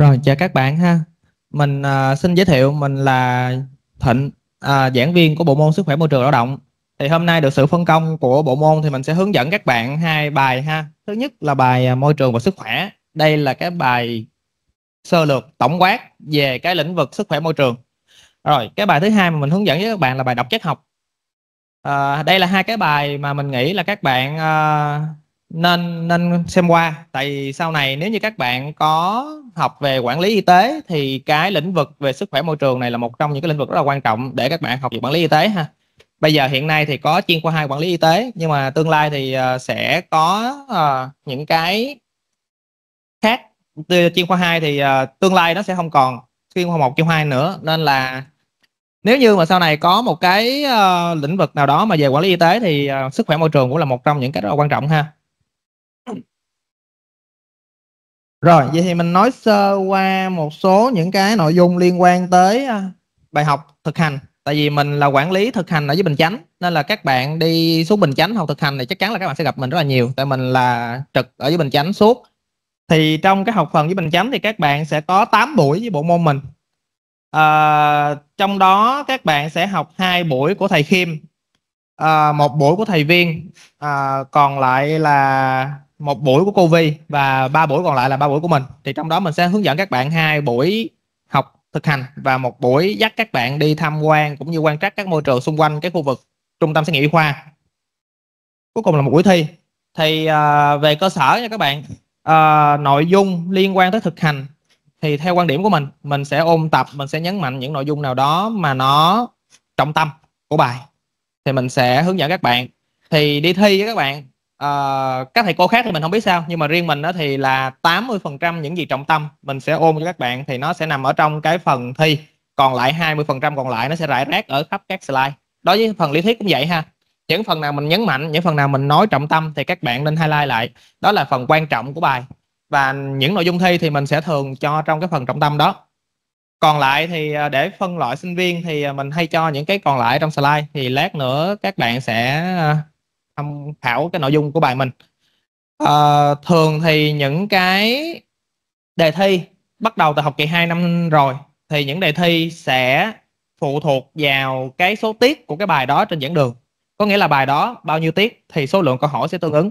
Rồi chào các bạn ha. Mình à, xin giới thiệu mình là Thịnh, à, giảng viên của bộ môn sức khỏe môi trường lao động. Thì hôm nay được sự phân công của bộ môn thì mình sẽ hướng dẫn các bạn hai bài ha. Thứ nhất là bài à, môi trường và sức khỏe. Đây là cái bài sơ lược tổng quát về cái lĩnh vực sức khỏe môi trường. Rồi cái bài thứ hai mà mình hướng dẫn với các bạn là bài đọc chất học. À, đây là hai cái bài mà mình nghĩ là các bạn à, nên nên xem qua. Tại vì sau này nếu như các bạn có học về quản lý y tế thì cái lĩnh vực về sức khỏe môi trường này là một trong những cái lĩnh vực rất là quan trọng để các bạn học về quản lý y tế ha. Bây giờ hiện nay thì có chuyên khoa hai quản lý y tế nhưng mà tương lai thì ờ, sẽ có uh, những cái khác. Chuyên khoa 2 thì uh, tương lai nó sẽ không còn chuyên khoa một chuyên khoa hai nữa. Nên là nếu như mà sau này có một cái uh, lĩnh vực nào đó mà về quản lý y tế thì uh, sức khỏe môi trường cũng là một trong những cái rất là quan trọng ha. Rồi, vậy thì mình nói sơ qua một số những cái nội dung liên quan tới à, bài học thực hành. Tại vì mình là quản lý thực hành ở dưới Bình Chánh nên là các bạn đi xuống Bình Chánh học thực hành thì chắc chắn là các bạn sẽ gặp mình rất là nhiều. Tại mình là trực ở dưới Bình Chánh suốt. Thì trong cái học phần dưới Bình Chánh thì các bạn sẽ có 8 buổi với bộ môn mình. À, trong đó các bạn sẽ học hai buổi của thầy Khiêm, à, một buổi của thầy Viên, à, còn lại là một buổi của cô Vi và ba buổi còn lại là ba buổi của mình. Thì trong đó mình sẽ hướng dẫn các bạn hai buổi học thực hành và một buổi dắt các bạn đi tham quan cũng như quan trắc các môi trường xung quanh cái khu vực trung tâm xét nghiệm y khoa. Cuối cùng là một buổi thi. Thì uh, về cơ sở nha các bạn uh, nội dung liên quan tới thực hành thì theo quan điểm của mình mình sẽ ôn tập mình sẽ nhấn mạnh những nội dung nào đó mà nó trọng tâm của bài. Thì mình sẽ hướng dẫn các bạn. Thì đi thi với các bạn uh, các thầy cô khác thì mình không biết sao nhưng mà riêng mình đó thì là 80% những gì trọng tâm mình sẽ ôm cho các bạn thì nó sẽ nằm ở trong cái phần thi. Còn lại 20% còn lại nó sẽ rải rác ở khắp các slide. Đối với phần lý thuyết cũng vậy ha. Những phần nào mình nhấn mạnh những phần nào mình nói trọng tâm thì các bạn nên highlight lại. Đó là phần quan trọng của bài. Và những nội dung thi thì mình sẽ thường cho trong cái phần trọng tâm đó. Còn lại thì à, để phân loại sinh viên thì à, mình hay cho những cái còn lại trong slide thì lát nữa các bạn sẽ à, tham khảo cái nội dung của bài mình. À, thường thì những cái đề thi bắt đầu từ học kỳ 2 năm rồi thì những đề thi sẽ phụ thuộc vào cái số tiết của cái bài đó trên giảng đường. Có nghĩa là bài đó bao nhiêu tiết thì số lượng câu hỏi sẽ tương ứng.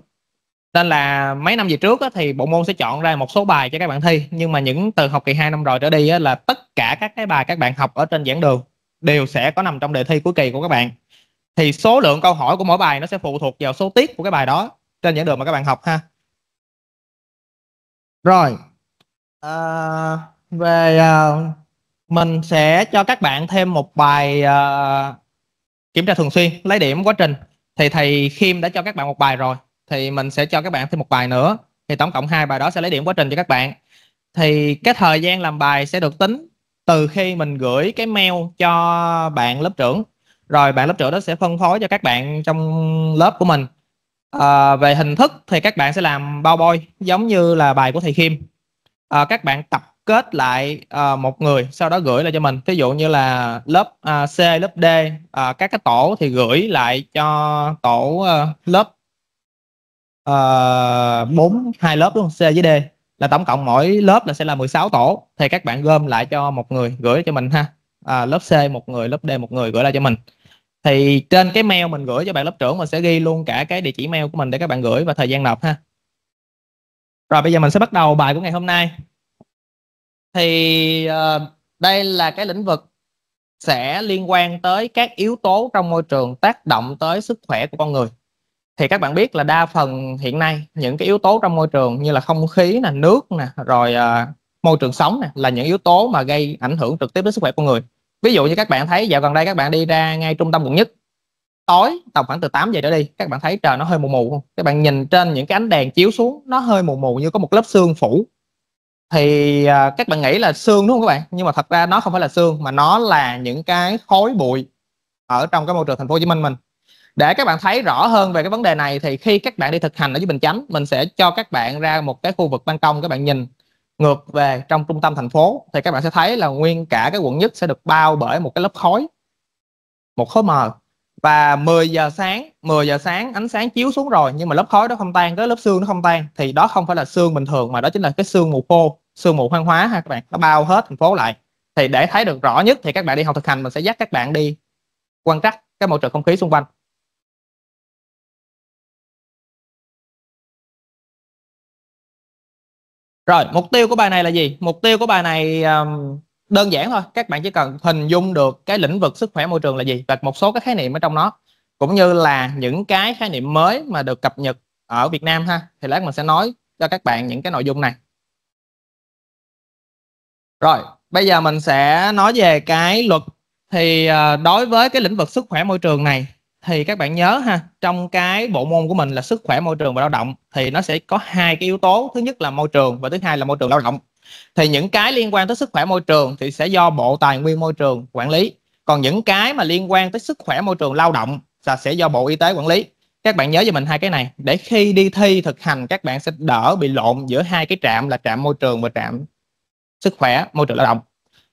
Nên là mấy năm về trước á, thì bộ môn sẽ chọn ra một số bài cho các bạn thi nhưng mà những từ học kỳ 2 năm rồi trở đi á, là tất cả các cái bài các bạn học ở trên giảng đường đều sẽ có nằm trong đề thi cuối kỳ của các bạn thì số lượng câu hỏi của mỗi bài nó sẽ phụ thuộc vào số tiết của cái bài đó trên giảng đường mà các bạn học ha. Rồi. À, về à, mình sẽ cho các bạn thêm một bài à, kiểm tra thường xuyên lấy điểm quá trình. Thì thầy Khiêm đã cho các bạn một bài rồi thì mình sẽ cho các bạn thêm một bài nữa. Thì tổng cộng hai bài đó sẽ lấy điểm quá trình cho các bạn. Thì cái thời gian làm bài sẽ được tính từ khi mình gửi cái mail cho bạn lớp trưởng rồi bạn lớp trưởng đó sẽ phân phối cho các bạn trong lớp của mình. À, về hình thức thì các bạn sẽ làm bao bôi giống như là bài của thầy Khiêm à, các bạn tập kết lại à, một người sau đó gửi lại cho mình. Ví dụ như là lớp à, C lớp D à, các cái tổ thì gửi lại cho tổ à, lớp à, bốn hai lớp đúng không? C với D. Là tổng cộng mỗi lớp là sẽ là 16 tổ. Thì các bạn gom lại cho một người gửi cho mình ha. À, lớp C một người lớp D một người gửi lại cho mình thì trên cái mail mình gửi cho bạn lớp trưởng mình sẽ ghi luôn cả cái địa chỉ mail của mình để các bạn gửi và thời gian nộp ha. Rồi bây giờ mình sẽ bắt đầu bài của ngày hôm nay. Thì uh, đây là cái lĩnh vực sẽ liên quan tới các yếu tố trong môi trường tác động tới sức khỏe của con người. Thì các bạn biết là đa phần hiện nay những cái yếu tố trong môi trường như là không khí nè nước nè rồi uh, môi trường sống nè là những yếu tố mà gây ảnh hưởng trực tiếp đến sức khỏe con người ví dụ như các bạn thấy dạo gần đây các bạn đi ra ngay trung tâm quận nhất tối tầm khoảng từ 8 giờ trở đi các bạn thấy trời nó hơi mù mù không? Các bạn nhìn trên những cái ánh đèn chiếu xuống nó hơi mù mù như có một lớp xương phủ. Thì à, các bạn nghĩ là xương đúng không các bạn? Nhưng mà thật ra nó không phải là xương mà nó là những cái khối bụi ở trong cái môi trường thành phố Hồ Chí Minh mình. Để các bạn thấy rõ hơn về cái vấn đề này thì khi các bạn đi thực hành ở dưới Bình Chánh mình sẽ cho các bạn ra một cái khu vực ban công các bạn nhìn ngược về trong trung tâm thành phố, thì các bạn sẽ thấy là nguyên cả cái quận nhất sẽ được bao bởi một cái lớp khói, một khối mờ. Và 10 giờ sáng 10 giờ sáng ánh sáng chiếu xuống rồi, nhưng mà lớp khói đó không tan cái lớp xương nó không tan, thì đó không phải là xương bình thường, mà đó chính là cái xương mù khô xương mù hoang hóa ha các bạn, nó bao hết thành phố lại. Thì để thấy được rõ nhất thì các bạn đi học thực hành, mình sẽ dắt các bạn đi quan trắc cái môi trường không khí xung quanh. Rồi mục tiêu của bài này là gì? Mục tiêu của bài này um, đơn giản thôi. Các bạn chỉ cần hình dung được cái lĩnh vực sức khỏe môi trường là gì và một số các khái niệm ở trong nó. Cũng như là những cái khái niệm mới mà được cập nhật ở Việt Nam ha. Thì lát mình sẽ nói cho các bạn những cái nội dung này. Rồi bây giờ mình sẽ nói về cái luật. Thì ờ, đối với cái lĩnh vực sức khỏe môi trường này thì các bạn nhớ ha, trong cái bộ môn của mình là sức khỏe môi trường và lao động, thì nó sẽ có hai cái yếu tố. Thứ nhất là môi trường và thứ hai là môi trường lao động. Thì những cái liên quan tới sức khỏe môi trường thì sẽ do bộ tài nguyên môi trường quản lý. Còn những cái mà liên quan tới sức khỏe môi trường lao động là sẽ do bộ y tế quản lý. Các bạn nhớ cho mình hai cái này. Để khi đi thi thực hành, các bạn sẽ đỡ bị lộn giữa hai cái trạm là trạm môi trường và trạm sức khỏe môi trường lao động.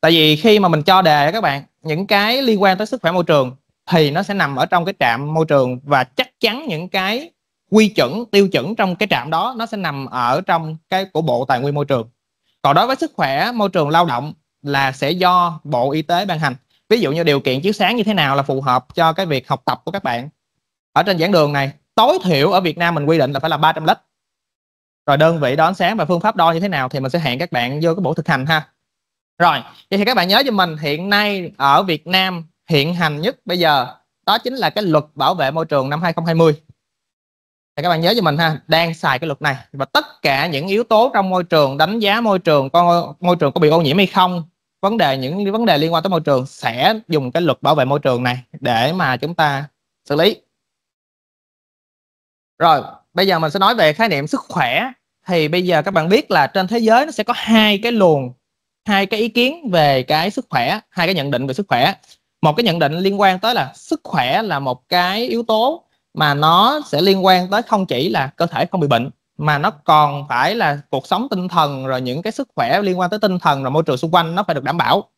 Tại vì khi mà mình cho đề các bạn, những cái liên quan tới sức khỏe môi trường thì nó sẽ nằm ở trong cái trạm môi trường và chắc chắn những cái quy chuẩn, tiêu chuẩn trong cái trạm đó nó sẽ nằm ở trong cái của bộ tài nguyên môi trường. Còn đối với sức khỏe môi trường lao động là sẽ do bộ y tế ban hành. Ví dụ như điều kiện chiếu sáng như thế nào là phù hợp cho cái việc học tập của các bạn. Ở trên giảng đường này, tối thiểu ở Việt Nam mình quy định là phải là 300 lít. Rồi đơn vị đo ánh sáng và phương pháp đo như thế nào thì mình sẽ hẹn các bạn vô cái buổi thực hành ha. Rồi, vậy thì các bạn nhớ cho mình, hiện nay ở Việt Nam hiện hành nhất bây giờ, đó chính là cái luật bảo vệ môi trường năm 2020 thì các bạn nhớ cho mình ha, đang xài cái luật này. Và tất cả những yếu tố trong môi trường, đánh giá môi trường con môi trường có bị ô nhiễm hay không, vấn đề, những vấn đề liên quan tới môi trường sẽ dùng cái luật bảo vệ môi trường này để mà chúng ta xử lý. Rồi, bây giờ mình sẽ nói về khái niệm sức khỏe. Thì bây giờ các bạn biết là trên thế giới nó sẽ có hai cái luồng, hai cái ý kiến về cái sức khỏe, hai cái nhận định về sức khỏe một cái nhận định liên quan tới là sức khỏe là một cái yếu tố mà nó sẽ liên quan tới không chỉ là cơ thể không bị bệnh mà nó còn phải là cuộc sống tinh thần rồi những cái sức khỏe liên quan tới tinh thần rồi môi trường xung quanh nó phải được đảm bảo.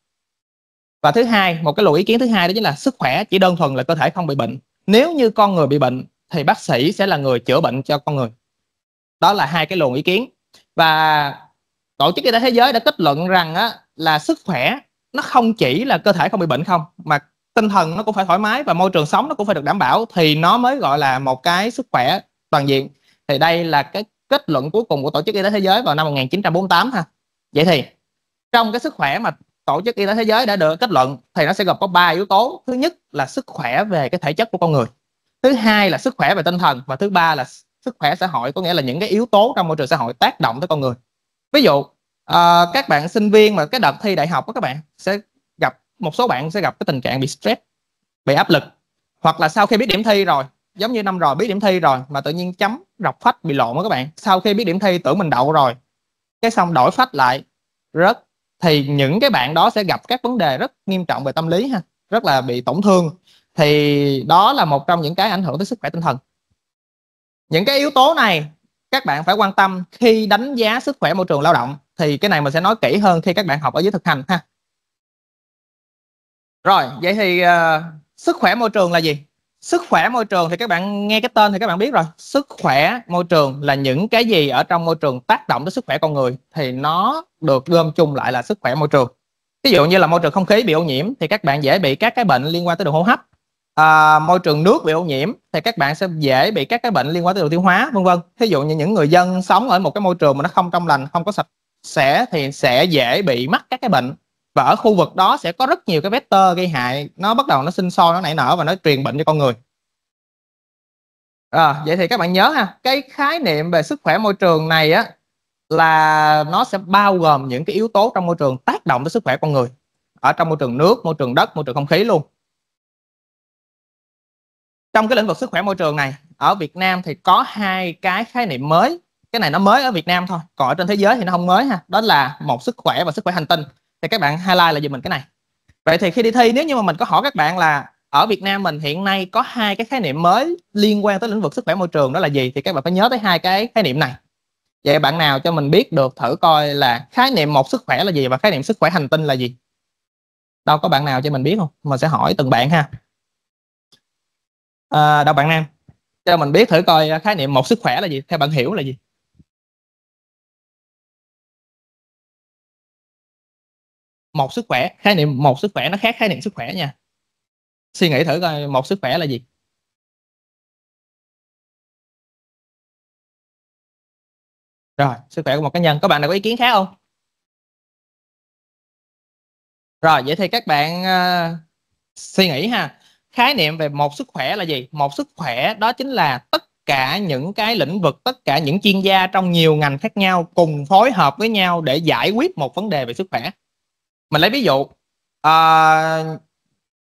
Và thứ hai một cái luồng ý kiến thứ hai đó chính là sức khỏe chỉ đơn thuần là cơ thể không bị bệnh. Nếu như con người bị bệnh thì bác sĩ sẽ là người chữa bệnh cho con người. Đó là hai cái luồng ý kiến. Và tổ chức y tế thế giới đã kết luận rằng á, là sức khỏe nó không chỉ là cơ thể không bị bệnh không, mà tinh thần nó cũng phải thoải mái và môi trường sống nó cũng phải được đảm bảo, thì nó mới gọi là một cái sức khỏe toàn diện. Thì đây là cái kết luận cuối cùng của tổ chức y tế thế giới vào năm 1948 ha. Vậy thì, trong cái sức khỏe mà tổ chức y tế thế giới đã được kết luận, thì nó sẽ gồm có ba yếu tố. Thứ nhất là sức khỏe về cái thể chất của con người. Thứ hai là sức khỏe về tinh thần và thứ ba là sức khỏe xã hội, có nghĩa là những cái yếu tố trong môi trường xã hội tác động tới con người. Ví dụ à, các bạn sinh viên mà cái đợt thi đại học đó các bạn sẽ gặp một số bạn sẽ gặp cái tình trạng bị stress bị áp lực hoặc là sau khi biết điểm thi rồi giống như năm rồi biết điểm thi rồi mà tự nhiên chấm rọc phách bị lộn đó các bạn. Sau khi biết điểm thi tưởng mình đậu rồi cái xong đổi phách lại rớt. Thì những cái bạn đó sẽ gặp các vấn đề rất nghiêm trọng về tâm lý ha rất là bị tổn thương. Thì đó là một trong những cái ảnh hưởng tới sức khỏe tinh thần. Những cái yếu tố này các bạn phải quan tâm khi đánh giá sức khỏe môi trường lao động thì cái này mình sẽ nói kỹ hơn khi các bạn học ở dưới thực hành ha. Rồi vậy thì uh, sức khỏe môi trường là gì? Sức khỏe môi trường thì các bạn nghe cái tên thì các bạn biết rồi. Sức khỏe môi trường là những cái gì ở trong môi trường tác động tới sức khỏe con người thì nó được gom chung lại là sức khỏe môi trường. Ví dụ như là môi trường không khí bị ô nhiễm thì các bạn dễ bị các cái bệnh liên quan tới đường hô hấp. À, môi trường nước bị ô nhiễm thì các bạn sẽ dễ bị các cái bệnh liên quan tới đường tiêu hóa vân vân. Ví dụ như những người dân sống ở một cái môi trường mà nó không trong lành không có sạch sẽ thì sẽ dễ bị mắc các cái bệnh. Và ở khu vực đó sẽ có rất nhiều cái vector gây hại. Nó bắt đầu nó sinh sôi nó nảy nở và nó truyền bệnh cho con người. À, vậy thì các bạn nhớ ha cái khái niệm về sức khỏe môi trường này á là nó sẽ bao gồm những cái yếu tố trong môi trường tác động tới sức khỏe con người. Ở trong môi trường nước môi trường đất môi trường không khí luôn. Trong cái lĩnh vực sức khỏe môi trường này ở Việt Nam thì có hai cái khái niệm mới cái này nó mới ở Việt Nam thôi còn ở trên thế giới thì nó không mới ha. Đó là một sức khỏe và sức khỏe hành tinh. Thì các bạn highlight là gì mình cái này. Vậy thì khi đi thi nếu như mà mình có hỏi các bạn là ở Việt Nam mình hiện nay có hai cái khái niệm mới liên quan tới lĩnh vực sức khỏe môi trường đó là gì thì các bạn phải nhớ tới hai cái khái niệm này. Vậy bạn nào cho mình biết được thử coi là khái niệm một sức khỏe là gì và khái niệm sức khỏe hành tinh là gì? Đâu có bạn nào cho mình biết không? Mình sẽ hỏi từng bạn ha. À, đâu bạn nam? Cho mình biết thử coi khái niệm một sức khỏe là gì theo bạn hiểu là gì. Một sức khỏe khái niệm một sức khỏe nó khác khái niệm sức khỏe nha. Suy nghĩ thử coi một sức khỏe là gì? Rồi sức khỏe của một cá nhân. Các bạn nào có ý kiến khác không? Rồi vậy thì các bạn uh, suy nghĩ ha. Khái niệm về một sức khỏe là gì? Một sức khỏe đó chính là tất cả những cái lĩnh vực tất cả những chuyên gia trong nhiều ngành khác nhau cùng phối hợp với nhau để giải quyết một vấn đề về sức khỏe mình lấy ví dụ uh,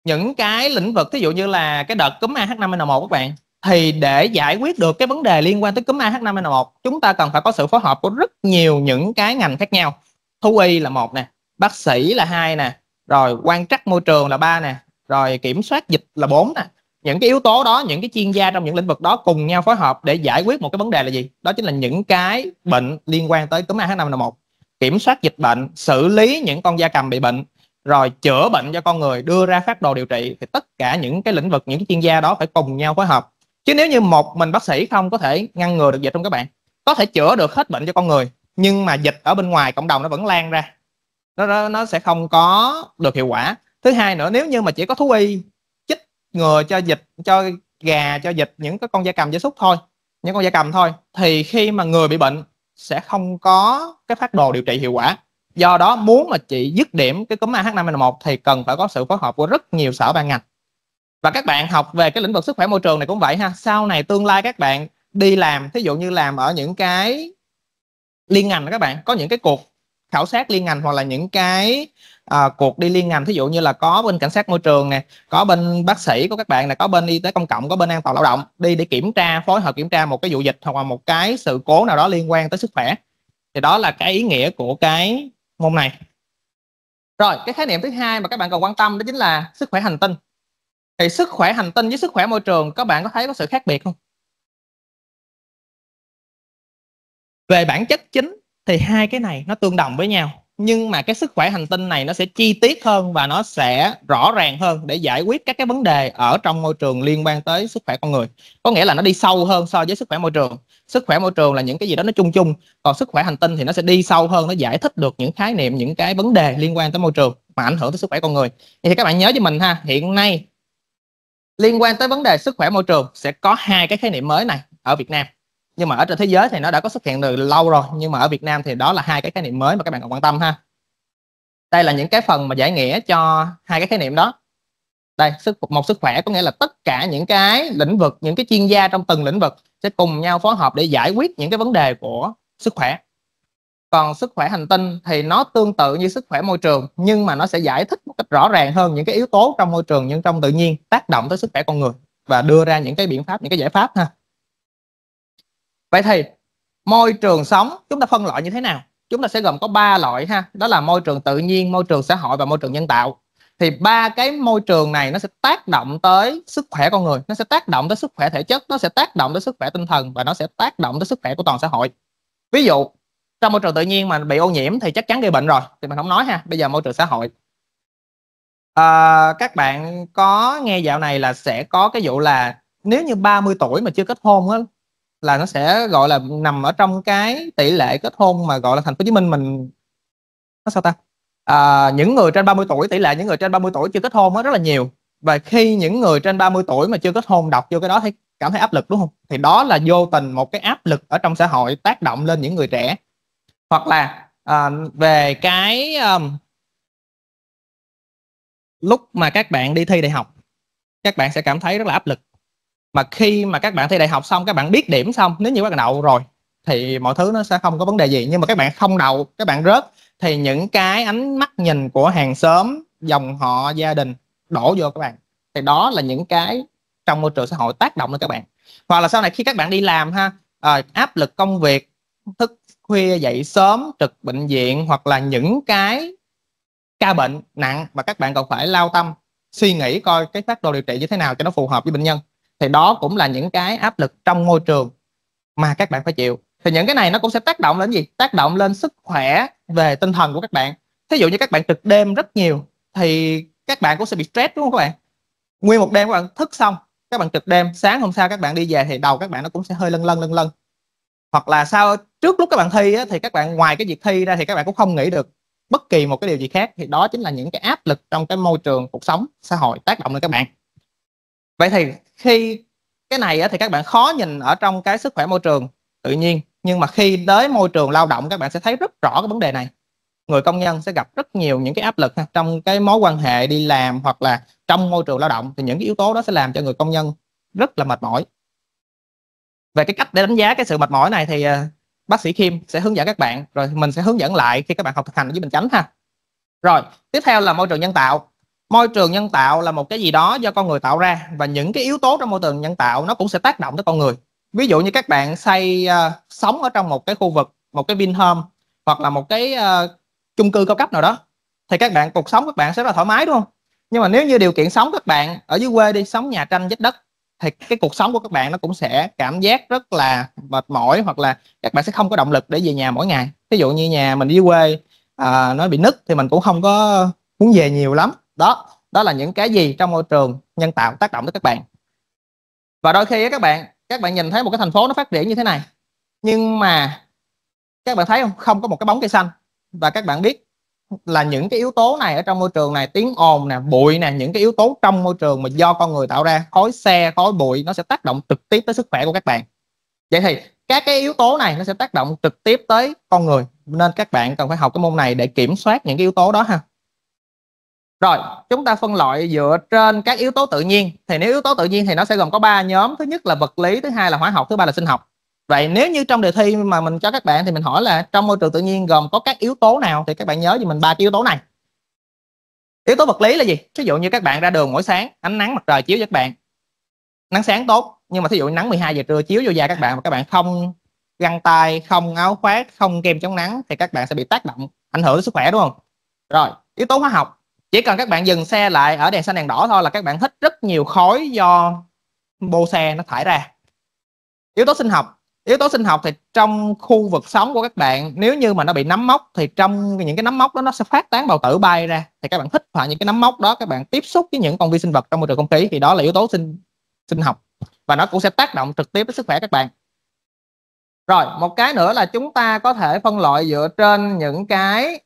những cái lĩnh vực ví dụ như là cái đợt cúm AH5N1 các bạn thì để giải quyết được cái vấn đề liên quan tới cúm AH5N1 chúng ta cần phải có sự phối hợp của rất nhiều những cái ngành khác nhau. Thú y là một nè bác sĩ là hai nè rồi quan trắc môi trường là ba nè rồi kiểm soát dịch là bốn nè. Những cái yếu tố đó những cái chuyên gia trong những lĩnh vực đó cùng nhau phối hợp để giải quyết một cái vấn đề là gì? Đó chính là những cái bệnh liên quan tới cúm AH5N1 kiểm soát dịch bệnh, xử lý những con da cầm bị bệnh, rồi chữa bệnh cho con người, đưa ra phát đồ điều trị, thì tất cả những cái lĩnh vực, những cái chuyên gia đó phải cùng nhau phối hợp. Chứ nếu như một mình bác sĩ không có thể ngăn ngừa được dịch trong các bạn? Có thể chữa được hết bệnh cho con người, nhưng mà dịch ở bên ngoài cộng đồng nó vẫn lan ra. Nó nó sẽ không có được hiệu quả. Thứ hai nữa, nếu như mà chỉ có thú y, chích ngừa cho dịch, cho gà, cho dịch những cái con da cầm gia súc thôi, những con da cầm thôi, thì khi mà người bị bệnh sẽ không có cái phát đồ điều trị hiệu quả. Do đó muốn mà chị dứt điểm cái cúm AH5N1 thì cần phải có sự phối hợp của rất nhiều sở ban ngành. Và các bạn học về cái lĩnh vực sức khỏe môi trường này cũng vậy ha. Sau này tương lai các bạn đi làm, thí dụ như làm ở những cái liên ngành các bạn, có những cái cuộc khảo sát liên ngành hoặc là những cái à, cuộc đi liên ngành thí dụ như là có bên cảnh sát môi trường nè có bên bác sĩ của các bạn là có bên y tế công cộng có bên an toàn lao động đi để kiểm tra phối hợp kiểm tra một cái vụ dịch hoặc là một cái sự cố nào đó liên quan tới sức khỏe. Thì đó là cái ý nghĩa của cái môn này. Rồi cái khái niệm thứ hai mà các bạn cần quan tâm đó chính là sức khỏe hành tinh. Thì sức khỏe hành tinh với sức khỏe môi trường các bạn có thấy có sự khác biệt không? Về bản chất chính thì hai cái này nó tương đồng với nhau nhưng mà cái sức khỏe hành tinh này nó sẽ chi tiết hơn và nó sẽ rõ ràng hơn để giải quyết các cái vấn đề ở trong môi trường liên quan tới sức khỏe con người. Có nghĩa là nó đi sâu hơn so với sức khỏe môi trường. Sức khỏe môi trường là những cái gì đó nó chung chung, còn sức khỏe hành tinh thì nó sẽ đi sâu hơn, nó giải thích được những khái niệm, những cái vấn đề liên quan tới môi trường mà ảnh hưởng tới sức khỏe con người. Thì các bạn nhớ cho mình ha, hiện nay liên quan tới vấn đề sức khỏe môi trường sẽ có hai cái khái niệm mới này ở Việt Nam nhưng mà ở trên thế giới thì nó đã có xuất hiện từ lâu rồi, nhưng mà ở Việt Nam thì đó là hai cái khái niệm mới mà các bạn cần quan tâm ha. Đây là những cái phần mà giải nghĩa cho hai cái khái niệm đó. Đây, sức, một sức khỏe có nghĩa là tất cả những cái lĩnh vực, những cái chuyên gia trong từng lĩnh vực sẽ cùng nhau phối hợp để giải quyết những cái vấn đề của sức khỏe. Còn sức khỏe hành tinh thì nó tương tự như sức khỏe môi trường, nhưng mà nó sẽ giải thích một cách rõ ràng hơn những cái yếu tố trong môi trường, nhưng trong tự nhiên tác động tới sức khỏe con người và đưa ra những cái biện pháp, những cái giải pháp ha vậy thì môi trường sống chúng ta phân loại như thế nào? Chúng ta sẽ gồm có ba loại ha. Đó là môi trường tự nhiên môi trường xã hội và môi trường nhân tạo. Thì ba cái môi trường này nó sẽ tác động tới sức khỏe con người. Nó sẽ tác động tới sức khỏe thể chất nó sẽ tác động tới sức khỏe tinh thần và nó sẽ tác động tới sức khỏe của toàn xã hội. Ví dụ trong môi trường tự nhiên mà bị ô nhiễm thì chắc chắn gây bệnh rồi thì mình không nói ha. Bây giờ môi trường xã hội. À, các bạn có nghe dạo này là sẽ có cái vụ là nếu như 30 tuổi mà chưa kết hôn á là nó sẽ gọi là nằm ở trong cái tỷ lệ kết hôn mà gọi là thành phố Hồ Chí Minh mình nó sao ta? À, những người trên 30 tuổi tỷ lệ những người trên 30 tuổi chưa kết hôn rất là nhiều. Và khi những người trên 30 tuổi mà chưa kết hôn đọc vô cái đó thì cảm thấy áp lực đúng không? Thì đó là vô tình một cái áp lực ở trong xã hội tác động lên những người trẻ. Hoặc là à, về cái um, lúc mà các bạn đi thi đại học các bạn sẽ cảm thấy rất là áp lực mà khi mà các bạn thi đại học xong các bạn biết điểm xong nếu như các bạn đậu rồi thì mọi thứ nó sẽ không có vấn đề gì. Nhưng mà các bạn không đậu các bạn rớt thì những cái ánh mắt nhìn của hàng xóm dòng họ gia đình đổ vô các bạn. Thì đó là những cái trong môi trường xã hội tác động lên các bạn. Hoặc là sau này khi các bạn đi làm ha à, áp lực công việc thức khuya dậy sớm trực bệnh viện hoặc là những cái ca bệnh nặng mà các bạn còn phải lao tâm suy nghĩ coi cái phát đồ điều trị như thế nào cho nó phù hợp với bệnh nhân thì đó cũng là những cái áp lực trong môi trường mà các bạn phải chịu thì những cái này nó cũng sẽ tác động lên gì tác động lên sức khỏe về tinh thần của các bạn thí dụ như các bạn trực đêm rất nhiều thì các bạn cũng sẽ bị stress đúng không các bạn nguyên một đêm các bạn thức xong các bạn trực đêm sáng hôm sau các bạn đi về thì đầu các bạn nó cũng sẽ hơi lân lân lân lân hoặc là sau trước lúc các bạn thi á, thì các bạn ngoài cái việc thi ra thì các bạn cũng không nghĩ được bất kỳ một cái điều gì khác thì đó chính là những cái áp lực trong cái môi trường cuộc sống xã hội tác động lên các bạn vậy thì khi cái này thì các bạn khó nhìn ở trong cái sức khỏe môi trường, tự nhiên. Nhưng mà khi tới môi trường lao động, các bạn sẽ thấy rất rõ cái vấn đề này. Người công nhân sẽ gặp rất nhiều những cái áp lực trong cái mối quan hệ đi làm hoặc là trong môi trường lao động, thì những cái yếu tố đó sẽ làm cho người công nhân rất là mệt mỏi. Về cái cách để đánh giá cái sự mệt mỏi này thì à, bác sĩ Kim sẽ hướng dẫn các bạn, rồi mình sẽ hướng dẫn lại khi các bạn học thực hành ở dưới bình chánh ha. Rồi, tiếp theo là môi trường nhân tạo môi trường nhân tạo là một cái gì đó do con người tạo ra và những cái yếu tố trong môi trường nhân tạo nó cũng sẽ tác động tới con người. Ví dụ như các bạn xây uh, sống ở trong một cái khu vực một cái Vinhome hoặc là một cái uh, chung cư cao cấp nào đó thì các bạn cuộc sống các bạn sẽ rất là thoải mái đúng không? Nhưng mà nếu như điều kiện sống các bạn ở dưới quê đi sống nhà tranh vách đất thì cái cuộc sống của các bạn nó cũng sẽ cảm giác rất là mệt mỏi hoặc là các bạn sẽ không có động lực để về nhà mỗi ngày. Ví dụ như nhà mình dưới quê à, nó bị nứt thì mình cũng không có muốn về nhiều lắm đó đó là những cái gì trong môi trường nhân tạo tác động tới các bạn. Và đôi khi các bạn các bạn nhìn thấy một cái thành phố nó phát triển như thế này, nhưng mà các bạn thấy không? Không có một cái bóng cây xanh. Và các bạn biết là những cái yếu tố này ở trong môi trường này, tiếng ồn nè, bụi nè, những cái yếu tố trong môi trường mà do con người tạo ra, khói xe, khói bụi, nó sẽ tác động trực tiếp tới sức khỏe của các bạn. Vậy thì các cái yếu tố này nó sẽ tác động trực tiếp tới con người. Nên các bạn cần phải học cái môn này để kiểm soát những cái yếu tố đó ha rồi, chúng ta phân loại dựa trên các yếu tố tự nhiên. Thì nếu yếu tố tự nhiên thì nó sẽ gồm có ba nhóm. Thứ nhất là vật lý, thứ hai là hóa học, thứ ba là sinh học. Vậy nếu như trong đề thi mà mình cho các bạn thì mình hỏi là trong môi trường tự nhiên gồm có các yếu tố nào? Thì các bạn nhớ gì mình ba cái yếu tố này. Yếu tố vật lý là gì? Ví dụ như các bạn ra đường mỗi sáng, ánh nắng mặt trời chiếu cho các bạn. Nắng sáng tốt, nhưng mà thí dụ nắng 12 giờ trưa chiếu vô da các bạn mà các bạn không găng tay, không áo khoác, không kem chống nắng thì các bạn sẽ bị tác động, ảnh hưởng đến sức khỏe, đúng không? Rồi, yếu tố hóa học chỉ cần các bạn dừng xe lại ở đèn xanh đèn đỏ thôi là các bạn hít rất nhiều khói do bô xe nó thải ra. Yếu tố sinh học. Yếu tố sinh học thì trong khu vực sống của các bạn, nếu như mà nó bị nấm mốc thì trong những cái nấm mốc đó nó sẽ phát tán bào tử bay ra. Thì các bạn hít phải những cái nấm mốc đó, các bạn tiếp xúc với những con vi sinh vật trong môi trường không khí thì đó là yếu tố sinh sinh học và nó cũng sẽ tác động trực tiếp đến sức khỏe các bạn. Rồi, một cái nữa là chúng ta có thể phân loại dựa trên những cái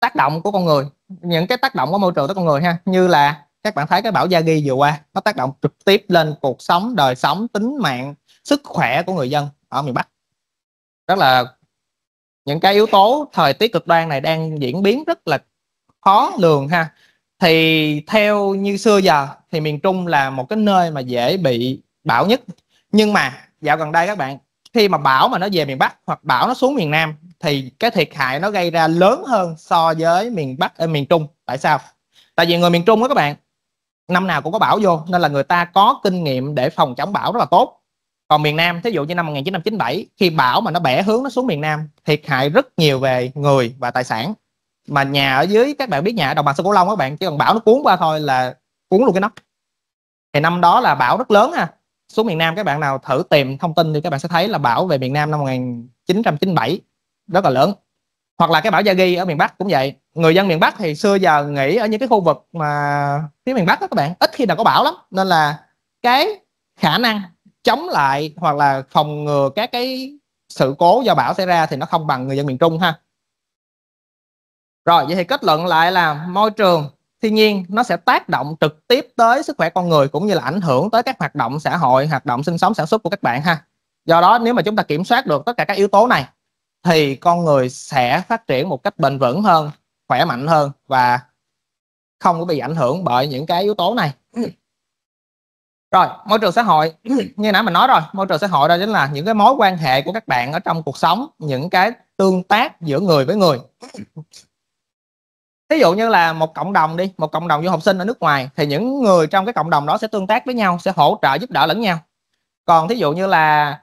tác động của con người những cái tác động của môi trường tới con người ha, như là các bạn thấy cái bão Yagi vừa qua, nó tác động trực tiếp lên cuộc sống, đời sống, tính mạng, sức khỏe của người dân ở miền Bắc. Rất là những cái yếu tố thời tiết cực đoan này đang diễn biến rất là khó lường ha. Thì theo như xưa giờ thì miền Trung là một cái nơi mà dễ bị bão nhất. Nhưng mà dạo gần đây các bạn khi mà bão mà nó về miền Bắc hoặc bão nó xuống miền Nam, thì cái thiệt hại nó gây ra lớn hơn so với miền Bắc ở miền Trung. Tại sao? Tại vì người miền Trung đó các bạn, năm nào cũng có bão vô, nên là người ta có kinh nghiệm để phòng chống bão rất là tốt. Còn miền Nam, thí dụ như năm 1997 khi bão mà nó bẻ hướng nó xuống miền Nam, thiệt hại rất nhiều về người và tài sản. Mà nhà ở dưới, các bạn biết nhà ở đồng bằng sông Cửu Long các bạn, chỉ cần bão nó cuốn qua thôi là cuốn luôn cái nóc. Thì năm đó là bão rất lớn ha xuống miền Nam các bạn nào thử tìm thông tin thì các bạn sẽ thấy là bão về miền Nam năm 1997 rất là lớn. Hoặc là cái bão Yagi ở miền Bắc cũng vậy. Người dân miền Bắc thì xưa giờ nghỉ ở những cái khu vực mà phía miền Bắc đó các bạn, ít khi nào có bão lắm. Nên là cái khả năng chống lại hoặc là phòng ngừa các cái sự cố do bão xảy ra thì nó không bằng người dân miền Trung ha. Rồi, vậy thì kết luận lại là môi trường thiên nhiên, nó sẽ tác động trực tiếp tới sức khỏe con người cũng như là ảnh hưởng tới các hoạt động xã hội, hoạt động sinh sống, sản xuất của các bạn ha. Do đó, nếu mà chúng ta kiểm soát được tất cả các yếu tố này, thì con người sẽ phát triển một cách bền vững hơn, khỏe mạnh hơn và không có bị ảnh hưởng bởi những cái yếu tố này. Rồi, môi trường xã hội. Như nãy mình nói rồi, môi trường xã hội đó chính là những cái mối quan hệ của các bạn ở trong cuộc sống, những cái tương tác giữa người với người thí dụ như là một cộng đồng đi một cộng đồng du học sinh ở nước ngoài thì những người trong cái cộng đồng đó sẽ tương tác với nhau sẽ hỗ trợ giúp đỡ lẫn nhau. Còn thí dụ như là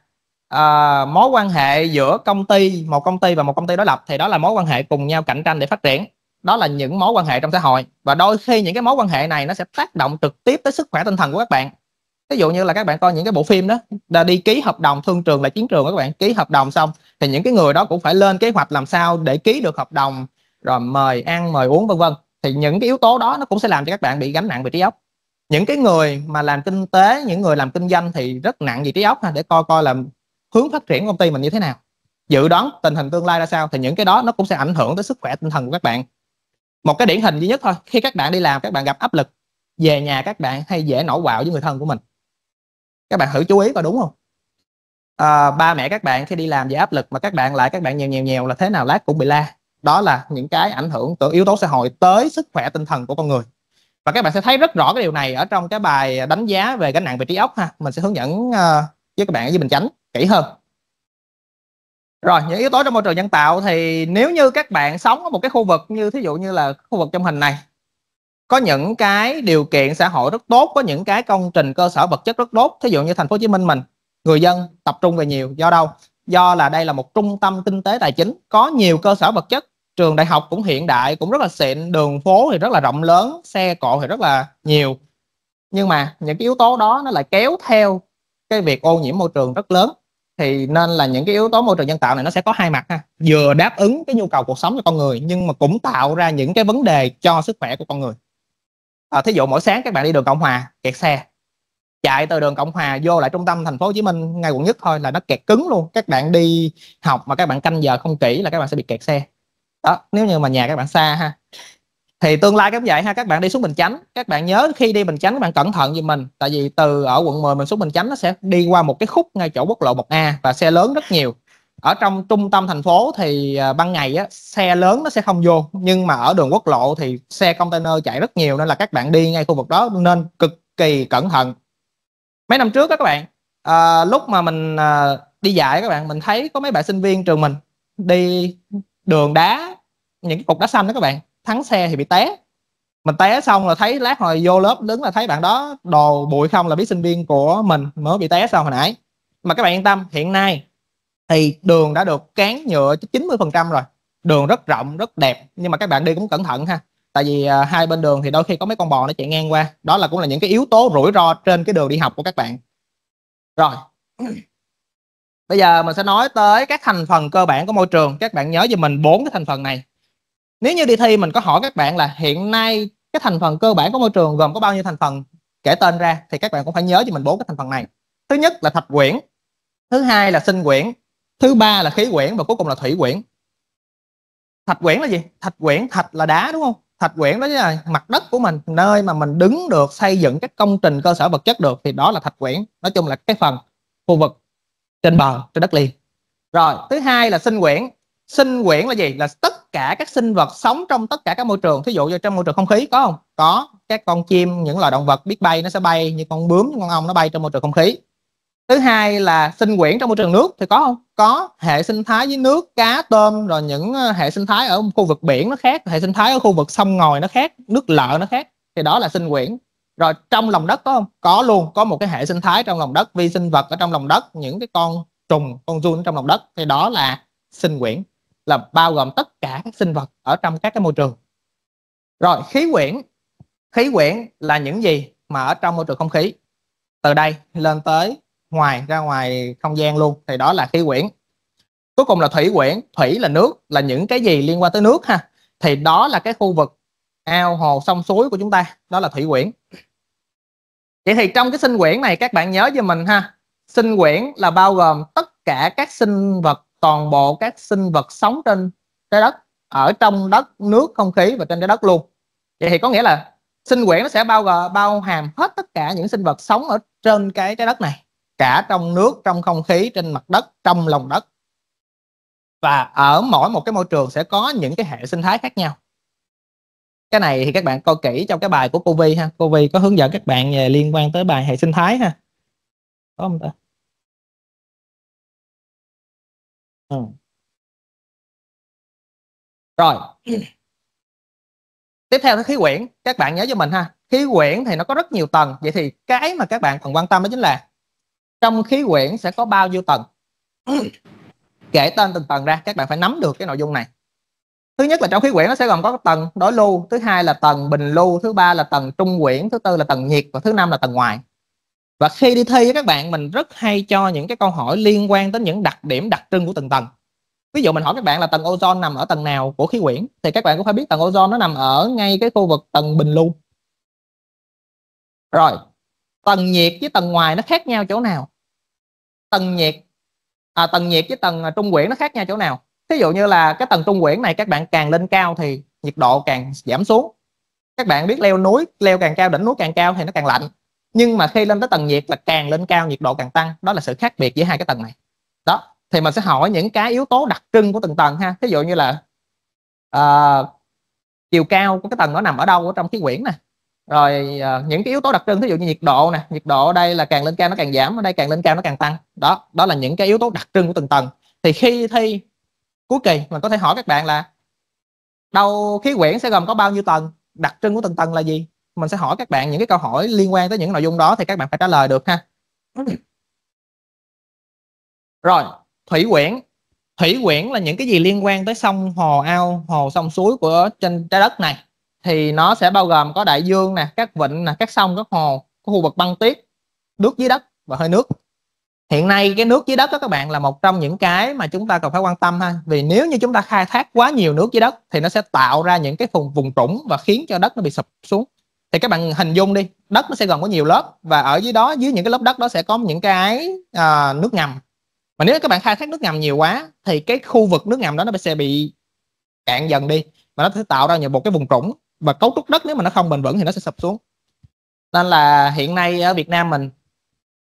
uh, mối quan hệ giữa công ty một công ty và một công ty đối lập thì đó là mối quan hệ cùng nhau cạnh tranh để phát triển. Đó là những mối quan hệ trong xã hội. Và đôi khi những cái mối quan hệ này nó sẽ tác động trực tiếp tới sức khỏe tinh thần của các bạn. Ví dụ như là các bạn coi những cái bộ phim đó đã đi ký hợp đồng thương trường là chiến trường các bạn. Ký hợp đồng xong thì những cái người đó cũng phải lên kế hoạch làm sao để ký được hợp đồng rồi mời ăn mời uống vân vân. Thì những cái yếu tố đó nó cũng sẽ làm cho các bạn bị gánh nặng về trí óc. Những cái người mà làm kinh tế những người làm kinh doanh thì rất nặng về trí óc ha để coi coi là hướng phát triển công ty mình như thế nào. Dự đoán tình hình tương lai ra sao thì những cái đó nó cũng sẽ ảnh hưởng tới sức khỏe tinh thần của các bạn. Một cái điển hình duy nhất thôi khi các bạn đi làm các bạn gặp áp lực về nhà các bạn hay dễ nổi quạo với người thân của mình. Các bạn thử chú ý coi đúng không? À, ba mẹ các bạn khi đi làm về áp lực mà các bạn lại các bạn nhèo nhèo nhèo là thế nào lát cũng bị la đó là những cái ảnh hưởng từ yếu tố xã hội tới sức khỏe tinh thần của con người. Và các bạn sẽ thấy rất rõ cái điều này ở trong cái bài đánh giá về gánh nặng về trí óc ha. Mình sẽ hướng dẫn uh, với các bạn ở dưới bình chánh kỹ hơn. Rồi những yếu tố trong môi trường nhân tạo thì nếu như các bạn sống ở một cái khu vực như thí dụ như là khu vực trong hình này có những cái điều kiện xã hội rất tốt có những cái công trình cơ sở vật chất rất tốt thí dụ như thành phố Hồ Chí Minh mình người dân tập trung về nhiều do đâu? Do là đây là một trung tâm kinh tế tài chính có nhiều cơ sở vật chất. Trường đại học cũng hiện đại cũng rất là xịn đường phố thì rất là rộng lớn xe cộ thì rất là nhiều. Nhưng mà những cái yếu tố đó nó lại kéo theo cái việc ô nhiễm môi trường rất lớn. Thì nên là những cái yếu tố môi trường nhân tạo này nó sẽ có hai mặt ha. Vừa đáp ứng cái nhu cầu cuộc sống cho con người nhưng mà cũng tạo ra những cái vấn đề cho sức khỏe của con người. À, thí dụ mỗi sáng các bạn đi đường cộng hòa kẹt xe chạy từ đường cộng hòa vô lại trung tâm thành phố hồ chí minh ngay quận nhất thôi là nó kẹt cứng luôn. Các bạn đi học mà các bạn canh giờ không kỹ là các bạn sẽ bị kẹt xe. Đó nếu như mà nhà các bạn xa ha. Thì tương lai cũng vậy ha các bạn đi xuống bình chánh. Các bạn nhớ khi đi bình chánh các bạn cẩn thận giùm mình tại vì từ ở quận 10 mình xuống bình chánh nó sẽ đi qua một cái khúc ngay chỗ quốc lộ 1A và xe lớn rất nhiều. Ở trong trung tâm thành phố thì à, ban ngày á, xe lớn nó sẽ không vô nhưng mà ở đường quốc lộ thì xe container chạy rất nhiều nên là các bạn đi ngay khu vực đó nên cực kỳ cẩn thận mấy năm trước đó các bạn à, lúc mà mình à, đi dạy các bạn mình thấy có mấy bạn sinh viên trường mình đi đường đá những cái cục đá xanh đó các bạn thắng xe thì bị té. Mình té xong là thấy lát hồi vô lớp đứng là thấy bạn đó đồ bụi không là biết sinh viên của mình mới bị té xong hồi nãy. Mà các bạn yên tâm hiện nay thì đường đã được cán nhựa 90 phần trăm rồi đường rất rộng rất đẹp nhưng mà các bạn đi cũng cẩn thận ha tại vì à, hai bên đường thì đôi khi có mấy con bò nó chạy ngang qua. Đó là cũng là những cái yếu tố rủi ro trên cái đường đi học của các bạn. Rồi. Bây giờ mình sẽ nói tới các thành phần cơ bản của môi trường. Các bạn nhớ giùm mình bốn cái thành phần này. Nếu như đi thi mình có hỏi các bạn là hiện nay cái thành phần cơ bản của môi trường gồm có bao nhiêu thành phần? Kể tên ra thì các bạn cũng phải nhớ cho mình bốn cái thành phần này. Thứ nhất là thạch quyển thứ hai là sinh quyển thứ ba là khí quyển và cuối cùng là thủy quyển. Thạch quyển là gì? Thạch quyển thạch là đá đúng không? Thạch quyển đó là mặt đất của mình, nơi mà mình đứng được, xây dựng các công trình cơ sở vật chất được, thì đó là thạch quyển. Nói chung là cái phần khu vực trên bờ, trên đất liền. Rồi, thứ hai là sinh quyển. Sinh quyển là gì? Là tất cả các sinh vật sống trong tất cả các môi trường. Thí dụ như trong môi trường không khí, có không? Có. Các con chim, những loài động vật biết bay nó sẽ bay, như con bướm con ong nó bay trong môi trường không khí thứ hai là sinh quyển trong môi trường nước thì có không? Có. Hệ sinh thái với nước, cá, tôm, rồi những ờ, hệ sinh thái ở khu vực biển nó khác, hệ sinh thái ở khu vực sông ngòi nó khác, nước lợ nó khác, thì đó là sinh quyển. Rồi trong lòng đất có không? Có luôn. Có một cái hệ sinh thái trong lòng đất, vi sinh vật ở trong lòng đất, những cái con trùng, con giun trong lòng đất, thì đó là sinh quyển, là bao gồm tất cả các sinh vật ở trong các cái môi trường. Rồi, khí quyển. Khí quyển là những gì mà ở trong môi trường không khí? Từ đây lên tới ngoài, ra ngoài không gian luôn, thì đó là khí quyển. Cuối cùng là thủy quyển, thủy là nước, là những cái gì liên quan tới nước ha. Thì đó là cái khu vực ao hồ sông suối của chúng ta, đó là thủy quyển. Vậy thì trong cái sinh quyển này, các bạn nhớ cho mình ha. Sinh quyển là bao gồm tất cả các sinh vật, toàn bộ các sinh vật sống trên trái đất, ở trong đất, nước, không khí và trên trái đất luôn. Vậy thì có nghĩa là sinh quyển nó sẽ bao gồm bao hàm hết tất cả những sinh vật sống ở trên cái trái đất này cả trong nước, trong không khí, trên mặt đất, trong lòng đất. Và ở mỗi một cái môi trường sẽ có những cái hệ sinh thái khác nhau. Cái này thì các bạn coi kỹ trong cái bài của cô Vi ha. Cô Vi có hướng dẫn các bạn về liên quan tới bài hệ sinh thái ha. Có không ta? Ừ. rồi. Tiếp theo là khí quyển. Các bạn nhớ cho mình ha. Khí quyển thì nó có rất nhiều tầng. Vậy thì cái mà các bạn cần quan tâm đó chính là trong khí quyển sẽ có bao nhiêu tầng? Kể tên từng tầng ra các bạn phải nắm được cái nội dung này. Thứ nhất là trong khí quyển nó sẽ gồm có tầng đối lưu thứ hai là tầng bình lưu thứ ba là tầng trung quyển thứ tư là tầng nhiệt và thứ năm là tầng ngoài. Và khi đi thi với các bạn mình rất hay cho những cái câu hỏi liên quan đến những đặc điểm đặc trưng của từng tầng. Ví dụ mình hỏi các bạn là tầng ozone nằm ở tầng nào của khí quyển thì các bạn cũng phải biết tầng ozone nó nằm ở ngay cái khu vực tầng bình lưu. Rồi tầng nhiệt với tầng ngoài nó khác nhau chỗ nào? Tầng nhiệt à, tầng nhiệt với tầng à, trung quyển nó khác nhau chỗ nào? Ví dụ như là cái tầng trung quyển này các bạn càng lên cao thì nhiệt độ càng giảm xuống. Các bạn biết leo núi leo càng cao đỉnh núi càng cao thì nó càng lạnh. Nhưng mà khi lên tới tầng nhiệt là càng lên cao nhiệt độ càng tăng. Đó là sự khác biệt giữa hai cái tầng này. Đó thì mình sẽ hỏi những cái yếu tố đặc trưng của từng tầng ha. Ví dụ như là uh, chiều cao của cái tầng nó nằm ở đâu ở trong khí quyển nè rồi à, những cái yếu tố đặc trưng ví dụ như nhiệt độ nè, nhiệt độ ở đây là càng lên cao nó càng giảm, ở đây càng lên cao nó càng tăng. Đó đó là những cái yếu tố đặc trưng của từng tầng. Thì khi thi cuối kỳ, mình có thể hỏi các bạn là đâu khí quyển sẽ gồm có bao nhiêu tầng? Đặc trưng của từng tầng là gì? Mình sẽ hỏi các bạn những cái câu hỏi liên quan tới những nội dung đó thì các bạn phải trả lời được ha. Rồi, thủy quyển. Thủy quyển là những cái gì liên quan tới sông hồ ao hồ sông suối của trên trái đất này thì nó sẽ bao gồm có đại dương nè các vịnh nè các sông các hồ có khu vực băng tuyết nước dưới đất và hơi nước. Hiện nay cái nước dưới đất đó các bạn là một trong những cái mà chúng ta cần phải quan tâm ha. Vì nếu như chúng ta khai thác quá nhiều nước dưới đất thì nó sẽ tạo ra những cái vùng vùng trũng và khiến cho đất nó bị sụp xuống. Thì các bạn hình dung đi đất nó sẽ gồm có nhiều lớp và ở dưới đó dưới những cái lớp đất đó sẽ có những cái à, nước ngầm. Mà nếu các bạn khai thác nước ngầm nhiều quá thì cái khu vực nước ngầm đó nó sẽ bị cạn dần đi và nó sẽ tạo ra nhiều một cái vùng trũng và cấu trúc đất nếu mà nó không bền vững thì nó sẽ sập xuống. Nên là hiện nay ở Việt Nam mình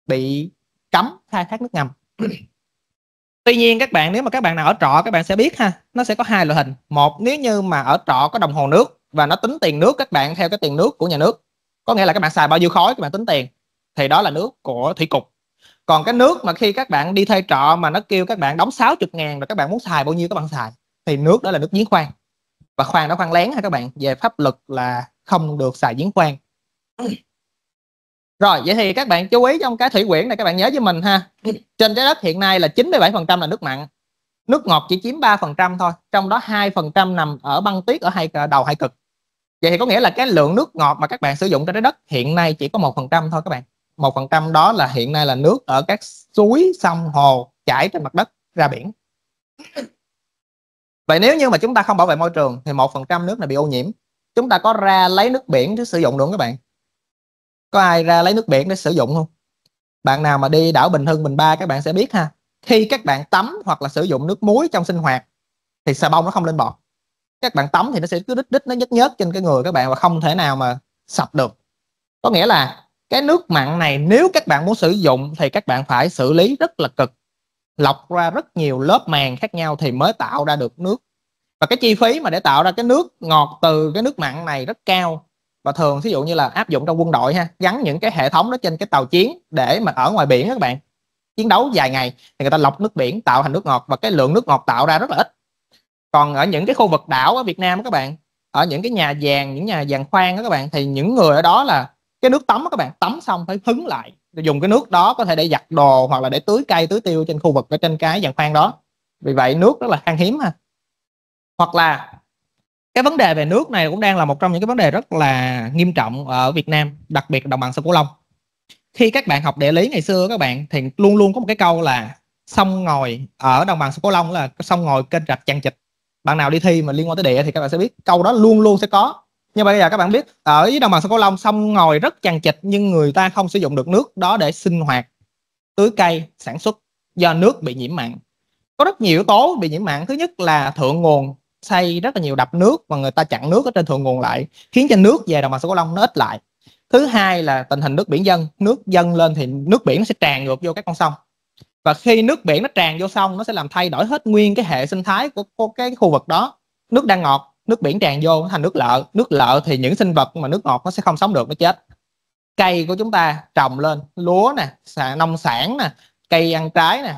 bị cấm khai thác nước ngầm. Tuy nhiên các bạn, nếu mà các bạn nào ở trọ, các bạn sẽ biết ha, nó sẽ có hai loại hình. Một, nếu như mà ở trọ có đồng hồ nước và nó tính tiền nước, các bạn theo cái tiền nước của nhà nước, có nghĩa là các bạn xài bao nhiêu khói, các bạn tính tiền, thì đó là nước của thủy cục. Còn cái nước mà khi các bạn đi thuê trọ mà nó kêu các bạn đóng 60 ngàn rồi các bạn muốn xài bao nhiêu các bạn xài, thì nước đó là nước giếng khoan và khoan đó, khoan lén ha các bạn. Về pháp luật là không được xài giếng khoan. Rồi, vậy thì các bạn chú ý trong cái thủy quyển này, các bạn nhớ với mình ha. Trên trái đất hiện nay là 97% là nước mặn. Nước ngọt chỉ chiếm 3% thôi, trong đó 2% nằm ở băng tuyết, ở hai ờ, đầu hai cực. Vậy thì có nghĩa là cái lượng nước ngọt mà các bạn sử dụng trên trái đất hiện nay chỉ có một phần trăm thôi các bạn. Một phần trăm đó là hiện nay là nước ở các suối, sông, hồ chảy trên mặt đất, ra biển vậy nếu như mà chúng ta không bảo vệ môi trường thì một phần trăm nước này bị ô nhiễm. Chúng ta có ra lấy nước biển để sử dụng được không các bạn? Có ai ra lấy nước biển để sử dụng không? Bạn nào mà đi đảo Bình Hưng, Bình Ba các bạn sẽ biết ha. Khi các bạn tắm hoặc là sử dụng nước muối trong sinh hoạt thì xà bông nó không lên bọt. Các bạn tắm thì nó sẽ cứ đít đít, nó nhớt nhớt trên cái người các bạn và không thể nào mà sạch được. Có nghĩa là cái nước mặn này nếu các bạn muốn sử dụng thì các bạn phải xử lý rất là cực lọc ra rất nhiều lớp màng khác nhau thì mới tạo ra được nước. Và cái chi phí mà để tạo ra cái nước ngọt từ cái nước mặn này rất cao. Và thường ví dụ như là áp dụng trong quân đội ha, gắn những cái hệ thống đó trên cái tàu chiến để mà ở ngoài biển các bạn. Chiến đấu dài ngày thì người ta lọc nước biển tạo thành nước ngọt và cái lượng nước ngọt tạo ra rất là ít. Còn ở những cái khu vực đảo ở Việt Nam các bạn, ở những cái nhà vàng, những nhà vàng khoan đó các bạn, thì những người ở đó là cái nước tắm các bạn, tắm xong phải hứng lại dùng cái nước đó có thể để giặt đồ hoặc là để tưới cây, tưới tiêu trên khu vực ở trên cái giàn khoan đó. Vì vậy nước rất là khan hiếm ha. Hoặc là cái vấn đề về nước này cũng đang là một trong những cái vấn đề rất là nghiêm trọng ở Việt Nam, đặc biệt đồng bằng sông Cửu Long. Khi các bạn học địa lý ngày xưa các bạn thì luôn luôn có một cái câu là sông ngòi ở đồng bằng sông Cửu Long là sông ngòi kênh rạch chằng chịt bạn nào đi thi mà liên quan tới địa thì các bạn sẽ biết câu đó luôn luôn sẽ có nhưng bây giờ các bạn biết ở đồng bằng sông Cửu Long sông ngòi rất chằng chịt nhưng người ta không sử dụng được nước đó để sinh hoạt tưới cây sản xuất do nước bị nhiễm mặn. Có rất nhiều yếu tố bị nhiễm mặn. Thứ nhất là thượng nguồn xây rất là nhiều đập nước và người ta chặn nước ở trên thượng nguồn lại khiến cho nước về đồng bằng sông Cửu Long nó ít lại. Thứ hai là tình hình nước biển dân. Nước dân lên thì nước biển nó sẽ tràn ngược vô các con sông. Và khi nước biển nó tràn vô sông nó sẽ làm thay đổi hết nguyên cái hệ sinh thái của, của cái khu vực đó. Nước đang ngọt nước biển tràn vô thành nước lợ. Nước lợ thì những sinh vật mà nước ngọt nó sẽ không sống được, nó chết. Cây của chúng ta trồng lên, lúa nè nông sản nè, cây ăn trái nè.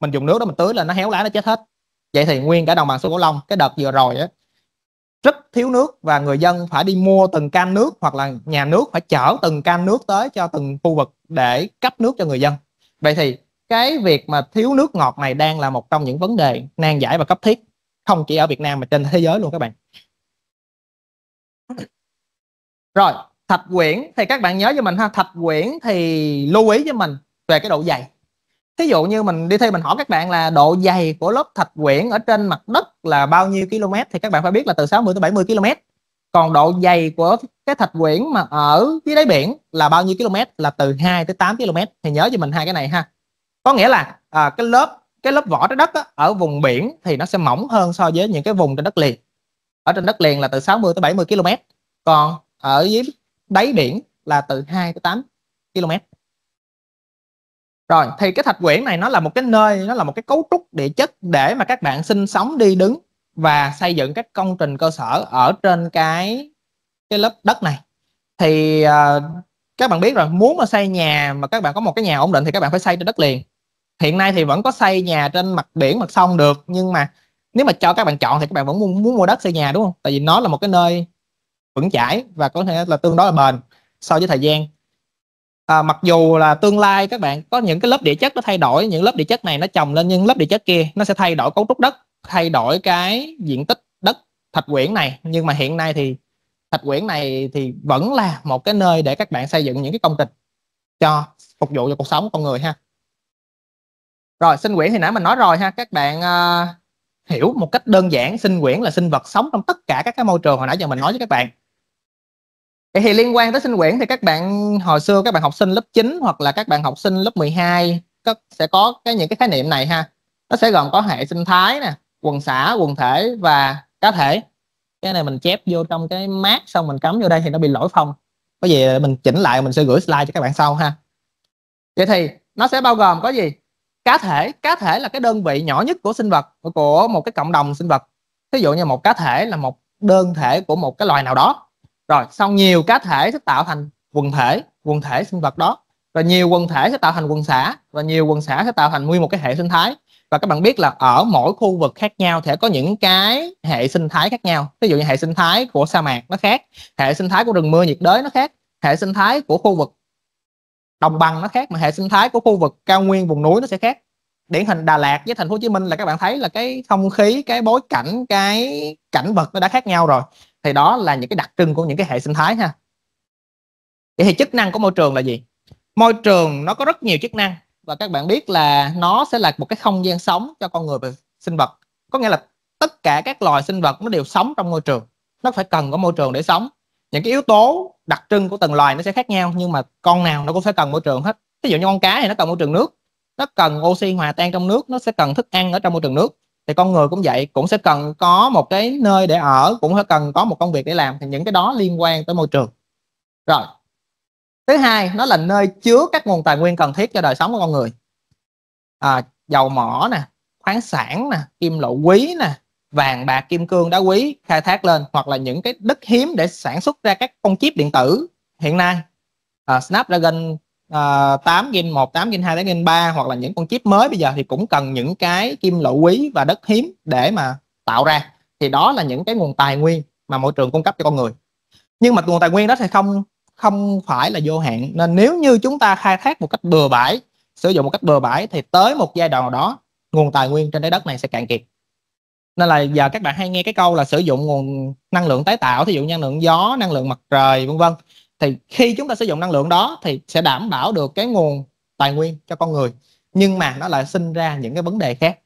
Mình dùng nước đó mình tưới lên, nó héo lá, nó chết hết. Vậy thì nguyên cả đồng bằng sông cửu long, cái đợt vừa rồi á, rất thiếu nước và người dân phải đi mua từng can nước hoặc là nhà nước phải chở từng can nước tới cho từng khu vực để cấp nước cho người dân. Vậy thì cái việc mà thiếu nước ngọt này đang là một trong những vấn đề nan giải và cấp thiết không chỉ ở Việt Nam mà trên thế giới luôn các bạn. Rồi thạch quyển thì các bạn nhớ cho mình ha. Thạch quyển thì lưu ý với mình về cái độ dày. Thí dụ như mình đi thi mình hỏi các bạn là độ dày của lớp thạch quyển ở trên mặt đất là bao nhiêu km thì các bạn phải biết là từ 60 tới 70 km. Còn độ dày của cái thạch quyển mà ở dưới đáy biển là bao nhiêu km? Là từ 2 tới 8 km. Thì nhớ cho mình hai cái này ha. Có nghĩa là à, cái lớp cái lớp vỏ trái đất á, ở vùng biển thì nó sẽ mỏng hơn so với những cái vùng trên đất liền. Ở trên đất liền là từ 60 tới 70 km còn ở dưới đáy biển là từ 2 tới 8 km rồi thì cái thạch quyển này nó là một cái nơi nó là một cái cấu trúc địa chất để mà các bạn sinh sống đi đứng và xây dựng các công trình cơ sở ở trên cái cái lớp đất này. Thì uh, các bạn biết rồi muốn mà xây nhà mà các bạn có một cái nhà ổn định thì các bạn phải xây trên đất liền hiện nay thì vẫn có xây nhà trên mặt biển mặt sông được nhưng mà nếu mà cho các bạn chọn thì các bạn vẫn muốn, muốn mua đất xây nhà đúng không? Tại vì nó là một cái nơi vững chãi và có thể là tương đối là bền so với thời gian. À, mặc dù là tương lai các bạn có những cái lớp địa chất nó thay đổi những lớp địa chất này nó chồng lên những lớp địa chất kia nó sẽ thay đổi cấu trúc đất thay đổi cái diện tích đất thạch quyển này. Nhưng mà hiện nay thì thạch quyển này thì vẫn là một cái nơi để các bạn xây dựng những cái công trình cho phục vụ cho cuộc sống của con người ha rồi sinh quyển thì nãy mình nói rồi ha. Các bạn uh, hiểu một cách đơn giản sinh quyển là sinh vật sống trong tất cả các cái môi trường hồi nãy giờ mình nói với các bạn. Vậy thì liên quan tới sinh quyển thì các bạn hồi xưa các bạn học sinh lớp 9 hoặc là các bạn học sinh lớp 12 các sẽ có cái những cái khái niệm này ha. Nó sẽ gồm có hệ sinh thái nè quần xã quần thể và cá thể. Cái này mình chép vô trong cái mát xong mình cắm vô đây thì nó bị lỗi phong. Có gì mình chỉnh lại mình sẽ gửi slide cho các bạn sau ha. Vậy thì nó sẽ bao gồm có gì? Cá thể cá thể là cái đơn vị nhỏ nhất của sinh vật, của một cái cộng đồng sinh vật. Ví dụ như một cá thể là một đơn thể của một cái loài nào đó. Rồi, sau nhiều cá thể sẽ tạo thành quần thể quần thể sinh vật đó. Và nhiều quần thể sẽ tạo thành quần xã và nhiều quần xã sẽ tạo thành nguyên một cái hệ sinh thái. Và các bạn biết là ở mỗi khu vực khác nhau sẽ có những cái hệ sinh thái khác nhau. Ví dụ như hệ sinh thái của sa mạc nó khác, hệ sinh thái của rừng mưa nhiệt đới nó khác, hệ sinh thái của khu vực đồng bằng nó khác, mà hệ sinh thái của khu vực cao nguyên vùng núi nó sẽ khác. Điển hình Đà Lạt với thành phố Hồ Chí Minh là các bạn thấy là cái không khí, cái bối cảnh, cái cảnh vật nó đã khác nhau rồi. Thì đó là những cái đặc trưng của những cái hệ sinh thái ha. Vậy thì chức năng của môi trường là gì? Môi trường nó có rất nhiều chức năng và các bạn biết là nó sẽ là một cái không gian sống cho con người và sinh vật. Có nghĩa là tất cả các loài sinh vật nó đều sống trong môi trường. Nó phải cần có môi trường để sống những cái yếu tố đặc trưng của từng loài nó sẽ khác nhau nhưng mà con nào nó cũng sẽ cần môi trường hết. Ví dụ như con cá thì nó cần môi trường nước. Nó cần oxy hòa tan trong nước nó sẽ cần thức ăn ở trong môi trường nước. Thì con người cũng vậy cũng sẽ cần có một cái nơi để ở cũng sẽ cần có một công việc để làm. Thì những cái đó liên quan tới môi trường. Rồi. Thứ hai nó là nơi chứa các nguồn tài nguyên cần thiết cho đời sống của con người. À, dầu mỏ nè khoáng sản nè kim loại quý nè vàng bạc kim cương đá quý khai thác lên hoặc là những cái đất hiếm để sản xuất ra các con chip điện tử hiện nay. Uh, Snapdragon uh, 8 Gen 1, 8 Gen 2, 8 Gen 3 hoặc là những con chip mới bây giờ thì cũng cần những cái kim loại quý và đất hiếm để mà tạo ra. Thì đó là những cái nguồn tài nguyên mà môi trường cung cấp cho con người. Nhưng mà nguồn tài nguyên đó thì không không phải là vô hạn. Nên nếu như chúng ta khai thác một cách bừa bãi sử dụng một cách bừa bãi thì tới một giai đoạn nào đó nguồn tài nguyên trên trái đất này sẽ cạn kiệt nên là giờ các bạn hay nghe cái câu là sử dụng nguồn năng lượng tái tạo, thí dụ năng lượng gió, năng lượng mặt trời, vân vân. Thì khi chúng ta sử dụng năng lượng đó thì sẽ đảm bảo được cái nguồn tài nguyên cho con người. Nhưng mà nó lại sinh ra những cái vấn đề khác.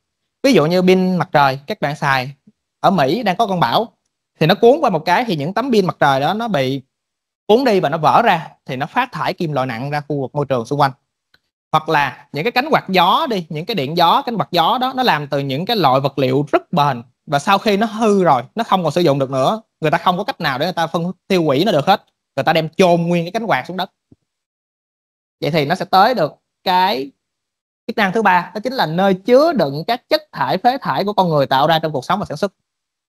Ví dụ như pin mặt trời, các bạn xài ở Mỹ đang có con bão, thì nó cuốn qua một cái thì những tấm pin mặt trời đó nó bị cuốn đi và nó vỡ ra, thì nó phát thải kim loại nặng ra khu vực môi trường xung quanh hoặc là những cái cánh quạt gió đi, những cái điện gió, cánh quạt gió đó, nó làm từ những cái loại vật liệu rất bền và sau khi nó hư rồi, nó không còn sử dụng được nữa, người ta không có cách nào để người ta phân tiêu hủy nó được hết. Người ta đem chôn nguyên cái cánh quạt xuống đất. Vậy thì nó sẽ tới được cái chức năng thứ ba, đó chính là nơi chứa đựng các chất thải phế thải của con người tạo ra trong cuộc sống và sản xuất.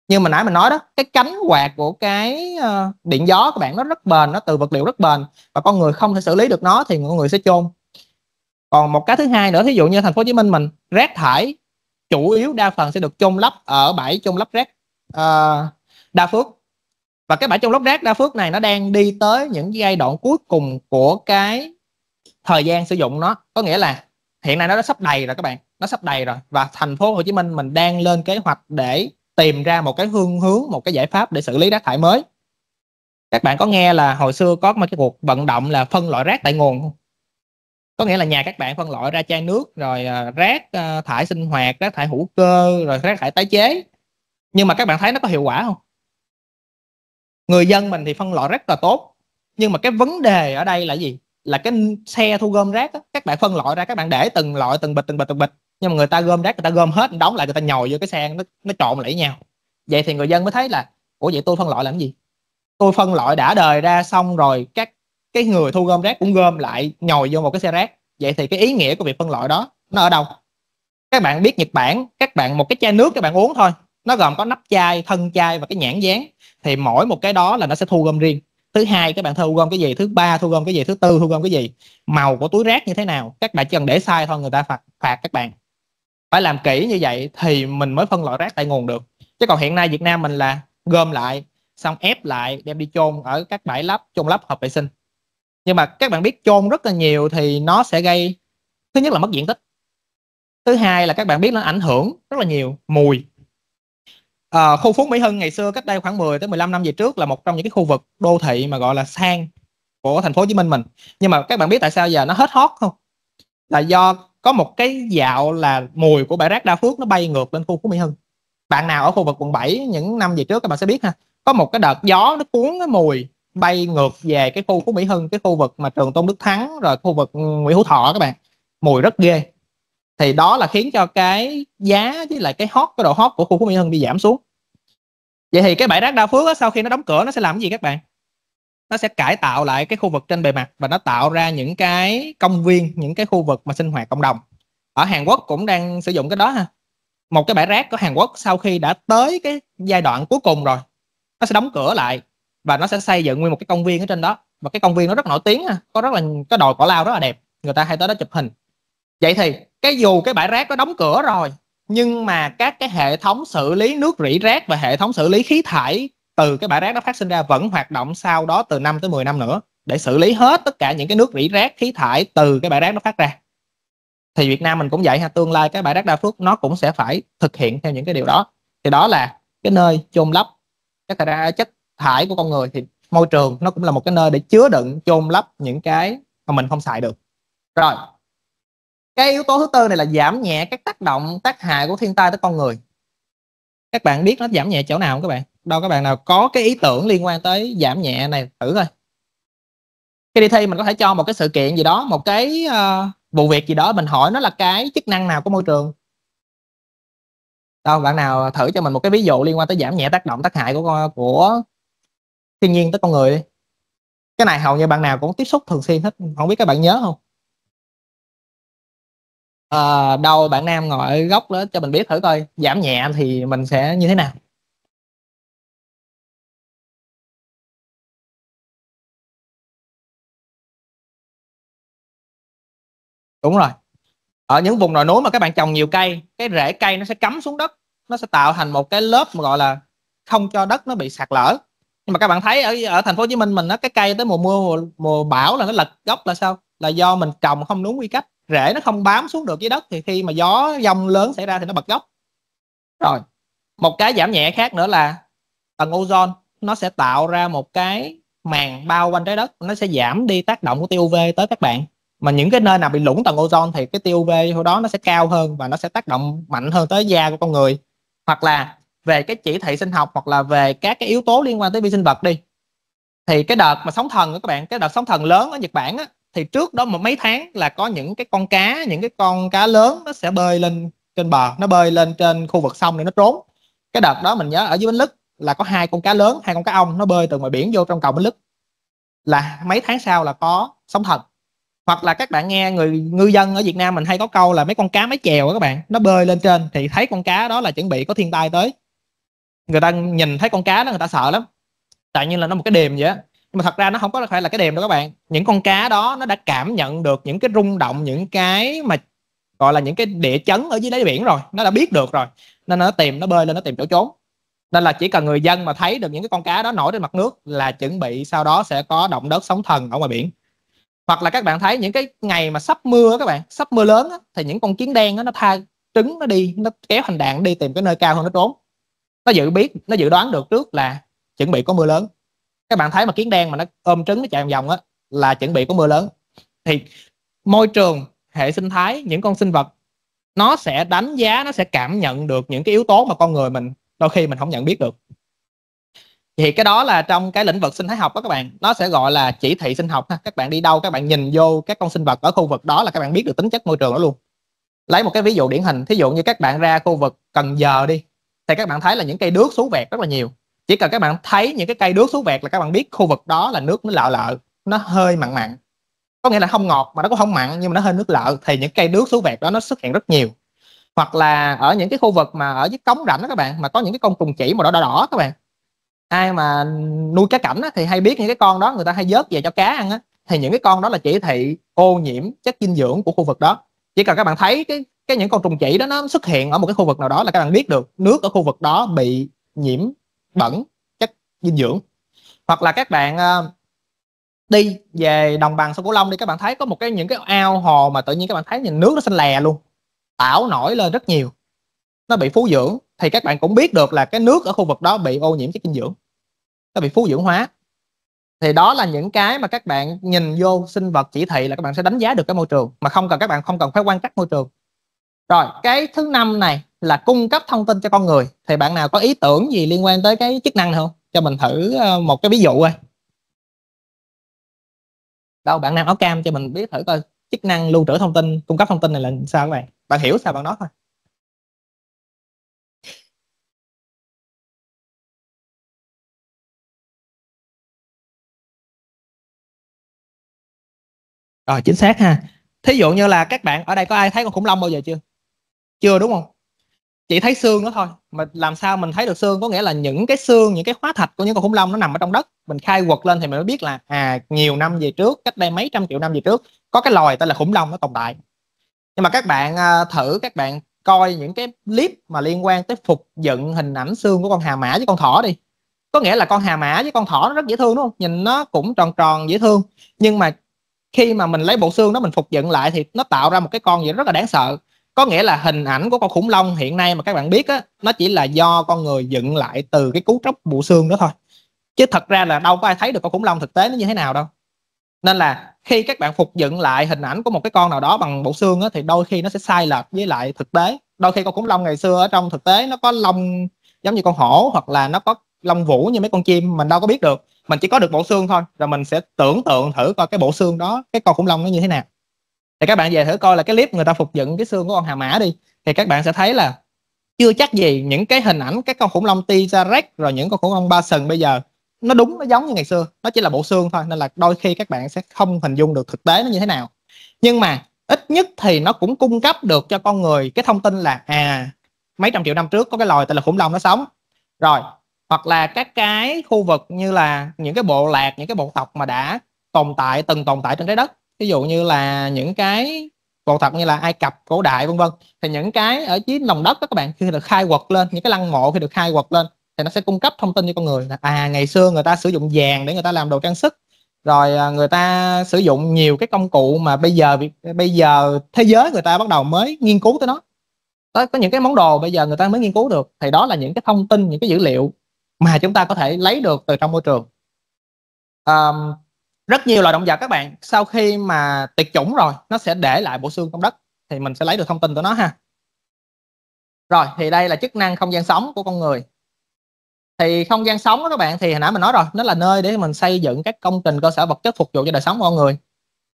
Như mà nãy mình nói đó, cái cánh quạt của cái ờ, điện gió các bạn nó rất bền, nó từ vật liệu rất bền và con người không thể xử lý được nó thì con người sẽ chôn còn một cái thứ hai nữa thí dụ như thành phố Hồ Chí Minh mình rác thải chủ yếu đa phần sẽ được chôn lấp ở bãi chôn lấp rác uh, Đa Phước. Và cái bãi chôn lấp rác Đa Phước này nó đang đi tới những giai đoạn cuối cùng của cái thời gian sử dụng nó. Có nghĩa là hiện nay nó đã sắp đầy rồi các bạn nó sắp đầy rồi. Và thành phố Hồ Chí Minh mình đang lên kế hoạch để tìm ra một cái hương hướng một cái giải pháp để xử lý rác thải mới. Các bạn có nghe là hồi xưa có một cái cuộc vận động là phân loại rác tại nguồn không? Có nghĩa là nhà các bạn phân loại ra chai nước rồi à, rác à, thải sinh hoạt rác thải hữu cơ rồi rác thải tái chế. Nhưng mà các bạn thấy nó có hiệu quả không? Người dân mình thì phân loại rất là tốt. Nhưng mà cái vấn đề ở đây là gì? Là cái xe thu gom rác đó, các bạn phân loại ra các bạn để từng loại từng bịch từng bịch từng bịch. Nhưng mà người ta gom rác người ta gom hết đóng lại người ta nhồi vô cái xe nó nó trộn lại nhau. Vậy thì người dân mới thấy là ủa vậy tôi phân loại làm gì? Tôi phân loại đã đời ra xong rồi các cái người thu gom rác cũng gom lại nhồi vô một cái xe rác. Vậy thì cái ý nghĩa của việc phân loại đó nó ở đâu? Các bạn biết Nhật Bản, các bạn một cái chai nước các bạn uống thôi, nó gồm có nắp chai, thân chai và cái nhãn dán. Thì mỗi một cái đó là nó sẽ thu gom riêng. Thứ hai, các bạn thu gom cái gì? Thứ ba, thu gom cái gì? Thứ tư, thu gom cái gì? Màu của túi rác như thế nào? Các bạn chỉ cần để sai thôi, người ta phạt phạt các bạn. Phải làm kỹ như vậy thì mình mới phân loại rác tại nguồn được. Chứ còn hiện nay Việt Nam mình là gom lại, xong ép lại, đem đi chôn ở các bãi lấp chôn lấp hợp vệ sinh nhưng mà các bạn biết chôn rất là nhiều thì nó sẽ gây thứ nhất là mất diện tích. Thứ hai là các bạn biết nó ảnh hưởng rất là nhiều mùi. À, khu Phú Mỹ Hưng ngày xưa cách đây khoảng 10 tới 15 năm về trước là một trong những cái khu vực đô thị mà gọi là sang của thành phố Hồ Chí Minh mình. Nhưng mà các bạn biết tại sao giờ nó hết hot không? Là do có một cái dạo là mùi của bãi rác Đa Phước nó bay ngược lên khu Phú Mỹ Hưng. Bạn nào ở khu vực quận 7 những năm về trước các bạn sẽ biết ha. Có một cái đợt gió nó cuốn cái mùi bay ngược về cái khu Phú Mỹ Hưng cái khu vực mà trường Tôn Đức Thắng rồi khu vực Nguyễn Hữu Thọ các bạn. Mùi rất ghê. Thì đó là khiến cho cái giá với lại cái hot cái độ hot của khu Phú Mỹ Hưng bị giảm xuống. Vậy thì cái bãi rác Đa Phước đó, sau khi nó đóng cửa nó sẽ làm cái gì các bạn? Nó sẽ cải tạo lại cái khu vực trên bề mặt và nó tạo ra những cái công viên những cái khu vực mà sinh hoạt cộng đồng. Ở Hàn Quốc cũng đang sử dụng cái đó ha. Một cái bãi rác của Hàn Quốc sau khi đã tới cái giai đoạn cuối cùng rồi nó sẽ đóng cửa lại và nó sẽ xây dựng nguyên một cái công viên ở trên đó. Và cái công viên nó rất nổi tiếng có rất là có đồi cỏ lao rất là đẹp. Người ta hay tới đó chụp hình. Vậy thì, cái dù cái bãi rác nó đóng cửa rồi, nhưng mà các cái hệ thống xử lý nước rỉ rác và hệ thống xử lý khí thải từ cái bãi rác nó phát sinh ra vẫn hoạt động sau đó từ 5 tới 10 năm nữa để xử lý hết tất cả những cái nước rỉ rác, khí thải từ cái bãi rác nó phát ra. Thì Việt Nam mình cũng vậy ha. Tương lai cái bãi rác Đa Phước nó cũng sẽ phải thực hiện theo những cái điều đó. Thì đó là cái nơi chôn lấp chất thải chất thải của con người thì môi trường nó cũng là một cái nơi để chứa đựng chôn lấp những cái mà mình không xài được. Rồi cái yếu tố thứ tư này là giảm nhẹ các tác động tác hại của thiên tai tới con người. Các bạn biết nó giảm nhẹ chỗ nào không các bạn? Đâu các bạn nào có cái ý tưởng liên quan tới giảm nhẹ này thử thôi khi đi thi mình có thể cho một cái sự kiện gì đó một cái uh, vụ việc gì đó mình hỏi nó là cái chức năng nào của môi trường. Đâu bạn nào thử cho mình một cái ví dụ liên quan tới giảm nhẹ tác động tác hại của của thiên nhiên tới con người đi. Cái này hầu như bạn nào cũng tiếp xúc thường xuyên hết không biết các bạn nhớ không? À, đâu bạn nam ngồi ở góc đó cho mình biết thử coi giảm nhẹ thì mình sẽ như thế nào? Đúng rồi. Ở những vùng đồi núi mà các bạn trồng nhiều cây cái rễ cây nó sẽ cắm xuống đất nó sẽ tạo thành một cái lớp mà gọi là không cho đất nó bị sạt lở nhưng mà các bạn thấy ở ở thành phố Hồ Chí Minh mình nó cái cây tới mùa mưa mùa, mùa bão là nó lật gốc là sao? Là do mình trồng không đúng quy cách rễ nó không bám xuống được dưới đất thì khi mà gió giông lớn xảy ra thì nó bật gốc. Rồi một cái giảm nhẹ khác nữa là tầng ozone nó sẽ tạo ra một cái màn bao quanh trái đất nó sẽ giảm đi tác động của tia UV tới các bạn. Mà những cái nơi nào bị lũng tầng ozone thì cái tia UV hồi đó nó sẽ cao hơn và nó sẽ tác động mạnh hơn tới da của con người. Hoặc là về cái chỉ thị sinh học hoặc là về các cái yếu tố liên quan tới vi sinh vật đi. Thì cái đợt mà sóng thần các bạn cái đợt sóng thần lớn ở Nhật Bản á, thì trước đó một mấy tháng là có những cái con cá những cái con cá lớn nó sẽ bơi lên trên bờ nó bơi lên trên khu vực sông để nó trốn. Cái đợt đó mình nhớ ở dưới bến lức là có hai con cá lớn hai con cá ong nó bơi từ ngoài biển vô trong cầu bến lức. Là mấy tháng sau là có sóng thần. Hoặc là các bạn nghe người ngư dân ở Việt Nam mình hay có câu là mấy con cá máy chèo các bạn nó bơi lên trên thì thấy con cá đó là chuẩn bị có thiên tai tới người ta nhìn thấy con cá đó người ta sợ lắm. Tại như là nó một cái đềm vậy á. Nhưng mà thật ra nó không có phải là cái đềm đâu các bạn. Những con cá đó nó đã cảm nhận được những cái rung động những cái mà gọi là những cái địa chấn ở dưới đáy biển rồi. Nó đã biết được rồi. Nên nó tìm nó bơi lên nó tìm chỗ trốn. Nên là chỉ cần người dân mà thấy được những cái con cá đó nổi trên mặt nước là chuẩn bị sau đó sẽ có động đất sóng thần ở ngoài biển. Hoặc là các bạn thấy những cái ngày mà sắp mưa các bạn sắp mưa lớn á, thì những con kiến đen đó, nó tha trứng nó đi nó kéo hành đạn đi tìm cái nơi cao hơn nó trốn nó dự biết, nó dự đoán được trước là chuẩn bị có mưa lớn. Các bạn thấy mà kiến đen mà nó ôm trứng, nó chạy vòng vòng á, là chuẩn bị có mưa lớn. Thì môi trường, hệ sinh thái, những con sinh vật, nó sẽ đánh giá, nó sẽ cảm nhận được những cái yếu tố mà con người mình đôi khi mình không nhận biết được. Thì cái đó là trong cái lĩnh vực sinh thái học đó các bạn. Nó sẽ gọi là chỉ thị sinh học ha. Các bạn đi đâu, các bạn nhìn vô các con sinh vật ở khu vực đó là các bạn biết được tính chất môi trường đó luôn. Lấy một cái ví dụ điển hình. Thí dụ như các bạn ra khu vực Cần Giờ đi thì các bạn thấy là những cây đước xuống vẹt rất là nhiều. Chỉ cần các bạn thấy những cái cây đước xuống vẹt là các bạn biết khu vực đó là nước nó lợ lợ nó hơi mặn mặn. Có nghĩa là không ngọt mà nó cũng không mặn nhưng mà nó hơi nước lợ thì những cây đước xuống vẹt đó nó xuất hiện rất nhiều. Hoặc là ở những cái khu vực mà ở dưới cống rãnh đó các bạn mà có những cái con trùng chỉ màu đỏ đỏ đỏ các bạn. Ai mà nuôi cá cảnh á, thì hay biết những cái con đó người ta hay vớt về cho cá ăn á. Thì những cái con đó là chỉ thị ô nhiễm chất dinh dưỡng của khu vực đó. Chỉ cần các bạn thấy cái cái những con trùng chỉ đó nó xuất hiện ở một cái khu vực nào đó là các bạn biết được, nước ở khu vực đó bị nhiễm bẩn chất dinh dưỡng. Hoặc là các bạn ờ, đi về đồng bằng sông cửu long đi, các bạn thấy có một cái những cái ao hồ mà tự nhiên các bạn thấy nhìn nước nó xanh lè luôn, tảo nổi lên rất nhiều, nó bị phú dưỡng. Thì các bạn cũng biết được là cái nước ở khu vực đó bị ô nhiễm chất dinh dưỡng, nó bị phú dưỡng hóa. Thì đó là những cái mà các bạn nhìn vô sinh vật chỉ thị là các bạn sẽ đánh giá được cái môi trường, mà không cần, các bạn không cần phải quan trắc môi trường rồi, cái thứ năm này là cung cấp thông tin cho con người. Thì bạn nào có ý tưởng gì liên quan tới cái chức năng này không? Cho mình thử ờ, một cái ví dụ coi đâu, bạn nào áo cam cho mình biết thử coi. Chức năng lưu trữ thông tin, cung cấp thông tin này là sao các bạn? Bạn hiểu sao bạn nói thôi. Rồi, chính xác ha. Thí dụ như là các bạn ở đây có ai thấy con khủng long bao giờ chưa? Chưa đúng không? Chỉ thấy xương đó thôi. Mà làm sao mình thấy được xương? Có nghĩa là những cái xương những cái hóa thạch của những con khủng long nó nằm ở trong đất. Mình khai quật lên thì mình mới biết là à nhiều năm về trước cách đây mấy trăm triệu năm về trước có cái loài tên là khủng long nó tồn tại. Nhưng mà các bạn uh, thử các bạn coi những cái clip mà liên quan tới phục dựng hình ảnh xương của con hà mã với con thỏ đi. Có nghĩa là con hà mã với con thỏ nó rất dễ thương đúng không? Nhìn nó cũng tròn tròn dễ thương. Nhưng mà khi mà mình lấy bộ xương đó mình phục dựng lại thì nó tạo ra một cái con gì rất là đáng sợ có nghĩa là hình ảnh của con khủng long hiện nay mà các bạn biết á nó chỉ là do con người dựng lại từ cái cú tróc bộ xương đó thôi. Chứ thật ra là đâu có ai thấy được con khủng long thực tế nó như thế nào đâu. Nên là khi các bạn phục dựng lại hình ảnh của một cái con nào đó bằng bộ xương á, thì đôi khi nó sẽ sai lệch với lại thực tế. Đôi khi con khủng long ngày xưa ở trong thực tế nó có lông giống như con hổ hoặc là nó có lông vũ như mấy con chim mình đâu có biết được. Mình chỉ có được bộ xương thôi rồi mình sẽ tưởng tượng thử coi cái bộ xương đó cái con khủng long nó như thế nào thì các bạn về thử coi là cái clip người ta phục dựng cái xương của con hà mã đi. Thì các bạn sẽ thấy là chưa chắc gì những cái hình ảnh các con khủng long T-Rex rồi những con khủng long ba sừng bây giờ nó đúng, nó giống như ngày xưa. Nó chỉ là bộ xương thôi, nên là đôi khi các bạn sẽ không hình dung được thực tế nó như thế nào. Nhưng mà ít nhất thì nó cũng cung cấp được cho con người cái thông tin là à mấy trăm triệu năm trước có cái loài tên là khủng long nó sống. Rồi, hoặc là các cái khu vực như là những cái bộ lạc, những cái bộ tộc mà đã tồn tại, từng tồn tại trên trái đất ví dụ như là những cái cổ thật như là Ai Cập cổ đại vân vân. Thì những cái ở dưới lòng đất đó các bạn khi được khai quật lên những cái lăng mộ khi được khai quật lên thì nó sẽ cung cấp thông tin cho con người là à ngày xưa người ta sử dụng vàng để người ta làm đồ trang sức. Rồi à, người ta sử dụng nhiều cái công cụ mà bây giờ bây giờ thế giới người ta bắt đầu mới nghiên cứu tới nó. Có, có những cái món đồ bây giờ người ta mới nghiên cứu được. Thì đó là những cái thông tin những cái dữ liệu mà chúng ta có thể lấy được từ trong môi trường. Um, rất nhiều loài động vật các bạn, sau khi mà tuyệt chủng rồi, nó sẽ để lại bộ xương trong đất, thì mình sẽ lấy được thông tin của nó ha. Rồi, thì đây là chức năng không gian sống của con người. Thì không gian sống đó các bạn, thì hồi nãy mình nói rồi, nó là nơi để mình xây dựng các công trình cơ sở vật chất phục vụ cho đời sống của con người.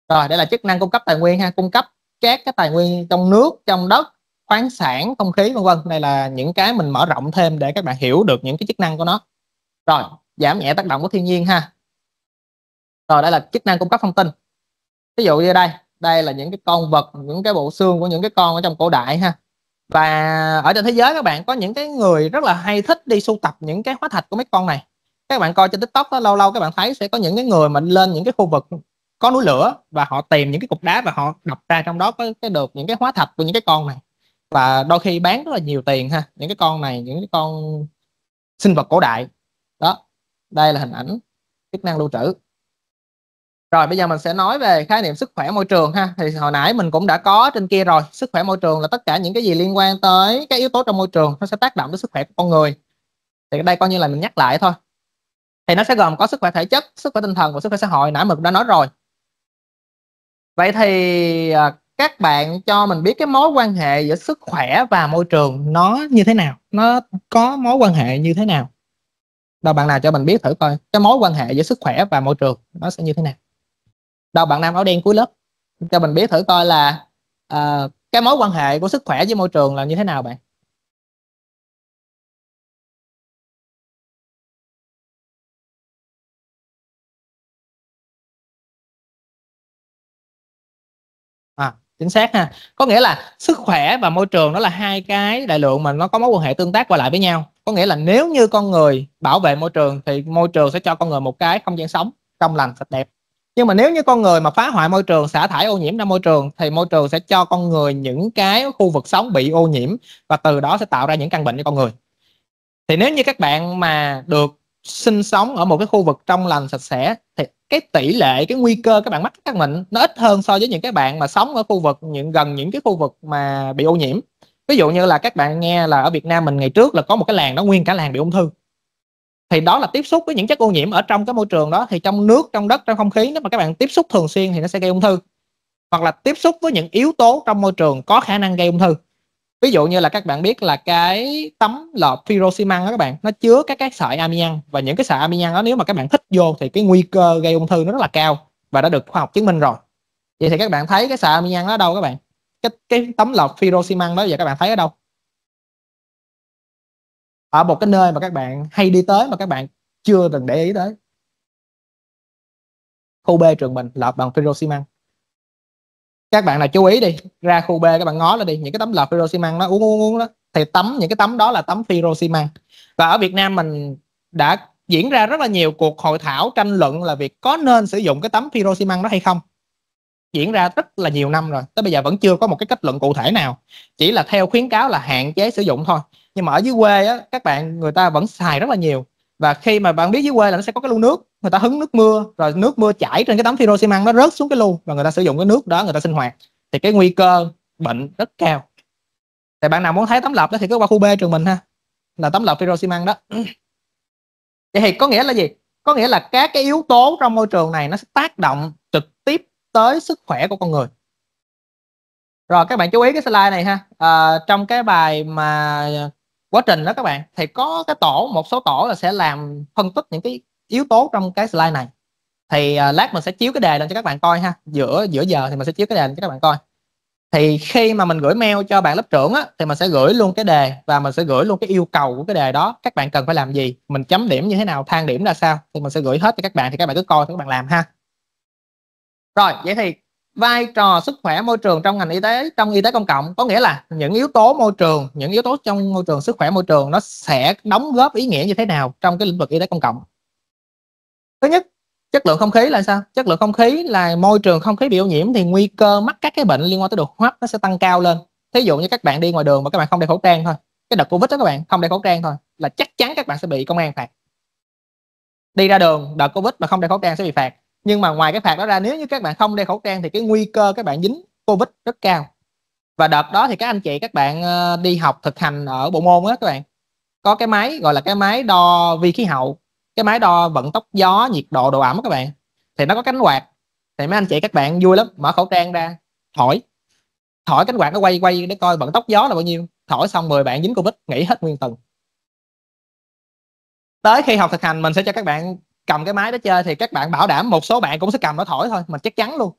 Rồi, đây là chức năng cung cấp tài nguyên ha, cung cấp các cái tài nguyên trong nước, trong đất, khoáng sản, không khí, vân vân. Đây là những cái mình mở rộng thêm để các bạn hiểu được những cái chức năng của nó. Rồi, giảm nhẹ tác động của thiên nhiên ha rồi đây là chức năng cung cấp thông tin ví dụ như đây đây là những cái con vật những cái bộ xương của những cái con ở trong cổ đại ha và ở trên thế giới các bạn có những cái người rất là hay thích đi sưu tập những cái hóa thạch của mấy con này các bạn coi trên tiktok đó, lâu lâu các bạn thấy sẽ có những cái người mà lên những cái khu vực có núi lửa và họ tìm những cái cục đá và họ đập ra trong đó có cái được những cái hóa thạch của những cái con này và đôi khi bán rất là nhiều tiền ha những cái con này những cái con sinh vật cổ đại đó đây là hình ảnh chức năng lưu trữ rồi bây giờ mình sẽ nói về khái niệm sức khỏe môi trường ha. Thì hồi nãy mình cũng đã có trên kia rồi. Sức khỏe môi trường là tất cả những cái gì liên quan tới các yếu tố trong môi trường nó sẽ tác động đến sức khỏe của con người. Thì đây coi như là mình nhắc lại thôi. Thì nó sẽ gồm có sức khỏe thể chất, sức khỏe tinh thần và sức khỏe xã hội. Nãy mình đã nói rồi. Vậy thì à, các bạn cho mình biết cái mối quan hệ giữa sức khỏe và môi trường nó như thế nào? Nó có mối quan hệ như thế nào? Đâu bạn nào cho mình biết thử coi cái mối quan hệ giữa sức khỏe và môi trường nó sẽ như thế nào? Đâu bạn nam áo đen cuối lớp. Cho mình biết thử coi là uh, cái mối quan hệ của sức khỏe với môi trường là như thế nào bạn? À chính xác ha. Có nghĩa là sức khỏe và môi trường đó là hai cái đại lượng mà nó có mối quan hệ tương tác qua lại với nhau. Có nghĩa là nếu như con người bảo vệ môi trường thì môi trường sẽ cho con người một cái không gian sống trong lành sạch đẹp nhưng mà nếu như con người mà phá hoại môi trường, xả thải ô nhiễm ra môi trường, thì môi trường sẽ cho con người những cái khu vực sống bị ô nhiễm và từ đó sẽ tạo ra những căn bệnh cho con người. Thì nếu như các bạn mà được sinh sống ở một cái khu vực trong lành, sạch sẽ, thì cái tỷ lệ, cái nguy cơ các bạn mắc các bệnh nó ít hơn so với những cái bạn mà sống ở khu vực những, gần những cái khu vực mà bị ô nhiễm. Ví dụ như là các bạn nghe là ở Việt Nam mình ngày trước là có một cái làng đó, nguyên cả làng bị ung thư thì đó là tiếp xúc với những chất ô nhiễm ở trong cái môi trường đó. Thì trong nước, trong đất, trong không khí, nếu mà các bạn tiếp xúc thường xuyên thì nó sẽ gây ung thư. Hoặc là tiếp xúc với những yếu tố trong môi trường có khả năng gây ung thư. Ví dụ như là các bạn biết là cái tấm lợp pyroximăng đó các bạn, nó chứa các cái sợi amian và những cái sợi amian đó nếu mà các bạn thích vô thì cái nguy cơ gây ung thư nó rất là cao và đã được khoa học chứng minh rồi. Vậy thì các bạn thấy cái sợi amian đó ở đâu các bạn? Cái cái tấm lợp pyroximăng đó, giờ các bạn thấy ở đâu? Ở một cái nơi mà các bạn hay đi tới mà các bạn chưa từng để ý tới. Khu B trường mình lợp bằng pyroximăng các bạn là chú ý đi, ra khu B các bạn ngó lên đi, những cái tấm lợp pyroximăng nó uống uống uống đó. Thì tấm, những cái tấm đó là tấm pyroximăng và ở Việt Nam mình đã diễn ra rất là nhiều cuộc hội thảo tranh luận là việc có nên sử dụng cái tấm pyroximăng đó hay không. Diễn ra rất là nhiều năm rồi, tới bây giờ vẫn chưa có một cái kết luận cụ thể nào. Chỉ là theo khuyến cáo là hạn chế sử dụng thôi nhưng mà ở dưới quê á các bạn người ta vẫn xài rất là nhiều. Và khi mà bạn biết dưới quê là nó sẽ có cái lu nước người ta hứng nước mưa rồi nước mưa chảy trên cái tấm phiro xi măng nó rớt xuống cái lu và người ta sử dụng cái nước đó người ta sinh hoạt. Thì cái nguy cơ bệnh rất cao. Thì bạn nào muốn thấy tấm lợp đó thì cứ qua khu B trường mình ha là tấm lợp phiro xi măng đó. Vậy thì có nghĩa là gì? Có nghĩa là các cái yếu tố trong môi trường này nó sẽ tác động trực tiếp tới sức khỏe của con người. Rồi các bạn chú ý cái slide này ha. À, trong cái bài mà quá trình đó các bạn thì có cái tổ một số tổ là sẽ làm phân tích những cái yếu tố trong cái slide này. Thì uh, lát mình sẽ chiếu cái đề lên cho các bạn coi ha. Giữa giữa giờ thì mình sẽ chiếu cái đề lên cho các bạn coi. Thì khi mà mình gửi mail cho bạn lớp trưởng á, thì mình sẽ gửi luôn cái đề và mình sẽ gửi luôn cái yêu cầu của cái đề đó. Các bạn cần phải làm gì mình chấm điểm như thế nào thang điểm ra sao thì mình sẽ gửi hết cho các bạn thì các bạn cứ coi thì các bạn làm ha. Rồi vậy thì vai trò sức khỏe môi trường trong ngành y tế, trong y tế công cộng. Có nghĩa là những yếu tố môi trường, những yếu tố trong môi trường, sức khỏe môi trường nó sẽ đóng góp ý nghĩa như thế nào trong cái lĩnh vực y tế công cộng? Thứ nhất, chất lượng không khí là sao? Chất lượng không khí là môi trường không khí bị ô nhiễm thì nguy cơ mắc các cái bệnh liên quan tới đường hô hấp nó sẽ tăng cao lên. Thí dụ như các bạn đi ngoài đường mà các bạn không đeo khẩu trang thôi, cái đợt covid đó các bạn không đeo khẩu trang thôi là chắc chắn các bạn sẽ bị công an phạt. Đi ra đường, đợt covid mà không đeo khẩu trang sẽ bị phạt nhưng mà ngoài cái phạt đó ra, nếu như các bạn không đeo khẩu trang thì cái nguy cơ các bạn dính covid rất cao. Và đợt đó thì các anh chị, các bạn ờ, đi học thực hành ở bộ môn á các bạn. Có cái máy, gọi là cái máy đo vi khí hậu, cái máy đo vận tốc gió, nhiệt độ độ ẩm các bạn. Thì nó có cánh quạt. Thì mấy anh chị, các bạn vui lắm, mở khẩu trang ra, thổi. Thổi cánh quạt nó quay quay để coi vận tốc gió là bao nhiêu. Thổi xong 10 bạn dính covid, nghỉ hết nguyên tuần. Tới khi học thực hành, mình sẽ cho các bạn cầm cái máy đó chơi thì các bạn bảo đảm một số bạn cũng sẽ cầm nó thổi thôi mình chắc chắn luôn.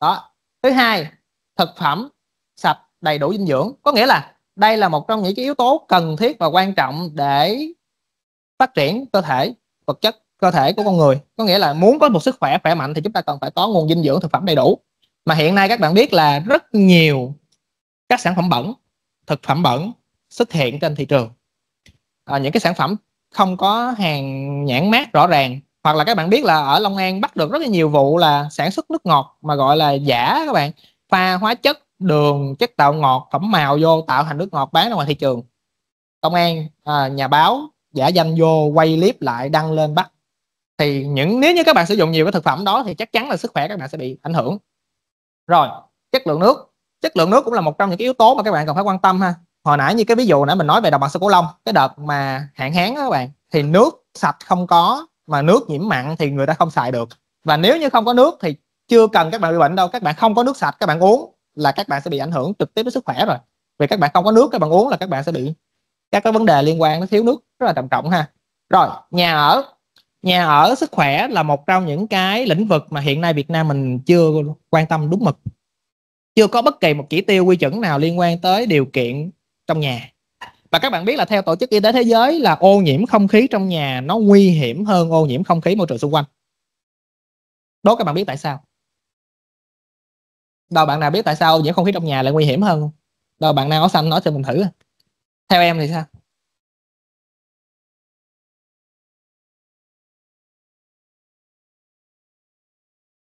Đó. Thứ hai thực phẩm sạch đầy đủ dinh dưỡng. Có nghĩa là đây là một trong những cái yếu tố cần thiết và quan trọng để phát triển cơ thể vật chất cơ thể của con người. Có nghĩa là muốn có một sức khỏe khỏe mạnh thì chúng ta cần phải có nguồn dinh dưỡng thực phẩm đầy đủ. Mà hiện nay các bạn biết là rất nhiều các sản phẩm bẩn thực phẩm bẩn xuất hiện trên thị trường. À, những cái sản phẩm không có hàng nhãn mát rõ ràng. Hoặc là các bạn biết là ở Long An bắt được rất là nhiều vụ là sản xuất nước ngọt mà gọi là giả các bạn. Pha hóa chất đường chất tạo ngọt phẩm màu vô tạo thành nước ngọt bán ra ngoài thị trường. Công an à, nhà báo giả danh vô quay clip lại đăng lên bắt. Thì những nếu như các bạn sử dụng nhiều cái thực phẩm đó thì chắc chắn là sức khỏe các bạn sẽ bị ảnh hưởng. Rồi chất lượng nước. Chất lượng nước cũng là một trong những cái yếu tố mà các bạn cần phải quan tâm ha hồi nãy như cái ví dụ nãy mình nói về đồng bằng sông cửu long, cái đợt mà hạn hán đó các bạn, thì nước sạch không có mà nước nhiễm mặn thì người ta không xài được. Và nếu như không có nước thì chưa cần các bạn bị bệnh đâu, các bạn không có nước sạch các bạn uống là các bạn sẽ bị ảnh hưởng trực tiếp đến sức khỏe rồi. Vì các bạn không có nước các bạn uống là các bạn sẽ bị, các cái vấn đề liên quan đến thiếu nước rất là trầm trọng ha. Rồi, nhà ở nhà ở sức khỏe là một trong những cái lĩnh vực mà hiện nay Việt Nam mình chưa quan tâm đúng mực. Chưa có bất kỳ một chỉ tiêu quy chuẩn nào liên quan tới điều kiện trong nhà. Và các bạn biết là theo tổ chức y tế thế giới là ô nhiễm không khí trong nhà nó nguy hiểm hơn ô nhiễm không khí môi trường xung quanh. Đố các bạn biết tại sao? Đâu bạn nào biết tại sao ô nhiễm không khí trong nhà lại nguy hiểm hơn đâu bạn nào áo xanh nói cho mình thử theo em thì sao?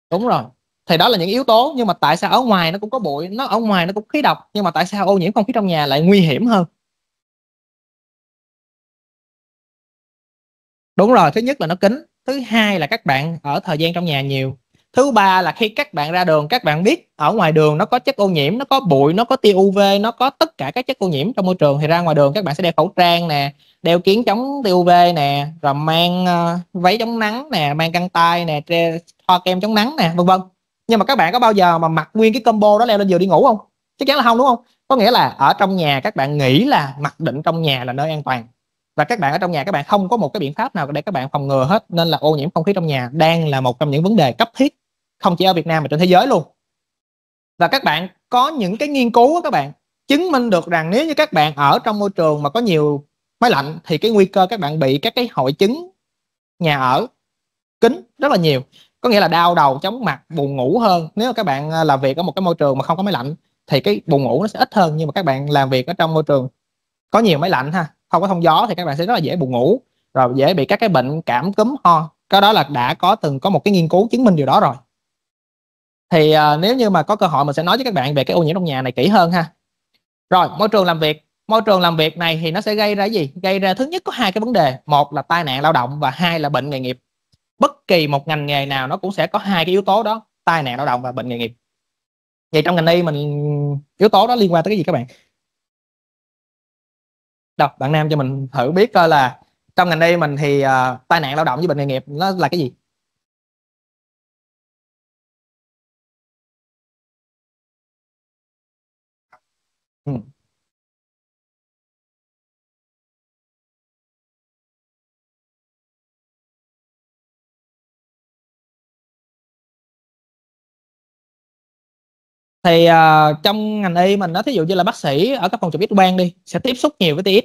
Đúng rồi thì đó là những yếu tố nhưng mà tại sao ở ngoài nó cũng có bụi nó ở ngoài nó cũng khí độc nhưng mà tại sao ô nhiễm không khí trong nhà lại nguy hiểm hơn? Đúng rồi thứ nhất là nó kín thứ hai là các bạn ở thời gian trong nhà nhiều thứ ba là khi các bạn ra đường các bạn biết ở ngoài đường nó có chất ô nhiễm nó có bụi nó có tia uv nó có tất cả các chất ô nhiễm trong môi trường thì ra ngoài đường các bạn sẽ đeo khẩu trang nè đeo kiến chống tia uv nè rồi mang uh, váy chống nắng nè mang găng tay nè thoa kem chống nắng nè vân vân nhưng mà các bạn có bao giờ mà mặc nguyên cái combo đó leo lên giường đi ngủ không? Chắc chắn là không, đúng không? Có nghĩa là ở trong nhà các bạn nghĩ là mặc định trong nhà là nơi an toàn. Và các bạn ở trong nhà, các bạn không có một cái biện pháp nào để các bạn phòng ngừa hết nên là ô nhiễm không khí trong nhà đang là một trong những vấn đề cấp thiết, không chỉ ở Việt Nam mà trên thế giới luôn. Và các bạn có những cái nghiên cứu các bạn, chứng minh được rằng nếu như các bạn ở trong môi trường mà có nhiều máy lạnh thì cái nguy cơ các bạn bị các cái hội chứng nhà ở kính rất là nhiều có nghĩa là đau đầu chóng mặt buồn ngủ hơn. Nếu các bạn à, làm việc ở một cái môi trường mà không có máy lạnh thì cái buồn ngủ nó sẽ ít hơn. Nhưng mà các bạn làm việc ở trong môi trường có nhiều máy lạnh ha không có thông gió thì các bạn sẽ rất là dễ buồn ngủ. Rồi dễ bị các cái bệnh cảm cúm ho. Cái đó là đã có từng có một cái nghiên cứu chứng minh điều đó rồi. Thì uh, nếu như mà có cơ hội mình sẽ nói với các bạn về cái ô nhiễm trong nhà này kỹ hơn ha. Rồi môi trường làm việc. Môi trường làm việc này thì nó sẽ gây ra gì? Gây ra thứ nhất có hai cái vấn đề. Một là tai nạn lao động và hai là bệnh nghề nghiệp bất kỳ một ngành nghề nào nó cũng sẽ có hai cái yếu tố đó tai nạn lao động và bệnh nghề nghiệp. Vậy trong ngành y mình yếu tố đó liên quan tới cái gì các bạn? Đâu bạn nam cho mình thử biết coi là trong ngành y mình thì uh, tai nạn lao động với bệnh nghề nghiệp nó là cái gì? Ừ. thì uh, trong ngành y mình nó thí dụ như là bác sĩ ở các phòng chụp x quang đi sẽ tiếp xúc nhiều với tia x.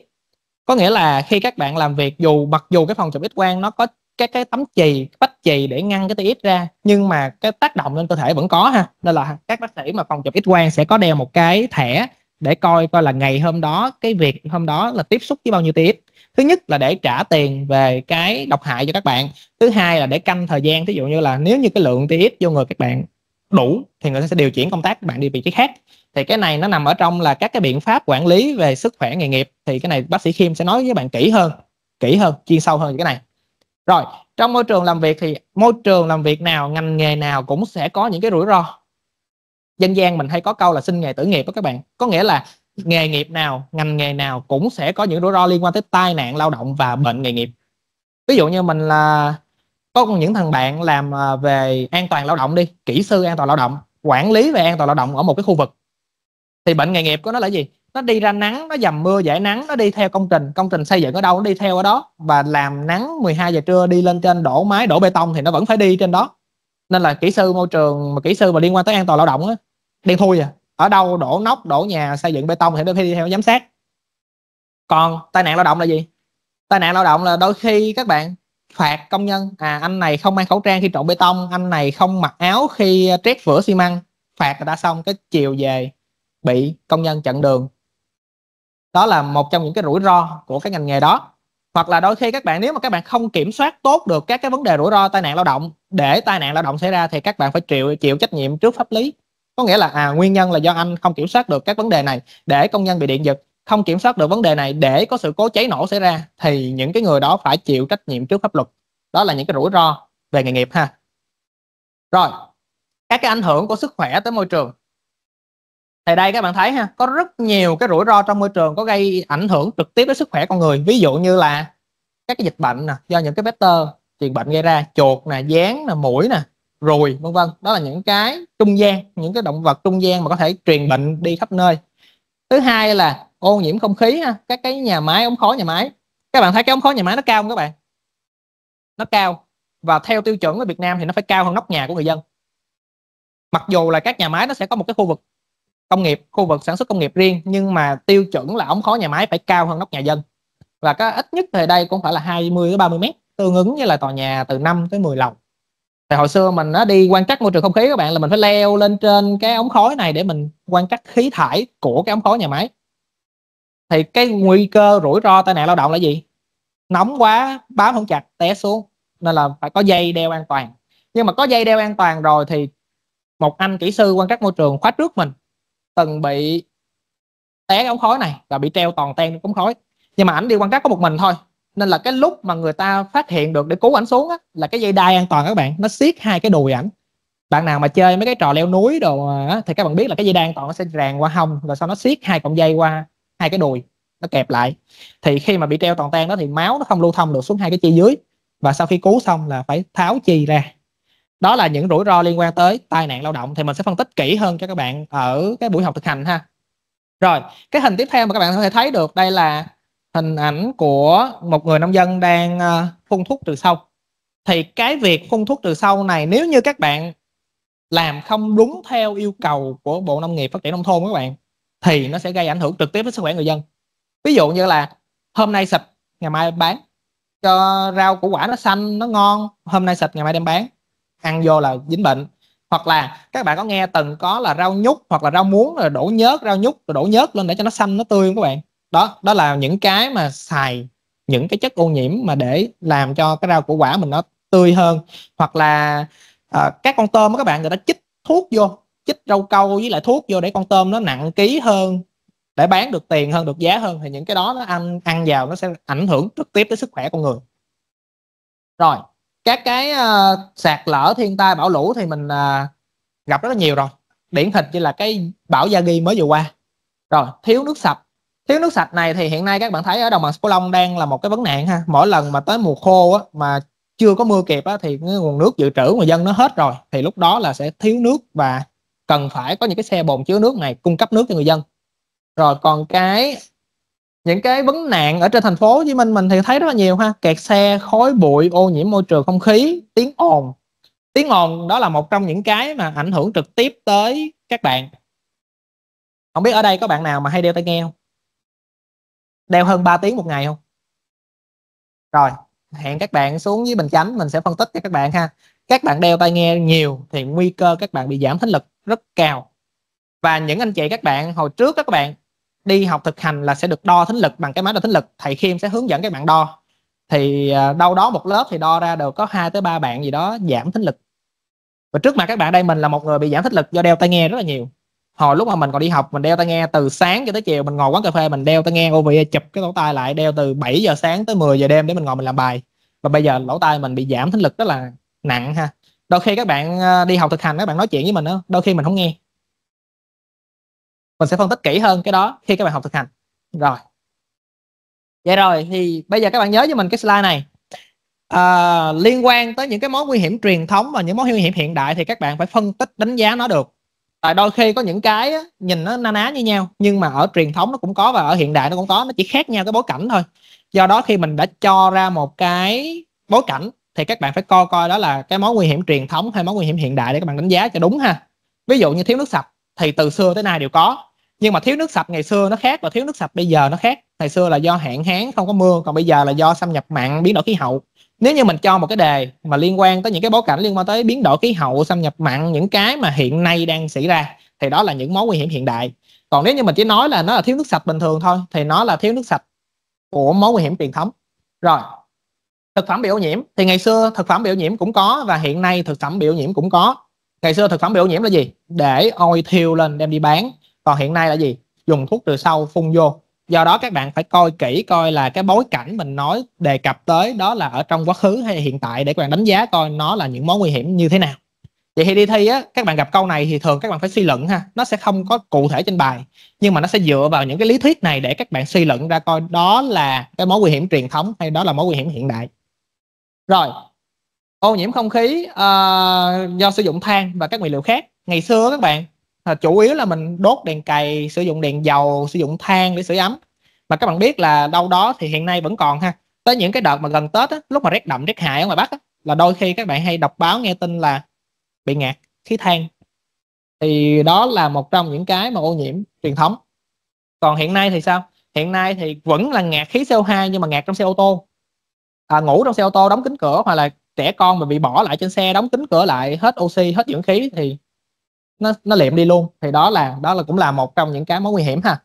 Có nghĩa là khi các bạn làm việc dù mặc dù cái phòng chụp x quang nó có các cái tấm chì vách chì để ngăn cái tia x ra nhưng mà cái tác động lên cơ thể vẫn có ha. Nên là các bác sĩ mà phòng chụp x quang sẽ có đeo một cái thẻ để coi coi là ngày hôm đó cái việc hôm đó là tiếp xúc với bao nhiêu tia x. Thứ nhất là để trả tiền về cái độc hại cho các bạn. Thứ hai là để canh thời gian ví dụ như là nếu như cái lượng tia x vô người các bạn đủ thì người ta sẽ điều chuyển công tác bạn đi vị trí khác. Thì cái này nó nằm ở trong là các cái biện pháp quản lý về sức khỏe nghề nghiệp. Thì cái này bác sĩ Kim sẽ nói với bạn kỹ hơn kỹ hơn, chuyên sâu hơn cái này. Rồi, trong môi trường làm việc thì môi trường làm việc nào, ngành nghề nào cũng sẽ có những cái rủi ro. Dân gian mình hay có câu là sinh nghề tử nghiệp đó các bạn. Có nghĩa là nghề nghiệp nào, ngành nghề nào cũng sẽ có những rủi ro liên quan tới tai nạn, lao động và bệnh nghề nghiệp. Ví dụ như mình là có những thằng bạn làm à, về an toàn lao động đi, kỹ sư an toàn lao động, quản lý về an toàn lao động ở một cái khu vực. Thì bệnh nghề nghiệp của nó là gì? Nó đi ra nắng, nó dầm mưa giải nắng, nó đi theo công trình công trình xây dựng ở đâu nó đi theo ở đó. Và làm nắng 12 giờ trưa, đi lên trên đổ mái, đổ bê tông thì nó vẫn phải đi trên đó. Nên là kỹ sư môi trường mà kỹ sư mà liên quan tới an toàn lao động á, đen thui à. Ở đâu đổ nóc, đổ nhà, xây dựng bê tông thì nó phải đi theo giám sát. Còn tai nạn lao động là gì? Tai nạn lao động là đôi khi các bạn phạt công nhân. À anh này không mang khẩu trang khi trộn bê tông. Anh này không mặc áo khi à, trét vữa xi măng. Phạt người ta xong, cái chiều về bị công nhân chặn đường. Đó là một trong những cái rủi ro của cái ngành nghề đó. Hoặc là đôi khi các bạn, nếu mà các bạn không kiểm soát tốt được các cái vấn đề rủi ro tai nạn lao động, để tai nạn lao động xảy ra thì các bạn phải chịu chịu trách nhiệm trước pháp lý. Có nghĩa là à nguyên nhân là do anh không kiểm soát được các vấn đề này để công nhân bị điện giật không kiểm soát được vấn đề này để có sự cố cháy nổ xảy ra, thì những cái người đó phải chịu trách nhiệm trước pháp luật. Đó là những cái rủi ro về nghề nghiệp ha. Rồi, các cái ảnh hưởng của sức khỏe tới môi trường. Thì đây các bạn thấy ha, có rất nhiều cái rủi ro trong môi trường có gây ảnh hưởng trực tiếp đến sức khỏe con người. Ví dụ như là các cái dịch bệnh nè, do những cái vector truyền bệnh gây ra, chuột nè, dán nè, mũi nè, ruồi, vân vân. Đó là những cái trung gian, những cái động vật trung gian mà có thể truyền bệnh đi khắp nơi. Thứ hai là ô nhiễm không khí ha, các cái nhà máy, ống khói nhà máy. Các bạn thấy cái ống khói nhà máy nó cao không các bạn? Nó cao và theo tiêu chuẩn của Việt Nam thì nó phải cao hơn nóc nhà của người dân. Mặc dù là các nhà máy nó sẽ có một cái khu vực công nghiệp, khu vực sản xuất công nghiệp riêng, nhưng mà tiêu chuẩn là ống khói nhà máy phải cao hơn nóc nhà dân. Và có ít nhất thì đây cũng phải là 20 đến 30 mét, tương ứng với là tòa nhà từ 5 tới 10 lầu. Thì hồi xưa mình nó đi quan trắc môi trường không khí các bạn, là mình phải leo lên trên cái ống khói này để mình quan trắc khí thải của cái ống khói nhà máy thì cái nguy cơ rủi ro tai nạn lao động là gì? Nóng quá bám không chặt té xuống. Nên là phải có dây đeo an toàn. Nhưng mà có dây đeo an toàn rồi thì một anh kỹ sư quan trắc môi trường khóa trước mình từng bị té cái ống khói này và bị treo toàn ten ống khói. Nhưng mà ảnh đi quan trắc có một mình thôi. Nên là cái lúc mà người ta phát hiện được để cứu ảnh xuống á, là cái dây đai an toàn các bạn nó siết hai cái đùi ảnh. Bạn nào mà chơi mấy cái trò leo núi đồ á, thì các bạn biết là cái dây đai an toàn nó sẽ ràng qua hông rồi sau nó siết hai cọng dây qua hai cái đùi, nó kẹp lại. Thì khi mà bị treo toàn tan đó thì máu nó không lưu thông được xuống hai cái chi dưới. Và sau khi cứu xong là phải tháo chi ra. Đó là những rủi ro liên quan tới tai nạn lao động. Thì mình sẽ phân tích kỹ hơn cho các bạn ở cái buổi học thực hành ha. Rồi, cái hình tiếp theo mà các bạn có thể thấy được, đây là hình ảnh của một người nông dân đang ờ, phun thuốc trừ sâu. Thì cái việc phun thuốc trừ sâu này nếu như các bạn làm không đúng theo yêu cầu của bộ nông nghiệp phát triển nông thôn các bạn thì nó sẽ gây ảnh hưởng trực tiếp đến sức khỏe người dân. Ví dụ như là hôm nay xịt ngày mai bán cho rau củ quả nó xanh nó ngon hôm nay xịt ngày mai đem bán ăn vô là dính bệnh. Hoặc là các bạn có nghe từng có là rau nhút hoặc là rau muống rồi đổ nhớt rau nhút rồi đổ nhớt lên để cho nó xanh nó tươi không các bạn? Đó đó là những cái mà xài những cái chất ô nhiễm mà để làm cho cái rau củ quả mình nó tươi hơn. Hoặc là uh, các con tôm các bạn người ta chích thuốc vô chích rau câu với lại thuốc vô để con tôm nó nặng ký hơn để bán được tiền hơn được giá hơn thì những cái đó nó ăn ăn vào nó sẽ ảnh hưởng trực tiếp tới sức khỏe con người. Rồi các cái uh, sạt lở thiên tai bão lũ thì mình uh, gặp rất là nhiều rồi. Điển hình như là cái bão Gia Ghi mới vừa qua. Rồi thiếu nước sạch. Thiếu nước sạch này thì hiện nay các bạn thấy ở đồng bằng sông Long đang là một cái vấn nạn ha. Mỗi lần mà tới mùa khô á, mà chưa có mưa kịp á, thì cái nguồn nước dự trữ người dân nó hết rồi. Thì lúc đó là sẽ thiếu nước và cần phải có những cái xe bồn chứa nước này cung cấp nước cho người dân. Rồi còn cái, những cái vấn nạn ở trên thành phố Hồ Chí Minh mình thì thấy rất là nhiều ha. Kẹt xe, khói bụi, ô nhiễm môi trường không khí, tiếng ồn. Tiếng ồn đó là một trong những cái mà ảnh hưởng trực tiếp tới các bạn. Không biết ở đây có bạn nào mà hay đeo tai nghe không? Đeo hơn 3 tiếng một ngày không? Rồi, hẹn các bạn xuống với bình chánh, mình sẽ phân tích cho các bạn ha các bạn đeo tai nghe nhiều thì nguy cơ các bạn bị giảm thính lực rất cao. Và những anh chị các bạn, hồi trước các bạn, đi học thực hành là sẽ được đo thính lực bằng cái máy đo thính lực, thầy Khiêm sẽ hướng dẫn các bạn đo. Thì à, đâu đó một lớp thì đo ra được có 2 tới ba bạn gì đó giảm thính lực. Và trước mặt các bạn đây mình là một người bị giảm thính lực do đeo tai nghe rất là nhiều. Hồi lúc mà mình còn đi học, mình đeo tai nghe từ sáng cho tới chiều, mình ngồi quán cà phê, mình đeo tai nghe OV e, chụp cái lỗ tai lại, đeo từ 7 giờ sáng tới 10 giờ đêm để mình ngồi mình làm bài. Và bây giờ lỗ tai mình bị giảm thính lực rất là nặng ha. Đôi khi các bạn ờ, đi học thực hành các bạn nói chuyện với mình đó đôi khi mình không nghe. Mình sẽ phân tích kỹ hơn cái đó khi các bạn học thực hành. Rồi. Vậy rồi thì bây giờ các bạn nhớ cho mình cái slide này. À, liên quan tới những cái mối nguy hiểm truyền thống và những mối nguy hiểm hiện đại thì các bạn phải phân tích đánh giá nó được. Tại đôi khi có những cái á, nhìn nó na ná như nhau nhưng mà ở truyền thống nó cũng có và ở hiện đại nó cũng có nó chỉ khác nhau cái bối cảnh thôi. Do đó khi mình đã cho ra một cái bối cảnh thì các bạn phải coi coi đó là cái mối nguy hiểm truyền thống hay mối nguy hiểm hiện đại để các bạn đánh giá cho đúng ha. Ví dụ như thiếu nước sạch thì từ xưa tới nay đều có. Nhưng mà thiếu nước sạch ngày xưa nó khác và thiếu nước sạch bây giờ nó khác. Ngày xưa là do hạn hán, không có mưa, còn bây giờ là do xâm nhập mặn, biến đổi khí hậu. Nếu như mình cho một cái đề mà liên quan tới những cái bối cảnh liên quan tới biến đổi khí hậu, xâm nhập mặn, những cái mà hiện nay đang xảy ra, thì đó là những mối nguy hiểm hiện đại. Còn nếu như mình chỉ nói là nó là thiếu nước sạch bình thường thôi, thì nó là thiếu nước sạch của mối nguy hiểm truyền thống. Rồi thực phẩm bị ô nhiễm. Thì ngày xưa thực phẩm bị ô nhiễm cũng có và hiện nay thực phẩm bị ô nhiễm cũng có. Ngày xưa thực phẩm bị ô nhiễm là gì? Để ôi thiêu lên đem đi bán. Còn hiện nay là gì? Dùng thuốc từ sau phun vô. Do đó các bạn phải coi kỹ coi là cái bối cảnh mình nói đề cập tới đó là ở trong quá khứ hay hiện tại để các bạn đánh giá coi nó là những mối nguy hiểm như thế nào. Vậy khi đi thi á, các bạn gặp câu này thì thường các bạn phải suy luận ha. Nó sẽ không có cụ thể trên bài, nhưng mà nó sẽ dựa vào những cái lý thuyết này để các bạn suy luận ra coi đó là cái mối nguy hiểm truyền thống hay đó là mối nguy hiểm hiện đại rồi ô nhiễm không khí uh, do sử dụng than và các nguyên liệu khác. Ngày xưa các bạn à, chủ yếu là mình đốt đèn cày sử dụng đèn dầu sử dụng than để sưởi ấm. Mà các bạn biết là đâu đó thì hiện nay vẫn còn ha. Tới những cái đợt mà gần tết á, lúc mà rét đậm rét hại ở ngoài bắc á, là đôi khi các bạn hay đọc báo nghe tin là bị ngạt khí than. Thì đó là một trong những cái mà ô nhiễm truyền thống. Còn hiện nay thì sao? Hiện nay thì vẫn là ngạt khí CO2 nhưng mà ngạt trong xe ô tô à, ngủ trong xe ô tô đóng kính cửa hoặc là trẻ con mà bị bỏ lại trên xe đóng kính cửa lại hết oxy hết dưỡng khí thì nó nó liệm đi luôn. Thì đó là đó là cũng là một trong những cái mối nguy hiểm ha.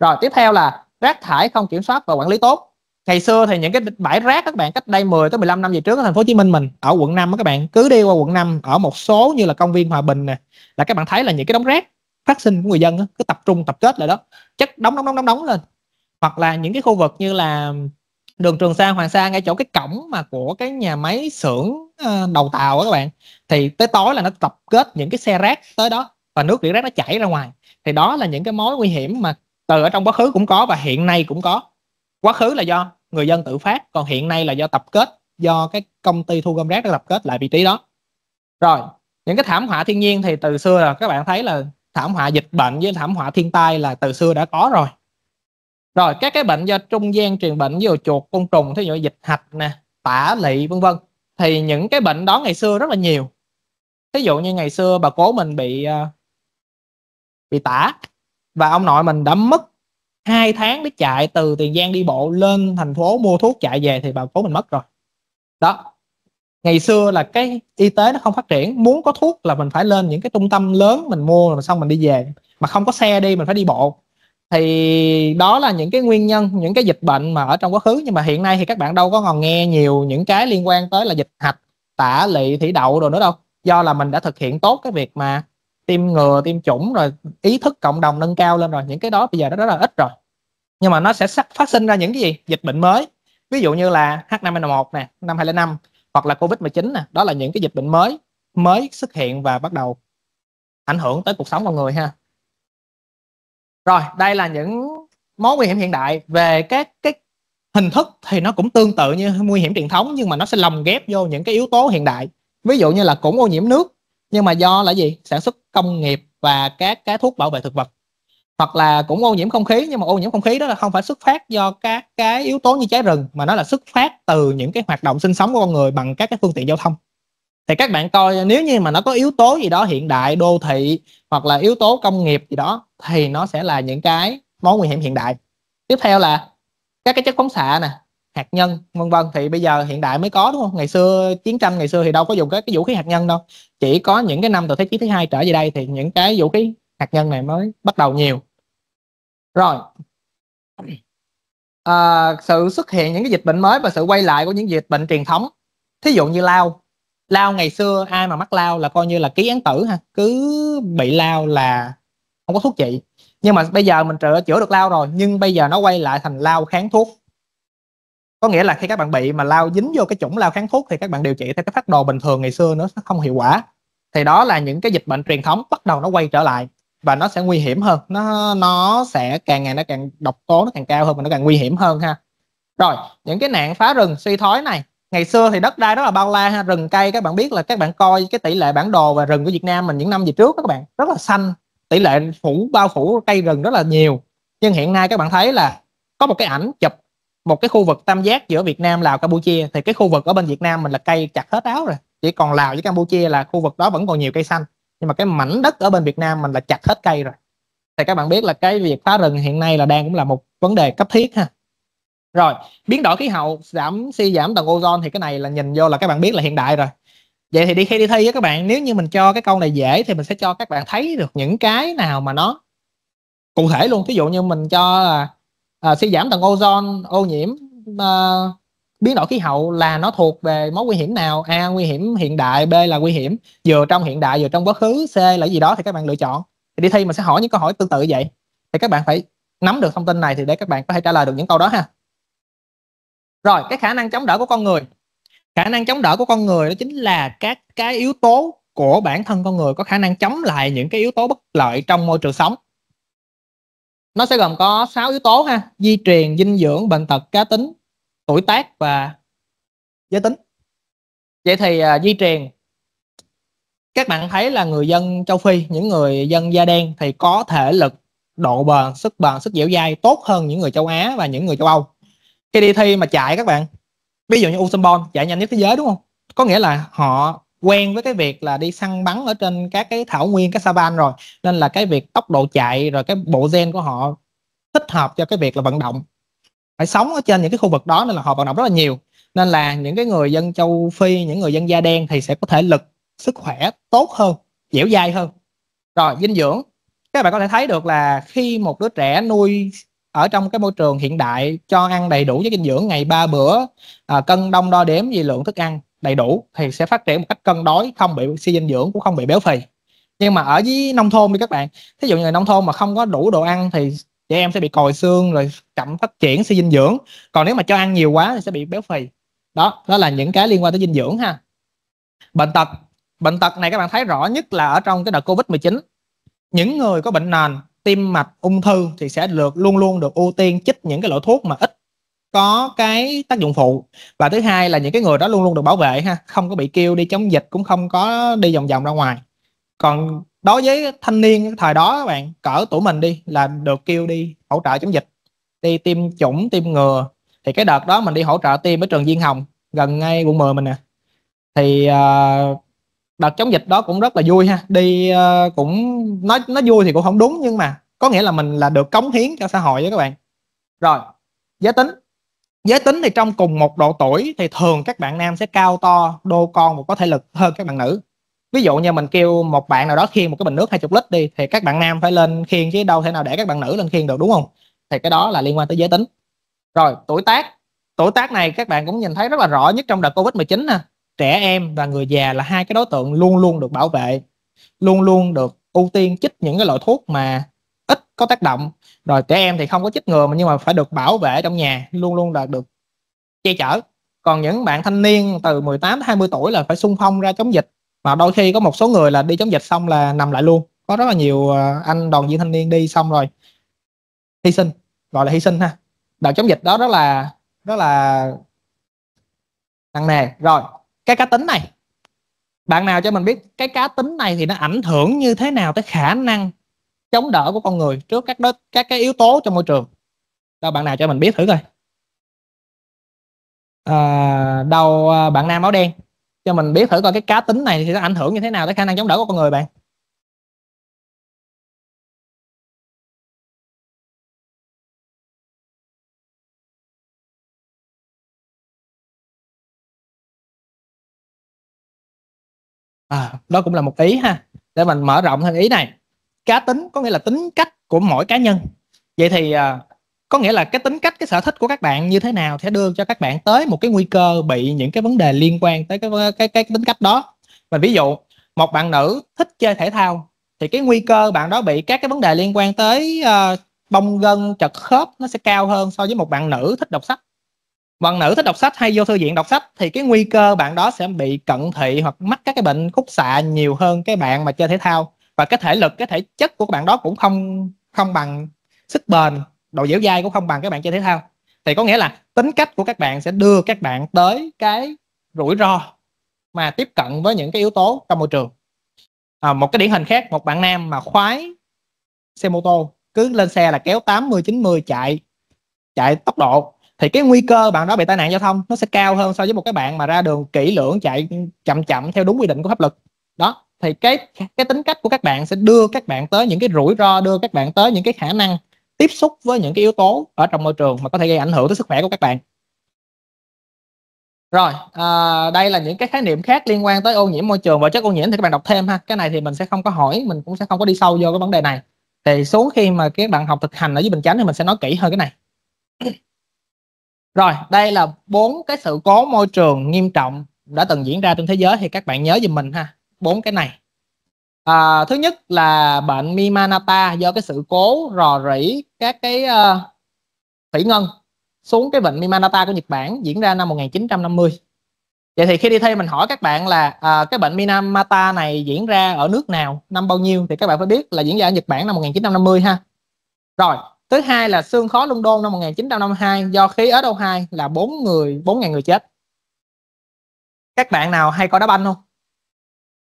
Rồi tiếp theo là rác thải không kiểm soát và quản lý tốt. Ngày xưa thì những cái bãi rác các bạn cách đây 10 tới 15 năm về trước ở thành phố Hồ Chí Minh mình ở quận 5 các bạn cứ đi qua quận 5 ở một số như là công viên Hòa Bình nè là các bạn thấy là những cái đống rác phát sinh của người dân cứ tập trung tập kết lại đó. Chất đóng đóng đóng đóng đóng lên. Hoặc là những cái khu vực như là đường Trường Sa, Hoàng Sa, ngay chỗ cái cổng mà của cái nhà máy xưởng ờ, đầu tàu á các bạn, thì tới tối là nó tập kết những cái xe rác tới đó và nước rỉ rác nó chảy ra ngoài. Thì đó là những cái mối nguy hiểm mà từ ở trong quá khứ cũng có và hiện nay cũng có. Quá khứ là do người dân tự phát, còn hiện nay là do tập kết, do cái công ty thu gom rác nó tập kết lại vị trí đó. Rồi, những cái thảm họa thiên nhiên thì từ xưa là các bạn thấy là thảm họa dịch bệnh với thảm họa thiên tai là từ xưa đã có rồi rồi, các cái bệnh do trung gian truyền bệnh như chuột, côn trùng, thí dụ dịch hạch nè, tả lị, vân vân, thì những cái bệnh đó ngày xưa rất là nhiều. Thí dụ như ngày xưa bà cố mình bị ờ, bị tả, và ông nội mình đã mất hai tháng để chạy từ tiền giang đi bộ lên thành phố mua thuốc chạy về thì bà cố mình mất rồi. Đó, ngày xưa là cái y tế nó không phát triển, muốn có thuốc là mình phải lên những cái trung tâm lớn mình mua rồi xong mình đi về, mà không có xe đi, mình phải đi bộ thì đó là những cái nguyên nhân, những cái dịch bệnh mà ở trong quá khứ. Nhưng mà hiện nay thì các bạn đâu có còn nghe nhiều những cái liên quan tới là dịch hạch, tả lị, thủy đậu rồi nữa đâu. Do là mình đã thực hiện tốt cái việc mà tiêm ngừa, tiêm chủng rồi ý thức cộng đồng nâng cao lên rồi. Những cái đó bây giờ nó rất là ít rồi. Nhưng mà nó sẽ phát sinh ra những cái gì? Dịch bệnh mới. Ví dụ như là H5N1 nè, năm 2005 hoặc là Covid-19 nè. Đó là những cái dịch bệnh mới mới xuất hiện và bắt đầu ảnh hưởng tới cuộc sống con người ha rồi, đây là những mối nguy hiểm hiện đại. Về các cái hình thức thì nó cũng tương tự như nguy hiểm truyền thống, nhưng mà nó sẽ lồng ghép vô những cái yếu tố hiện đại. Ví dụ như là cũng ô nhiễm nước, nhưng mà do là gì? Sản xuất công nghiệp và các cái thuốc bảo vệ thực vật. Hoặc là cũng ô nhiễm không khí, nhưng mà ô nhiễm không khí đó là không phải xuất phát do các cái yếu tố như cháy rừng, mà nó là xuất phát từ những cái hoạt động sinh sống của con người bằng các cái phương tiện giao thông thì các bạn coi nếu như mà nó có yếu tố gì đó hiện đại đô thị hoặc là yếu tố công nghiệp gì đó thì nó sẽ là những cái mối nguy hiểm hiện đại. Tiếp theo là các cái chất phóng xạ nè hạt nhân vân vân. Thì bây giờ hiện đại mới có đúng không? Ngày xưa chiến tranh ngày xưa thì đâu có dùng các cái vũ khí hạt nhân đâu. Chỉ có những cái năm từ thế chiến thứ hai trở về đây thì những cái vũ khí hạt nhân này mới bắt đầu nhiều. Rồi. À, sự xuất hiện những cái dịch bệnh mới và sự quay lại của những dịch bệnh truyền thống. Thí dụ như lao lao ngày xưa ai mà mắc lao là coi như là ký án tử ha. Cứ bị lao là không có thuốc trị. Nhưng mà bây giờ mình chữa chữa được lao rồi, nhưng bây giờ nó quay lại thành lao kháng thuốc. Có nghĩa là khi các bạn bị mà lao dính vô cái chủng lao kháng thuốc thì các bạn điều trị theo cái phác đồ bình thường ngày xưa nó không hiệu quả. Thì đó là những cái dịch bệnh truyền thống bắt đầu nó quay trở lại và nó sẽ nguy hiểm hơn. Nó nó sẽ càng ngày nó càng độc tố, nó càng cao hơn và nó càng nguy hiểm hơn ha. Rồi, những cái nạn phá rừng, suy thoái này ngày xưa thì đất đai rất là bao la ha, rừng, cây, các bạn biết là các bạn coi cái tỷ lệ bản đồ và rừng của Việt Nam mình những năm về trước các bạn, rất là xanh. Tỷ lệ phủ, bao phủ cây rừng rất là nhiều. Nhưng hiện nay các bạn thấy là có một cái ảnh chụp một cái khu vực tam giác giữa Việt Nam, Lào, Campuchia. Thì cái khu vực ở bên Việt Nam mình là cây chặt hết áo rồi, chỉ còn Lào với Campuchia là khu vực đó vẫn còn nhiều cây xanh. Nhưng mà cái mảnh đất ở bên Việt Nam mình là chặt hết cây rồi. Thì các bạn biết là cái việc phá rừng hiện nay là đang cũng là một vấn đề cấp thiết ha rồi biến đổi khí hậu giảm suy giảm tầng ozone thì cái này là nhìn vô là các bạn biết là hiện đại rồi. Vậy thì đi khi đi thi với các bạn nếu như mình cho cái câu này dễ thì mình sẽ cho các bạn thấy được những cái nào mà nó cụ thể luôn. Ví dụ như mình cho là à, suy giảm tầng ozone ô nhiễm à, biến đổi khí hậu là nó thuộc về mối nguy hiểm nào? A nguy hiểm hiện đại b là nguy hiểm vừa trong hiện đại vừa trong quá khứ c là gì đó thì các bạn lựa chọn. Thì đi thi mình sẽ hỏi những câu hỏi tương tự vậy. Thì các bạn phải nắm được thông tin này thì để các bạn có thể trả lời được những câu đó ha rồi cái khả năng chống đỡ của con người. Khả năng chống đỡ của con người đó chính là các cái yếu tố của bản thân con người có khả năng chống lại những cái yếu tố bất lợi trong môi trường sống. Nó sẽ gồm có 6 yếu tố ha. Di truyền dinh dưỡng bệnh tật cá tính tuổi tác và giới tính. Vậy thì uh, di truyền. Các bạn thấy là người dân châu phi những người dân da đen thì có thể lực độ bền sức bền sức dẻo dai tốt hơn những người châu á và những người châu âu khi đi thi mà chạy các bạn. Ví dụ như Usain Bolt chạy nhanh nhất thế giới đúng không? Có nghĩa là họ quen với cái việc là đi săn bắn ở trên các cái thảo nguyên, các savan rồi. Nên là cái việc tốc độ chạy rồi cái bộ gen của họ thích hợp cho cái việc là vận động. Phải sống ở trên những cái khu vực đó nên là họ vận động rất là nhiều. Nên là những cái người dân châu phi, những người dân da đen thì sẽ có thể lực, sức khỏe tốt hơn, dẻo dai hơn. Rồi dinh dưỡng. Các bạn có thể thấy được là khi một đứa trẻ nuôi ở trong cái môi trường hiện đại cho ăn đầy đủ với dinh dưỡng ngày ba bữa à, cân đông đo đếm về lượng thức ăn đầy đủ thì sẽ phát triển một cách cân đối không bị suy dinh dưỡng cũng không bị béo phì. Nhưng mà ở dưới nông thôn đi các bạn thí dụ như nông thôn mà không có đủ đồ ăn thì trẻ em sẽ bị còi xương rồi chậm phát triển suy dinh dưỡng. Còn nếu mà cho ăn nhiều quá thì sẽ bị béo phì. Đó đó là những cái liên quan tới dinh dưỡng ha. Bệnh tật. Bệnh tật này các bạn thấy rõ nhất là ở trong cái đợt covid 19 những người có bệnh nền tim mạch ung thư thì sẽ được luôn luôn được ưu tiên chích những cái loại thuốc mà ít có cái tác dụng phụ. Và thứ hai là những cái người đó luôn luôn được bảo vệ ha không có bị kêu đi chống dịch cũng không có đi vòng vòng ra ngoài. Còn đối với thanh niên thời đó các bạn cỡ tuổi mình đi là được kêu đi hỗ trợ chống dịch đi tiêm chủng tiêm ngừa. Thì cái đợt đó mình đi hỗ trợ tiêm ở trường Diên Hồng gần ngay quận 10 mình nè. Thì uh, đợt chống dịch đó cũng rất là vui ha. Đi uh, cũng nói nó vui thì cũng không đúng nhưng mà có nghĩa là mình là được cống hiến cho xã hội với các bạn. Rồi giới tính. Giới tính thì trong cùng một độ tuổi thì thường các bạn nam sẽ cao to đô con và có thể lực hơn các bạn nữ. Ví dụ như mình kêu một bạn nào đó khiêng một cái bình nước 20 lít đi thì các bạn nam phải lên khiêng chứ đâu thể nào để các bạn nữ lên khiêng được đúng không? Thì cái đó là liên quan tới giới tính. Rồi tuổi tác. Tuổi tác này các bạn cũng nhìn thấy rất là rõ nhất trong đợt covid 19 nè trẻ em và người già là hai cái đối tượng luôn luôn được bảo vệ, luôn luôn được ưu tiên chích những cái loại thuốc mà ít có tác động. Rồi trẻ em thì không có chích ngừa mà nhưng mà phải được bảo vệ trong nhà, luôn luôn là được che chở. Còn những bạn thanh niên từ 18 20 tuổi là phải xung phong ra chống dịch. Mà đôi khi có một số người là đi chống dịch xong là nằm lại luôn. Có rất là nhiều ờ, anh đoàn viên thanh niên đi xong rồi hy sinh, gọi là hy sinh ha. Đợt chống dịch đó rất là rất là nặng nề. Rồi cái cá tính này. Bạn nào cho mình biết cái cá tính này thì nó ảnh hưởng như thế nào tới khả năng chống đỡ của con người trước các đó, các cái yếu tố trong môi trường? Đâu bạn nào cho mình biết thử coi. À, đâu à, bạn nam áo đen cho mình biết thử coi cái cá tính này thì nó ảnh hưởng như thế nào tới khả năng chống đỡ của con người bạn. À, đó cũng là một ý ha. Để mình mở rộng thêm ý này. Cá tính có nghĩa là tính cách của mỗi cá nhân. Vậy thì à, có nghĩa là cái tính cách cái sở thích của các bạn như thế nào sẽ đưa cho các bạn tới một cái nguy cơ bị những cái vấn đề liên quan tới cái cái cái, cái tính cách đó. Mình ví dụ một bạn nữ thích chơi thể thao thì cái nguy cơ bạn đó bị các cái vấn đề liên quan tới ờ, uh, bong gân chật khớp nó sẽ cao hơn so với một bạn nữ thích đọc sách bạn nữ thích đọc sách hay vô thư viện đọc sách thì cái nguy cơ bạn đó sẽ bị cận thị hoặc mắc các cái bệnh khúc xạ nhiều hơn cái bạn mà chơi thể thao. Và cái thể lực cái thể chất của bạn đó cũng không không bằng sức bền độ dẻo dai cũng không bằng các bạn chơi thể thao. Thì có nghĩa là tính cách của các bạn sẽ đưa các bạn tới cái rủi ro mà tiếp cận với những cái yếu tố trong môi trường. À, một cái điển hình khác một bạn nam mà khoái xe mô tô cứ lên xe là kéo 80 90 chạy chạy tốc độ thì cái nguy cơ bạn đó bị tai nạn giao thông nó sẽ cao hơn so với một cái bạn mà ra đường kỹ lưỡng chạy chậm chậm theo đúng quy định của pháp luật. Đó thì cái cái tính cách của các bạn sẽ đưa các bạn tới những cái rủi ro đưa các bạn tới những cái khả năng tiếp xúc với những cái yếu tố ở trong môi trường mà có thể gây ảnh hưởng tới sức khỏe của các bạn. Rồi à, đây là những cái khái niệm khác liên quan tới ô nhiễm môi trường. Và chất ô nhiễm thì các bạn đọc thêm ha. Cái này thì mình sẽ không có hỏi mình cũng sẽ không có đi sâu vô cái vấn đề này. Thì xuống khi mà các bạn học thực hành ở dưới bình chánh thì mình sẽ nói kỹ hơn cái này rồi đây là bốn cái sự cố môi trường nghiêm trọng đã từng diễn ra trên thế giới. Thì các bạn nhớ giùm mình ha. Bốn cái này. À, thứ nhất là bệnh Mimanata do cái sự cố rò rỉ các cái uh, thủy ngân xuống cái vịnh Mimanata của Nhật Bản diễn ra năm 1950 vậy thì khi đi thi mình hỏi các bạn là à, cái bệnh Minamata này diễn ra ở nước nào năm bao nhiêu thì các bạn phải biết là diễn ra ở Nhật Bản năm 1950 ha. Rồi thứ hai là xương khói London năm 1952 do khí SO2 là bốn người, bốn ngàn người chết. Các bạn nào hay coi đá banh không?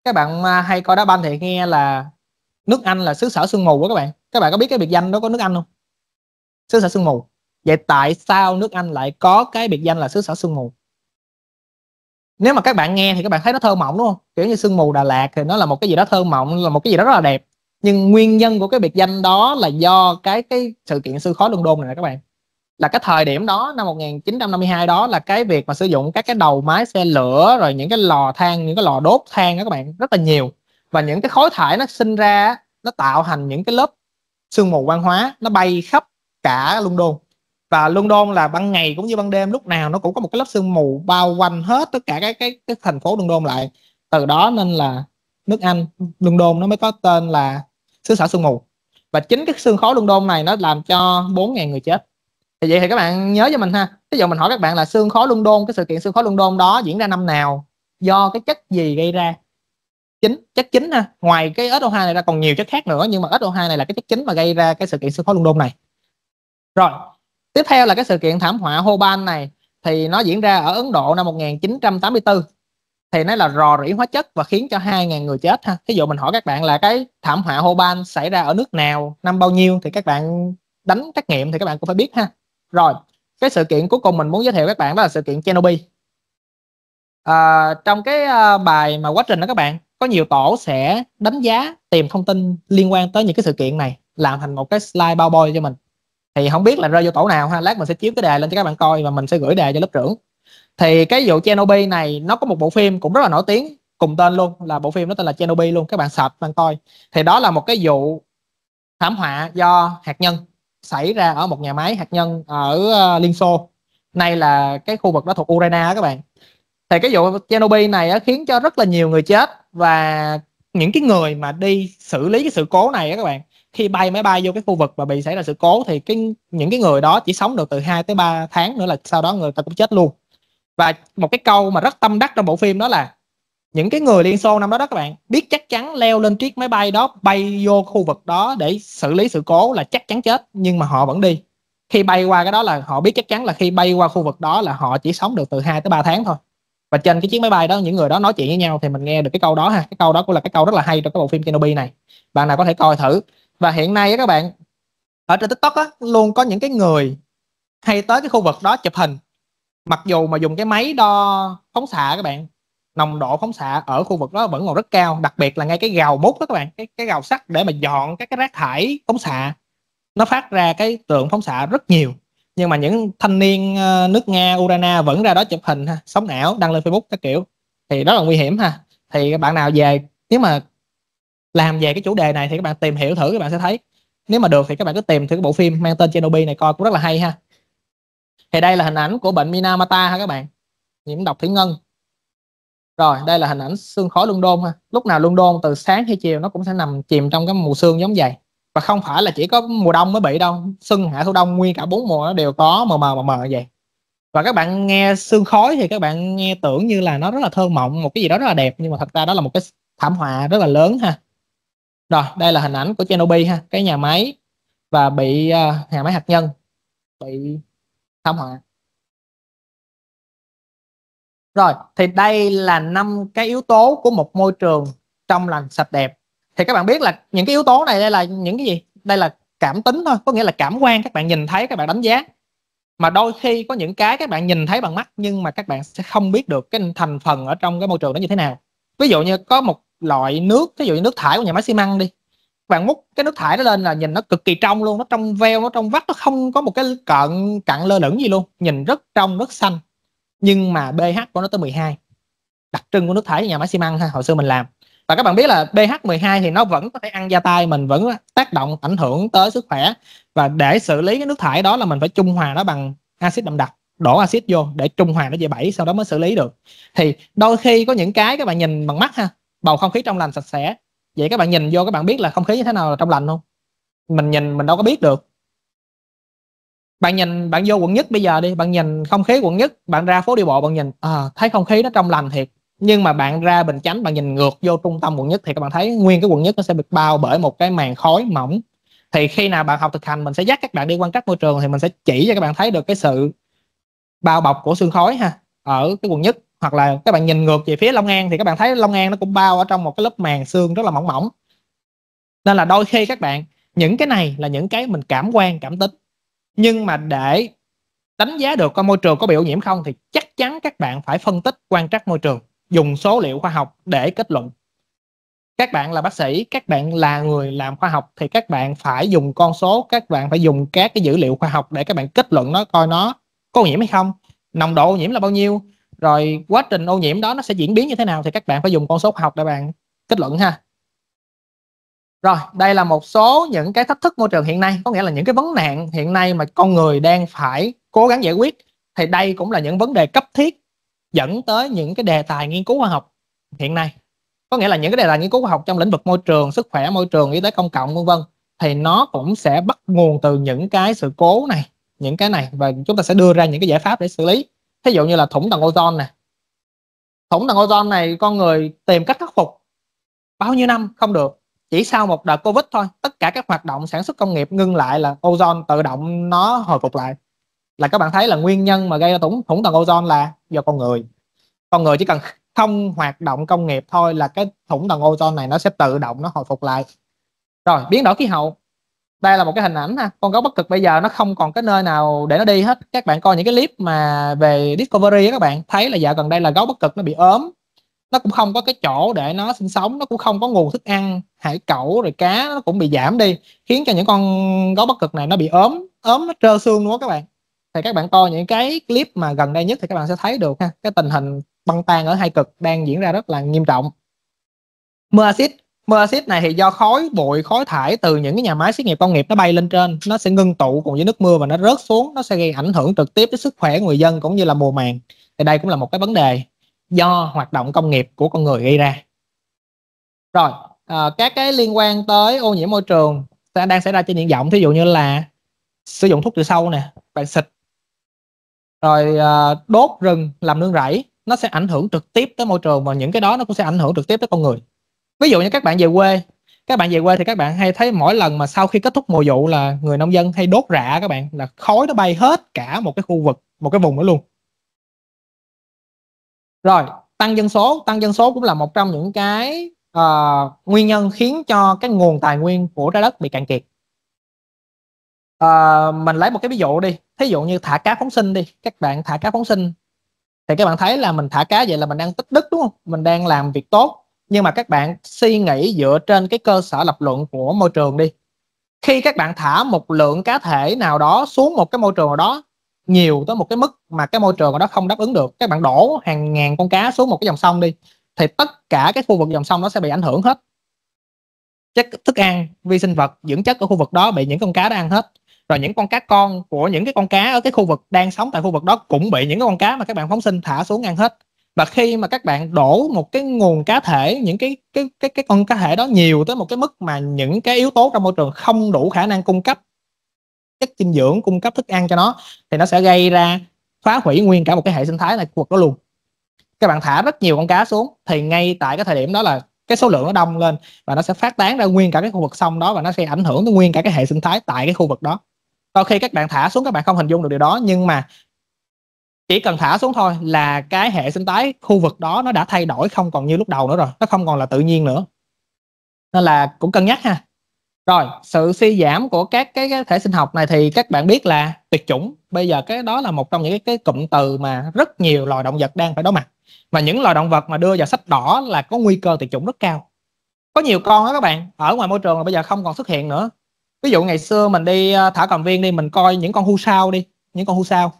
Các bạn à, hay coi đá banh thì nghe là nước Anh là xứ sở sương mù của các bạn. Các bạn có biết cái biệt danh đó có nước Anh không? Xứ sở sương mù. Vậy tại sao nước Anh lại có cái biệt danh là xứ sở sương mù? Nếu mà các bạn nghe thì các bạn thấy nó thơ mộng, đúng không? Kiểu như sương mù Đà Lạt thì nó là một cái gì đó thơ mộng, là một cái gì đó rất là đẹp nhưng nguyên nhân của cái biệt danh đó là do cái cái sự kiện sư khói London này nè các bạn. Là cái thời điểm đó, năm 1952 đó, là cái việc mà sử dụng các cái đầu máy xe lửa, rồi những cái lò than, những cái lò đốt than đó các bạn, rất là nhiều. Và những cái khói thải nó sinh ra nó tạo thành những cái lớp sương mù văn hóa, nó bay khắp cả London và London là ban ngày cũng như ban đêm, lúc nào nó cũng có một cái lớp sương mù bao quanh hết tất cả cái cái cái thành phố London lại. Từ đó nên là nước Anh London nó mới có tên là xứ sở sương mù. Và chính cái xương khói London này nó làm cho 4.000 người chết. Thì vậy thì các bạn nhớ cho mình ha. Ví dụ mình hỏi các bạn là xương khói London cái sự kiện xương khói London đó diễn ra năm nào? Do cái chất gì gây ra? Chính, chất chính ha. Ngoài cái SO2 này ra còn nhiều chất khác nữa, nhưng mà SO2 này là cái chất chính mà gây ra cái sự kiện xương khói London này. Rồi, tiếp theo là cái sự kiện thảm họa Hoban này. Thì nó diễn ra ở Ấn Độ năm 1984 thì nó là rò rỉ hóa chất và khiến cho 2.000 người chết ha. Ví dụ mình hỏi các bạn là cái thảm họa Hoban xảy ra ở nước nào năm bao nhiêu thì các bạn đánh trắc nghiệm thì các bạn cũng phải biết ha. Rồi cái sự kiện cuối cùng mình muốn giới thiệu các bạn đó là sự kiện Chernobyl. À, trong cái à, bài mà quá trình đó các bạn có nhiều tổ sẽ đánh giá tìm thông tin liên quan tới những cái sự kiện này làm thành một cái slide bao bôi cho mình. Thì không biết là rơi vô tổ nào ha. Lát mình sẽ chiếu cái đề lên cho các bạn coi và mình sẽ gửi đề cho lớp trưởng thì cái vụ Chernobyl này nó có một bộ phim cũng rất là nổi tiếng cùng tên luôn là bộ phim nó tên là Chernobyl luôn các bạn search bạn coi. Thì đó là một cái vụ thảm họa do hạt nhân xảy ra ở một nhà máy hạt nhân ở ờ, Liên Xô. Nay là cái khu vực đó thuộc Ukraine các bạn. Thì cái vụ Chernobyl này á, khiến cho rất là nhiều người chết và những cái người mà đi xử lý cái sự cố này á các bạn khi bay máy bay vô cái khu vực mà bị xảy ra sự cố thì cái những cái người đó chỉ sống được từ 2 tới 3 tháng nữa là sau đó người ta cũng chết luôn và một cái câu mà rất tâm đắc trong bộ phim đó là những cái người Liên Xô năm đó đó các bạn biết chắc chắn leo lên chiếc máy bay đó bay vô khu vực đó để xử lý sự cố là chắc chắn chết nhưng mà họ vẫn đi. Khi bay qua cái đó là họ biết chắc chắn là khi bay qua khu vực đó là họ chỉ sống được từ 2 tới 3 tháng thôi. Và trên cái chiếc máy bay đó những người đó nói chuyện với nhau thì mình nghe được cái câu đó ha. Cái câu đó cũng là cái câu rất là hay trong cái bộ phim Kenobi này. Bạn nào có thể coi thử. Và hiện nay các bạn ở trên tiktok á, luôn có những cái người hay tới cái khu vực đó chụp hình mặc dù mà dùng cái máy đo phóng xạ các bạn, nồng độ phóng xạ ở khu vực đó vẫn còn rất cao, đặc biệt là ngay cái gào mút đó các bạn, cái cái gào sắt để mà dọn các cái rác thải phóng xạ, nó phát ra cái tượng phóng xạ rất nhiều. Nhưng mà những thanh niên ờ, nước nga Ukraine vẫn ra đó chụp hình ha sống ảo đăng lên Facebook các kiểu, thì đó là nguy hiểm ha. Thì bạn nào về, nếu mà làm về cái chủ đề này thì các bạn tìm hiểu thử các bạn sẽ thấy. Nếu mà được thì các bạn cứ tìm thử cái bộ phim mang tên Chernobyl này coi, cũng rất là hay ha thì đây là hình ảnh của bệnh Minamata ha các bạn. Nhiễm độc thủy ngân. Rồi đây là hình ảnh xương khói đôn ha. Lúc nào London từ sáng hay chiều nó cũng sẽ nằm chìm trong cái mù sương giống vậy. Và không phải là chỉ có mùa đông mới bị đâu. Xuân hạ thu đông nguyên cả bốn mùa nó đều có mờ mờ mờ mờ vậy. Và các bạn nghe xương khói thì các bạn nghe tưởng như là nó rất là thơ mộng một cái gì đó rất là đẹp nhưng mà thật ra đó là một cái thảm họa rất là lớn ha. Rồi đây là hình ảnh của Chernobyl ha cái nhà máy và bị uh, nhà máy hạt nhân bị không họa rồi, thì đây là năm cái yếu tố của một môi trường trong lành sạch đẹp. Thì các bạn biết là những cái yếu tố này đây là những cái gì? Đây là cảm tính thôi, có nghĩa là cảm quan, các bạn nhìn thấy, các bạn đánh giá. Mà đôi khi có những cái các bạn nhìn thấy bằng mắt, nhưng mà các bạn sẽ không biết được cái thành phần ở trong cái môi trường đó như thế nào. Ví dụ như có một loại nước ví dụ như nước thải của nhà máy xi măng đi bạn múc cái nước thải đó lên là nhìn nó cực kỳ trong luôn, nó trong veo, nó trong vắt nó không có một cái cận, cặn lơ lửng gì luôn. Nhìn rất trong, rất xanh. Nhưng mà pH của nó tới 12 đặc trưng của nước thải nhà máy xi măng ha, hồi xưa mình làm. Và các bạn biết là pH 12 thì nó vẫn có thể ăn da tay, mình vẫn tác động, ảnh hưởng tới sức khỏe. Và để xử lý cái nước thải đó là mình phải trung hòa nó bằng axit đậm đặc, đổ axit vô để trung hòa nó về bảy sau đó mới xử lý được. Thì đôi khi có những cái các bạn nhìn bằng mắt ha, bầu không khí trong lành sạch sẽ vậy các bạn nhìn vô các bạn biết là không khí như thế nào là trong lành không? Mình nhìn mình đâu có biết được. Bạn nhìn bạn vô quận nhất bây giờ đi bạn nhìn không khí quận nhất bạn ra phố đi bộ bạn nhìn à, thấy không khí nó trong lành thiệt. Nhưng mà bạn ra bình chánh bạn nhìn ngược vô trung tâm quận nhất thì các bạn thấy nguyên cái quận nhất nó sẽ bị bao bởi một cái màn khói mỏng. Thì khi nào bạn học thực hành mình sẽ dắt các bạn đi quan trắc môi trường thì mình sẽ chỉ cho các bạn thấy được cái sự bao bọc của sương khói ha ở cái quận nhất hoặc là các bạn nhìn ngược về phía Long An thì các bạn thấy Long An nó cũng bao ở trong một cái lớp màng xương rất là mỏng mỏng. Nên là đôi khi các bạn, những cái này là những cái mình cảm quan, cảm tính. Nhưng mà để đánh giá được coi môi trường có bị ô nhiễm không thì chắc chắn các bạn phải phân tích, quan trắc môi trường, dùng số liệu khoa học để kết luận. Các bạn là bác sĩ, các bạn là người làm khoa học thì các bạn phải dùng con số, các bạn phải dùng các cái dữ liệu khoa học để các bạn kết luận nó coi nó có ô nhiễm hay không. Nồng độ ô nhiễm là bao nhiêu rồi, quá trình ô nhiễm đó nó sẽ diễn biến như thế nào thì các bạn phải dùng con số khoa học để bạn kết luận ha. Rồi, đây là một số những cái thách thức môi trường hiện nay. Có nghĩa là những cái vấn nạn hiện nay mà con người đang phải cố gắng giải quyết thì đây cũng là những vấn đề cấp thiết dẫn tới những cái đề tài nghiên cứu khoa học hiện nay. Có nghĩa là những cái đề tài nghiên cứu khoa học trong lĩnh vực môi trường, sức khỏe môi trường, y tế công cộng, vân vân, thì nó cũng sẽ bắt nguồn từ những cái sự cố này, những cái này. Và chúng ta sẽ đưa ra những cái giải pháp để xử lý thí dụ như là thủng tầng ozone này thủng tầng ozone này con người tìm cách khắc phục bao nhiêu năm? Không được. Chỉ sau một đợt covid thôi. Tất cả các hoạt động sản xuất công nghiệp ngưng lại là ozone tự động nó hồi phục lại. Là các bạn thấy là nguyên nhân mà gây ra thủng thủng tầng ozone là do con người. Con người chỉ cần không hoạt động công nghiệp thôi là cái thủng tầng ozone này nó sẽ tự động nó hồi phục lại. Rồi, biến đổi khí hậu đây là một cái hình ảnh ha con gấu bắc cực bây giờ nó không còn cái nơi nào để nó đi hết. Các bạn coi những cái clip mà về discovery các bạn, thấy là dạo gần đây là gấu bắc cực nó bị ốm. Nó cũng không có cái chỗ để nó sinh sống, nó cũng không có nguồn thức ăn, hải cẩu rồi cá nó cũng bị giảm đi, khiến cho những con gấu bắc cực này nó bị ốm ốm nó trơ xương luôn đó các bạn. Thì các bạn coi những cái clip mà gần đây nhất thì các bạn sẽ thấy được ha, cái tình hình băng tan ở hai cực đang diễn ra rất là nghiêm trọng. Mưa axit mưa axit này thì do khói bụi khói thải từ những cái nhà máy xí nghiệp công nghiệp nó bay lên trên nó sẽ ngưng tụ cùng với nước mưa và nó rớt xuống nó sẽ gây ảnh hưởng trực tiếp đến sức khỏe người dân cũng như là mùa màng. Thì đây cũng là một cái vấn đề do hoạt động công nghiệp của con người gây ra. Rồi à, các cái liên quan tới ô nhiễm môi trường đang xảy ra trên diện rộng. Thí dụ như là sử dụng thuốc trừ sâu nè bạn xịt. Rồi à, đốt rừng làm nương rẫy nó sẽ ảnh hưởng trực tiếp tới môi trường và những cái đó nó cũng sẽ ảnh hưởng trực tiếp tới con người ví dụ như các bạn về quê các bạn về quê thì các bạn hay thấy mỗi lần mà sau khi kết thúc mùa vụ là người nông dân hay đốt rạ các bạn là khói nó bay hết cả một cái khu vực một cái vùng đó luôn. Rồi tăng dân số. Tăng dân số cũng là một trong những cái uh, nguyên nhân khiến cho cái nguồn tài nguyên của trái đất bị cạn kiệt. Uh, mình lấy một cái ví dụ đi. Thí dụ như thả cá phóng sinh đi. Các bạn thả cá phóng sinh thì các bạn thấy là mình thả cá vậy là mình đang tích đức đúng không? Mình đang làm việc tốt nhưng mà các bạn suy nghĩ dựa trên cái cơ sở lập luận của môi trường đi. Khi các bạn thả một lượng cá thể nào đó xuống một cái môi trường nào đó, nhiều tới một cái mức mà cái môi trường nào đó không đáp ứng được, các bạn đổ hàng ngàn con cá xuống một cái dòng sông đi, thì tất cả cái khu vực dòng sông nó sẽ bị ảnh hưởng hết. Chất, thức ăn, vi sinh vật, dưỡng chất ở khu vực đó bị những con cá đó ăn hết. Rồi những con cá con của những cái con cá ở cái khu vực đang sống tại khu vực đó cũng bị những cái con cá mà các bạn phóng sinh thả xuống ăn hết và khi mà các bạn đổ một cái nguồn cá thể, những cái cái cái cái con cá thể đó nhiều tới một cái mức mà những cái yếu tố trong môi trường không đủ khả năng cung cấp chất dinh dưỡng, cung cấp thức ăn cho nó, thì nó sẽ gây ra phá hủy nguyên cả một cái hệ sinh thái này khu vực đó luôn. Các bạn thả rất nhiều con cá xuống, thì ngay tại cái thời điểm đó là cái số lượng nó đông lên và nó sẽ phát tán ra nguyên cả cái khu vực sông đó và nó sẽ ảnh hưởng tới nguyên cả cái hệ sinh thái tại cái khu vực đó. Đôi khi các bạn thả xuống, các bạn không hình dung được điều đó, nhưng mà chỉ cần thả xuống thôi là cái hệ sinh thái khu vực đó nó đã thay đổi không còn như lúc đầu nữa rồi nó không còn là tự nhiên nữa. Nên là cũng cân nhắc ha. Rồi sự suy giảm của các cái, cái thể sinh học này thì các bạn biết là tuyệt chủng. Bây giờ cái đó là một trong những cái, cái cụm từ mà rất nhiều loài động vật đang phải đối mặt. Và những loài động vật mà đưa vào sách đỏ là có nguy cơ tuyệt chủng rất cao. Có nhiều con đó các bạn ở ngoài môi trường là bây giờ không còn xuất hiện nữa. Ví dụ ngày xưa mình đi ờ, thả cầm viên đi mình coi những con hu sao đi những con hu sao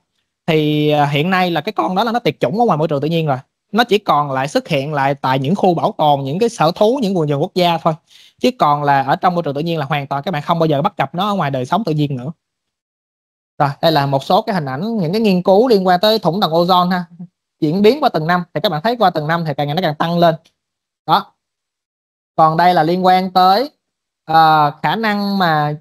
thì à, hiện nay là cái con đó là nó tuyệt chủng ở ngoài môi trường tự nhiên rồi. Nó chỉ còn lại xuất hiện lại tại những khu bảo tồn những cái sở thú những vườn vườn quốc gia thôi. Chứ còn là ở trong môi trường tự nhiên là hoàn toàn các bạn không bao giờ bắt gặp nó ở ngoài đời sống tự nhiên nữa. Rồi đây là một số cái hình ảnh những cái nghiên cứu liên quan tới thủng tầng ozone ha. Diễn biến qua từng năm thì các bạn thấy qua từng năm thì càng ngày nó càng tăng lên. Đó. Còn đây là liên quan tới uh, khả năng mà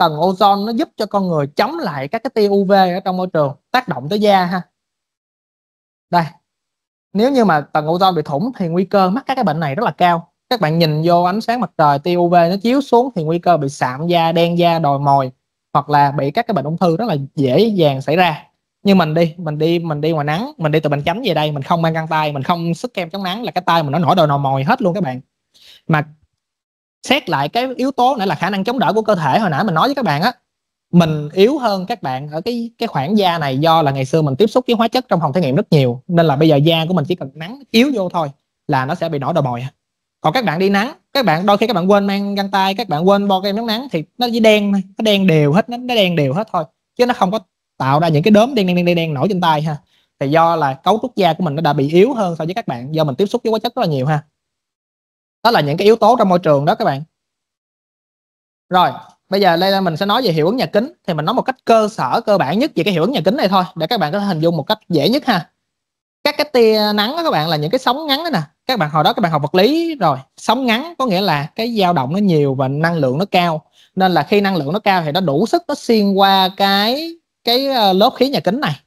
tầng ozone nó giúp cho con người chống lại các cái tia UV ở trong môi trường, tác động tới da ha. Đây, nếu như mà tầng ozone bị thủng thì nguy cơ mắc các cái bệnh này rất là cao. Các bạn nhìn vô ánh sáng mặt trời, tia UV nó chiếu xuống thì nguy cơ bị sạm da, đen da, đồi mồi hoặc là bị các cái bệnh ung thư rất là dễ dàng xảy ra. Như mình đi mình đi mình đi ngoài nắng, mình đi từ bình chánh về đây, mình không mang găng tay, mình không sức kem chống nắng là cái tay mình nó nổi đồi mồi hết luôn các bạn. Mà xét lại cái yếu tố nữa là khả năng chống đỡ của cơ thể hồi nãy mình nói với các bạn á mình yếu hơn các bạn ở cái cái khoảng da này do là ngày xưa mình tiếp xúc với hóa chất trong phòng thí nghiệm rất nhiều. Nên là bây giờ da của mình chỉ cần nắng yếu vô thôi là nó sẽ bị nổi đầu mồi còn các bạn đi nắng các bạn đôi khi các bạn quên mang găng tay các bạn quên bo kem chống nắng thì nó chỉ đen nó đen đều hết nó, nó đen đều hết thôi. Chứ nó không có tạo ra những cái đốm đen đen đen đen nổi trên tay ha. Thì do là cấu trúc da của mình nó đã bị yếu hơn so với các bạn do mình tiếp xúc với hóa chất rất là nhiều ha đó là những cái yếu tố trong môi trường đó các bạn. Rồi, bây giờ đây là mình sẽ nói về hiệu ứng nhà kính. Thì mình nói một cách cơ sở, cơ bản nhất về cái hiệu ứng nhà kính này thôi, để các bạn có thể hình dung một cách dễ nhất ha. Các cái tia nắng đó các bạn, là những cái sóng ngắn đó nè. Các bạn, hồi đó các bạn học vật lý rồi, sóng ngắn có nghĩa là cái dao động nó nhiều và năng lượng nó cao. Nên là khi năng lượng nó cao thì nó đủ sức nó xuyên qua cái cái ờ, lớp khí nhà kính này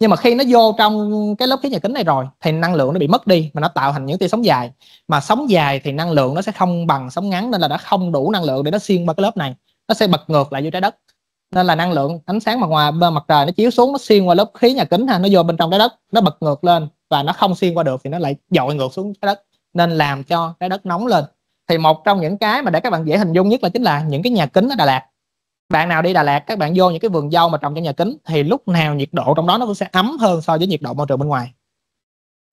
nhưng mà khi nó vô trong cái lớp khí nhà kính này rồi, thì năng lượng nó bị mất đi mà nó tạo thành những tia sóng dài. Mà sóng dài thì năng lượng nó sẽ không bằng sóng ngắn, nên là đã không đủ năng lượng để nó xuyên qua cái lớp này. Nó sẽ bật ngược lại vô trái đất. Nên là năng lượng ánh sáng mặt ngoài bên mặt trời nó chiếu xuống, nó xuyên qua lớp khí nhà kính ha, nó vô bên trong trái đất, nó bật ngược lên và nó không xuyên qua được thì nó lại dội ngược xuống trái đất, nên làm cho trái đất nóng lên. Thì một trong những cái mà để các bạn dễ hình dung nhất là chính là những cái nhà kính ở Đà Lạt bạn nào đi Đà Lạt, các bạn vô những cái vườn dâu mà trồng trong nhà kính, thì lúc nào nhiệt độ trong đó nó cũng sẽ ấm hơn so với nhiệt độ môi trường bên ngoài.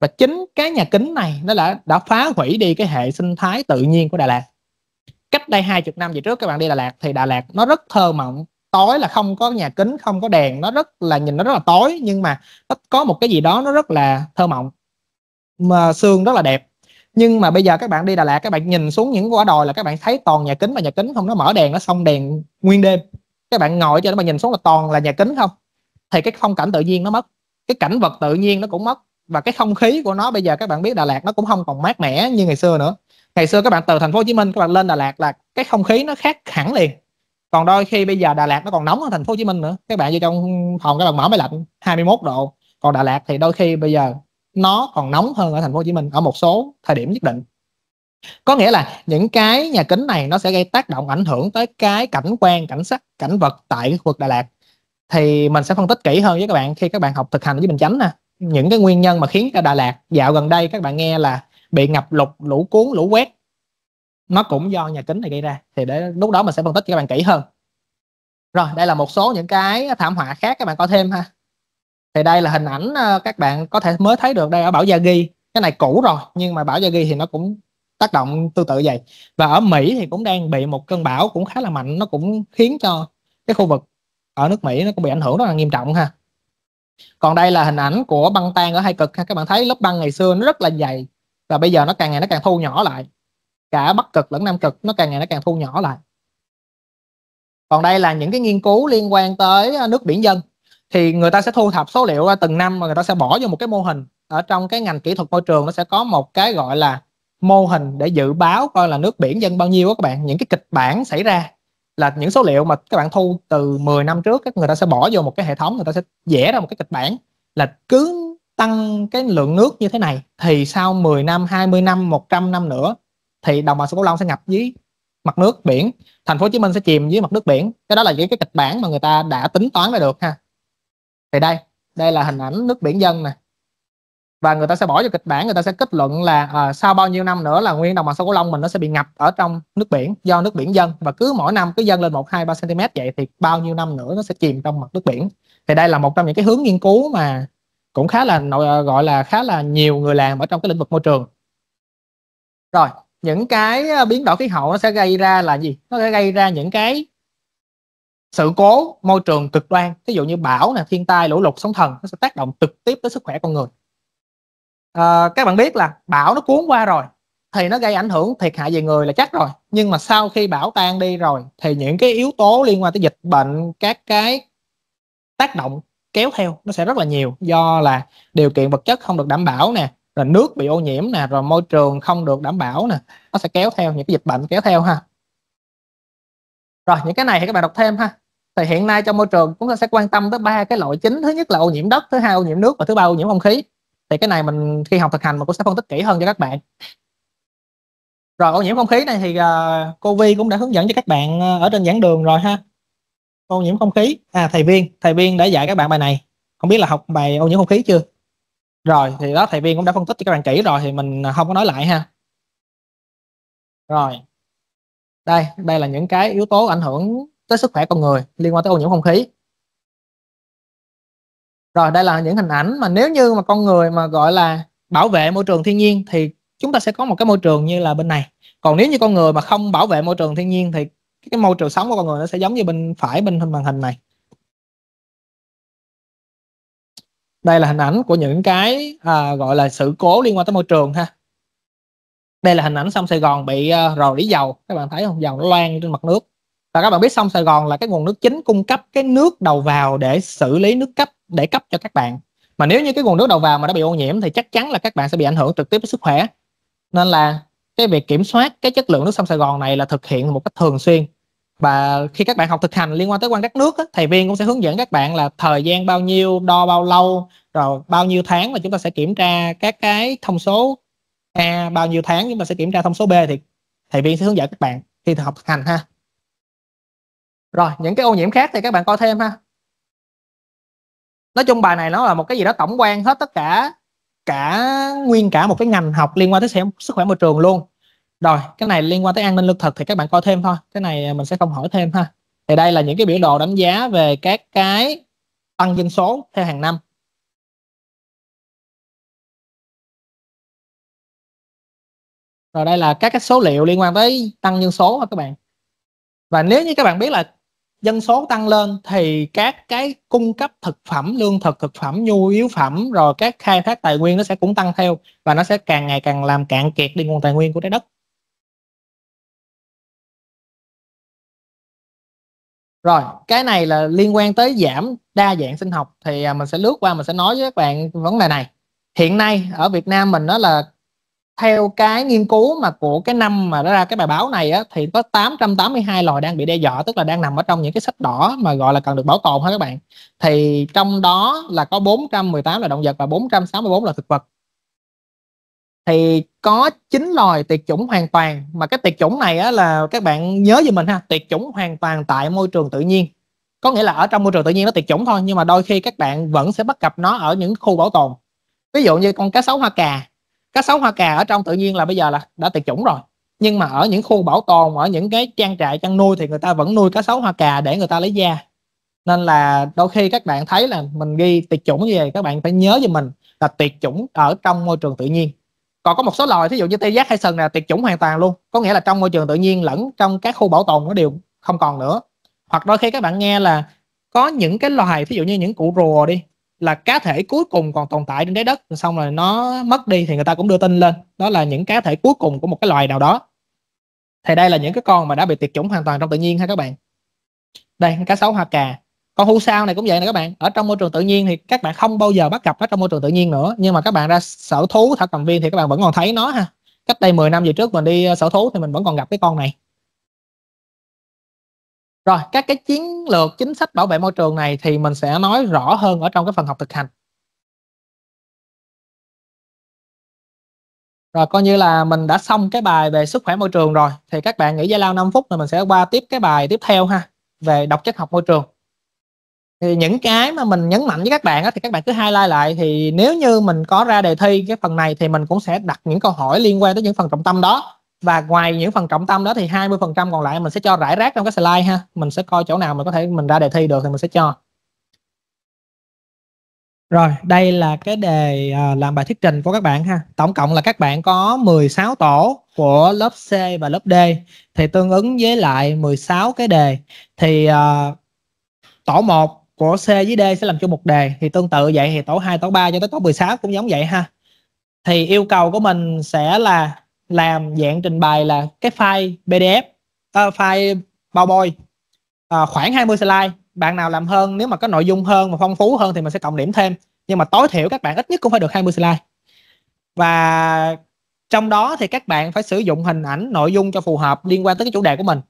Và chính cái nhà kính này nó đã đã phá hủy đi cái hệ sinh thái tự nhiên của Đà Lạt. Cách đây hai chục năm về trước các bạn đi Đà Lạt, thì Đà Lạt nó rất thơ mộng. Tối là không có nhà kính, không có đèn, nó rất là nhìn nó rất là tối, nhưng mà nó có một cái gì đó nó rất là thơ mộng. Mà sương rất là đẹp nhưng mà bây giờ các bạn đi Đà Lạt, các bạn nhìn xuống những quả đồi là các bạn thấy toàn nhà kính và nhà kính không? Nó mở đèn, nó xong đèn nguyên đêm. Các bạn ngồi cho nó mà nhìn xuống là toàn là nhà kính không? Thì cái phong cảnh tự nhiên nó mất, cái cảnh vật tự nhiên nó cũng mất. Và cái không khí của nó bây giờ các bạn biết Đà Lạt nó cũng không còn mát mẻ như ngày xưa nữa. Ngày xưa các bạn từ thành phố Hồ Chí Minh các bạn lên Đà Lạt là cái không khí nó khác hẳn liền. Còn đôi khi bây giờ Đà Lạt nó còn nóng hơn thành phố Hồ Chí Minh nữa. Các bạn vô trong phòng các bạn mở máy lạnh 21 độ. Còn Đà Lạt thì đôi khi bây giờ nó còn nóng hơn ở thành phố Hồ Chí Minh ở một số thời điểm nhất định. Có nghĩa là những cái nhà kính này nó sẽ gây tác động ảnh hưởng tới cái cảnh quan, cảnh sắc, cảnh vật tại khu vực Đà Lạt. Thì mình sẽ phân tích kỹ hơn với các bạn khi các bạn học thực hành với Bình Chánh nè. Những cái nguyên nhân mà khiến cho Đà Lạt dạo gần đây các bạn nghe là bị ngập lụt, lũ cuốn, lũ quét, nó cũng do nhà kính này gây ra. Thì để lúc đó mình sẽ phân tích cho các bạn kỹ hơn. Rồi, đây là một số những cái thảm họa khác các bạn coi thêm ha thì đây là hình ảnh ờ, các bạn có thể mới thấy được đây ở Bảo Gia Ghi. Cái này cũ rồi, nhưng mà Bảo Gia Ghi thì nó cũng tác động tương tự vậy. Và ở Mỹ thì cũng đang bị một cơn bão cũng khá là mạnh, nó cũng khiến cho cái khu vực ở nước Mỹ nó cũng bị ảnh hưởng rất là nghiêm trọng ha. Còn đây là hình ảnh của băng tan ở hai cực ha. Các bạn thấy lớp băng ngày xưa nó rất là dày và bây giờ nó càng ngày nó càng thu nhỏ lại. Cả bắc cực lẫn nam cực nó càng ngày nó càng thu nhỏ lại. Còn đây là những cái nghiên cứu liên quan tới ờ, nước biển dân thì người ta sẽ thu thập số liệu từng năm và người ta sẽ bỏ vô một cái mô hình. Ở trong cái ngành kỹ thuật môi trường, nó sẽ có một cái gọi là mô hình để dự báo coi là nước biển dân bao nhiêu các bạn. Những cái kịch bản xảy ra là những số liệu mà các bạn thu từ 10 năm trước các người ta sẽ bỏ vô một cái hệ thống, người ta sẽ vẽ ra một cái kịch bản là cứ tăng cái lượng nước như thế này thì sau 10 năm 20 năm 100 năm nữa thì đồng bằng sông Cửu Long sẽ ngập dưới mặt nước biển. Thành phố Hồ Chí Minh sẽ chìm dưới mặt nước biển. Cái đó là những cái kịch bản mà người ta đã tính toán ra được ha thì đây đây là hình ảnh nước biển dân nè. Và người ta sẽ bỏ vào kịch bản người ta sẽ kết luận là à, sau bao nhiêu năm nữa là nguyên đồng bằng sông Cửu Long mình nó sẽ bị ngập ở trong nước biển do nước biển dân. Và cứ mỗi năm cứ dâng lên một hai ba cm vậy thì bao nhiêu năm nữa nó sẽ chìm trong mặt nước biển. Thì đây là một trong những cái hướng nghiên cứu mà cũng khá là à, gọi là khá là nhiều người làm ở trong cái lĩnh vực môi trường. Rồi những cái à, biến đổi khí hậu nó sẽ gây ra là gì? Nó sẽ gây ra những cái sự cố môi trường cực đoan ví dụ như bão nè thiên tai lũ lụt sóng thần nó sẽ tác động trực tiếp tới sức khỏe con người. À, các bạn biết là bão nó cuốn qua rồi thì nó gây ảnh hưởng thiệt hại về người là chắc rồi. Nhưng mà sau khi bão tan đi rồi thì những cái yếu tố liên quan tới dịch bệnh các cái tác động kéo theo nó sẽ rất là nhiều. Do là điều kiện vật chất không được đảm bảo nè rồi nước bị ô nhiễm nè rồi môi trường không được đảm bảo nè nó sẽ kéo theo những cái dịch bệnh kéo theo ha rồi những cái này thì các bạn đọc thêm ha. Thì hiện nay trong môi trường chúng ta sẽ quan tâm tới ba cái loại chính. Thứ nhất là ô nhiễm đất thứ hai ô nhiễm nước và thứ ba ô nhiễm không khí. Thì cái này mình khi học thực hành mình cũng sẽ phân tích kỹ hơn cho các bạn. Rồi ô nhiễm không khí này thì uh, cô Vi cũng đã hướng dẫn cho các bạn uh, ở trên giảng đường rồi ha. Ô nhiễm không khí. À thầy viên thầy viên đã dạy các bạn bài này. Không biết là học bài ô nhiễm không khí chưa? Rồi thì đó thầy viên cũng đã phân tích cho các bạn kỹ rồi thì mình à, không có nói lại ha. Rồi đây đây là những cái yếu tố ảnh hưởng tới sức khỏe con người liên quan tới ô nhiễm không khí. Rồi đây là những hình ảnh mà nếu như mà con người mà gọi là bảo vệ môi trường thiên nhiên thì chúng ta sẽ có một cái môi trường như là bên này. Còn nếu như con người mà không bảo vệ môi trường thiên nhiên thì cái môi trường sống của con người nó sẽ giống như bên phải bên màn hình này. Đây là hình ảnh của những cái à, gọi là sự cố liên quan tới môi trường ha đây là hình ảnh sông Sài Gòn bị uh, rò rỉ dầu. Các bạn thấy không? Dầu nó loang trên mặt nước. Và các bạn biết sông Sài Gòn là cái nguồn nước chính cung cấp cái nước đầu vào để xử lý nước cấp để cấp cho các bạn. Mà nếu như cái nguồn nước đầu vào mà nó bị ô nhiễm thì chắc chắn là các bạn sẽ bị ảnh hưởng trực tiếp đến sức khỏe. Nên là cái việc kiểm soát cái chất lượng nước sông Sài Gòn này là thực hiện một cách thường xuyên. Và khi các bạn học thực hành liên quan tới quan trắc nước thầy viên cũng sẽ hướng dẫn các bạn là thời gian bao nhiêu đo bao lâu rồi bao nhiêu tháng mà chúng ta sẽ kiểm tra các cái thông số A bao nhiêu tháng chúng ta sẽ kiểm tra thông số B thì thầy viên sẽ hướng dẫn các bạn khi học thực hành ha. Rồi, những cái ô nhiễm khác thì các bạn coi thêm ha. Nói chung bài này nó là một cái gì đó tổng quan hết tất cả cả nguyên cả một cái ngành học liên quan tới sức khỏe môi trường luôn. Rồi, cái này liên quan tới an ninh lương thực thì các bạn coi thêm thôi. Cái này mình sẽ không hỏi thêm ha. Thì đây là những cái biểu đồ đánh giá về các cái tăng dân số theo hàng năm. Rồi đây là các cái số liệu liên quan tới tăng dân số các bạn? Và nếu như các bạn biết là dân số tăng lên thì các cái cung cấp thực phẩm, lương thực thực phẩm, nhu yếu phẩm, rồi các khai thác tài nguyên nó sẽ cũng tăng theo và nó sẽ càng ngày càng làm cạn kiệt đi nguồn tài nguyên của trái đất. Rồi, cái này là liên quan tới giảm đa dạng sinh học thì à, mình sẽ lướt qua mình sẽ nói với các bạn vấn đề này. Hiện nay ở Việt Nam mình đó là theo cái nghiên cứu mà của cái năm mà nó ra cái bài báo này á, thì có 882 loài đang bị đe dọa tức là đang nằm ở trong những cái sách đỏ mà gọi là cần được bảo tồn ha các bạn. Thì trong đó là có 418 loài động vật và 464 loài thực vật. Thì có 9 loài tuyệt chủng hoàn toàn mà cái tuyệt chủng này á, là các bạn nhớ giùm mình ha tuyệt chủng hoàn toàn tại môi trường tự nhiên. Có nghĩa là ở trong môi trường tự nhiên nó tuyệt chủng thôi nhưng mà đôi khi các bạn vẫn sẽ bắt gặp nó ở những khu bảo tồn. Ví dụ như con cá sấu hoa cà cá sấu hoa cà ở trong tự nhiên là bây giờ là đã tuyệt chủng rồi. Nhưng mà ở những khu bảo tồn, ở những cái trang trại, chăn nuôi thì người ta vẫn nuôi cá sấu hoa cà để người ta lấy da. Nên là đôi khi các bạn thấy là mình ghi tuyệt chủng như vậy, các bạn phải nhớ về mình là tuyệt chủng ở trong môi trường tự nhiên. Còn có một số loài ví dụ như tê giác hay sừng là tuyệt chủng hoàn toàn luôn. Có nghĩa là trong môi trường tự nhiên lẫn trong các khu bảo tồn nó đều không còn nữa. Hoặc đôi khi các bạn nghe là có những cái loài ví dụ như những cụ rùa đi là cá thể cuối cùng còn tồn tại trên trái đất. Xong rồi nó mất đi thì người ta cũng đưa tin lên. Đó là những cá thể cuối cùng của một cái loài nào đó. Thì đây là những cái con mà đã bị tuyệt chủng hoàn toàn trong tự nhiên ha các bạn. Đây cá sấu, hoa cà. Con hu sao này cũng vậy nè các bạn. Ở trong môi trường tự nhiên thì các bạn không bao giờ bắt gặp nó trong môi trường tự nhiên nữa. Nhưng mà các bạn ra sở thú, thảo cầm viên thì các bạn vẫn còn thấy nó ha. Cách đây 10 năm về trước mình đi ờ, sở thú thì mình vẫn còn gặp cái con này rồi các cái chiến lược chính sách bảo vệ môi trường này thì mình sẽ nói rõ hơn ở trong cái phần học thực hành. Rồi coi như là mình đã xong cái bài về sức khỏe môi trường rồi. Thì các bạn nghỉ giải lao 5 phút rồi mình sẽ qua tiếp cái bài tiếp theo ha về độc chất học môi trường. Thì những cái mà mình nhấn mạnh với các bạn á, thì các bạn cứ highlight lại. Thì nếu như mình có ra đề thi cái phần này thì mình cũng sẽ đặt những câu hỏi liên quan tới những phần trọng tâm đó và ngoài những phần trọng tâm đó thì 20 phần trăm còn lại mình sẽ cho rải rác trong cái slide ha. Mình sẽ coi chỗ nào mình có thể mình ra đề thi được thì mình sẽ cho. Rồi đây là cái đề à, làm bài thuyết trình của các bạn ha. Tổng cộng là các bạn có 16 tổ của lớp C và lớp D. Thì tương ứng với lại 16 cái đề. Thì uh, tổ 1 của C với D sẽ làm chung một đề. Thì tương tự vậy thì tổ 2 tổ 3 cho tới tổ 16 cũng giống vậy ha. Thì yêu cầu của mình sẽ là làm dạng trình bày là cái file PDF uh, file PowerPoint uh, khoảng 20 slide. Bạn nào làm hơn nếu mà có nội dung hơn và phong phú hơn thì mình sẽ cộng điểm thêm. Nhưng mà tối thiểu các bạn ít nhất cũng phải được 20 slide. Và trong đó thì các bạn phải sử dụng hình ảnh nội dung cho phù hợp liên quan tới cái chủ đề của mình.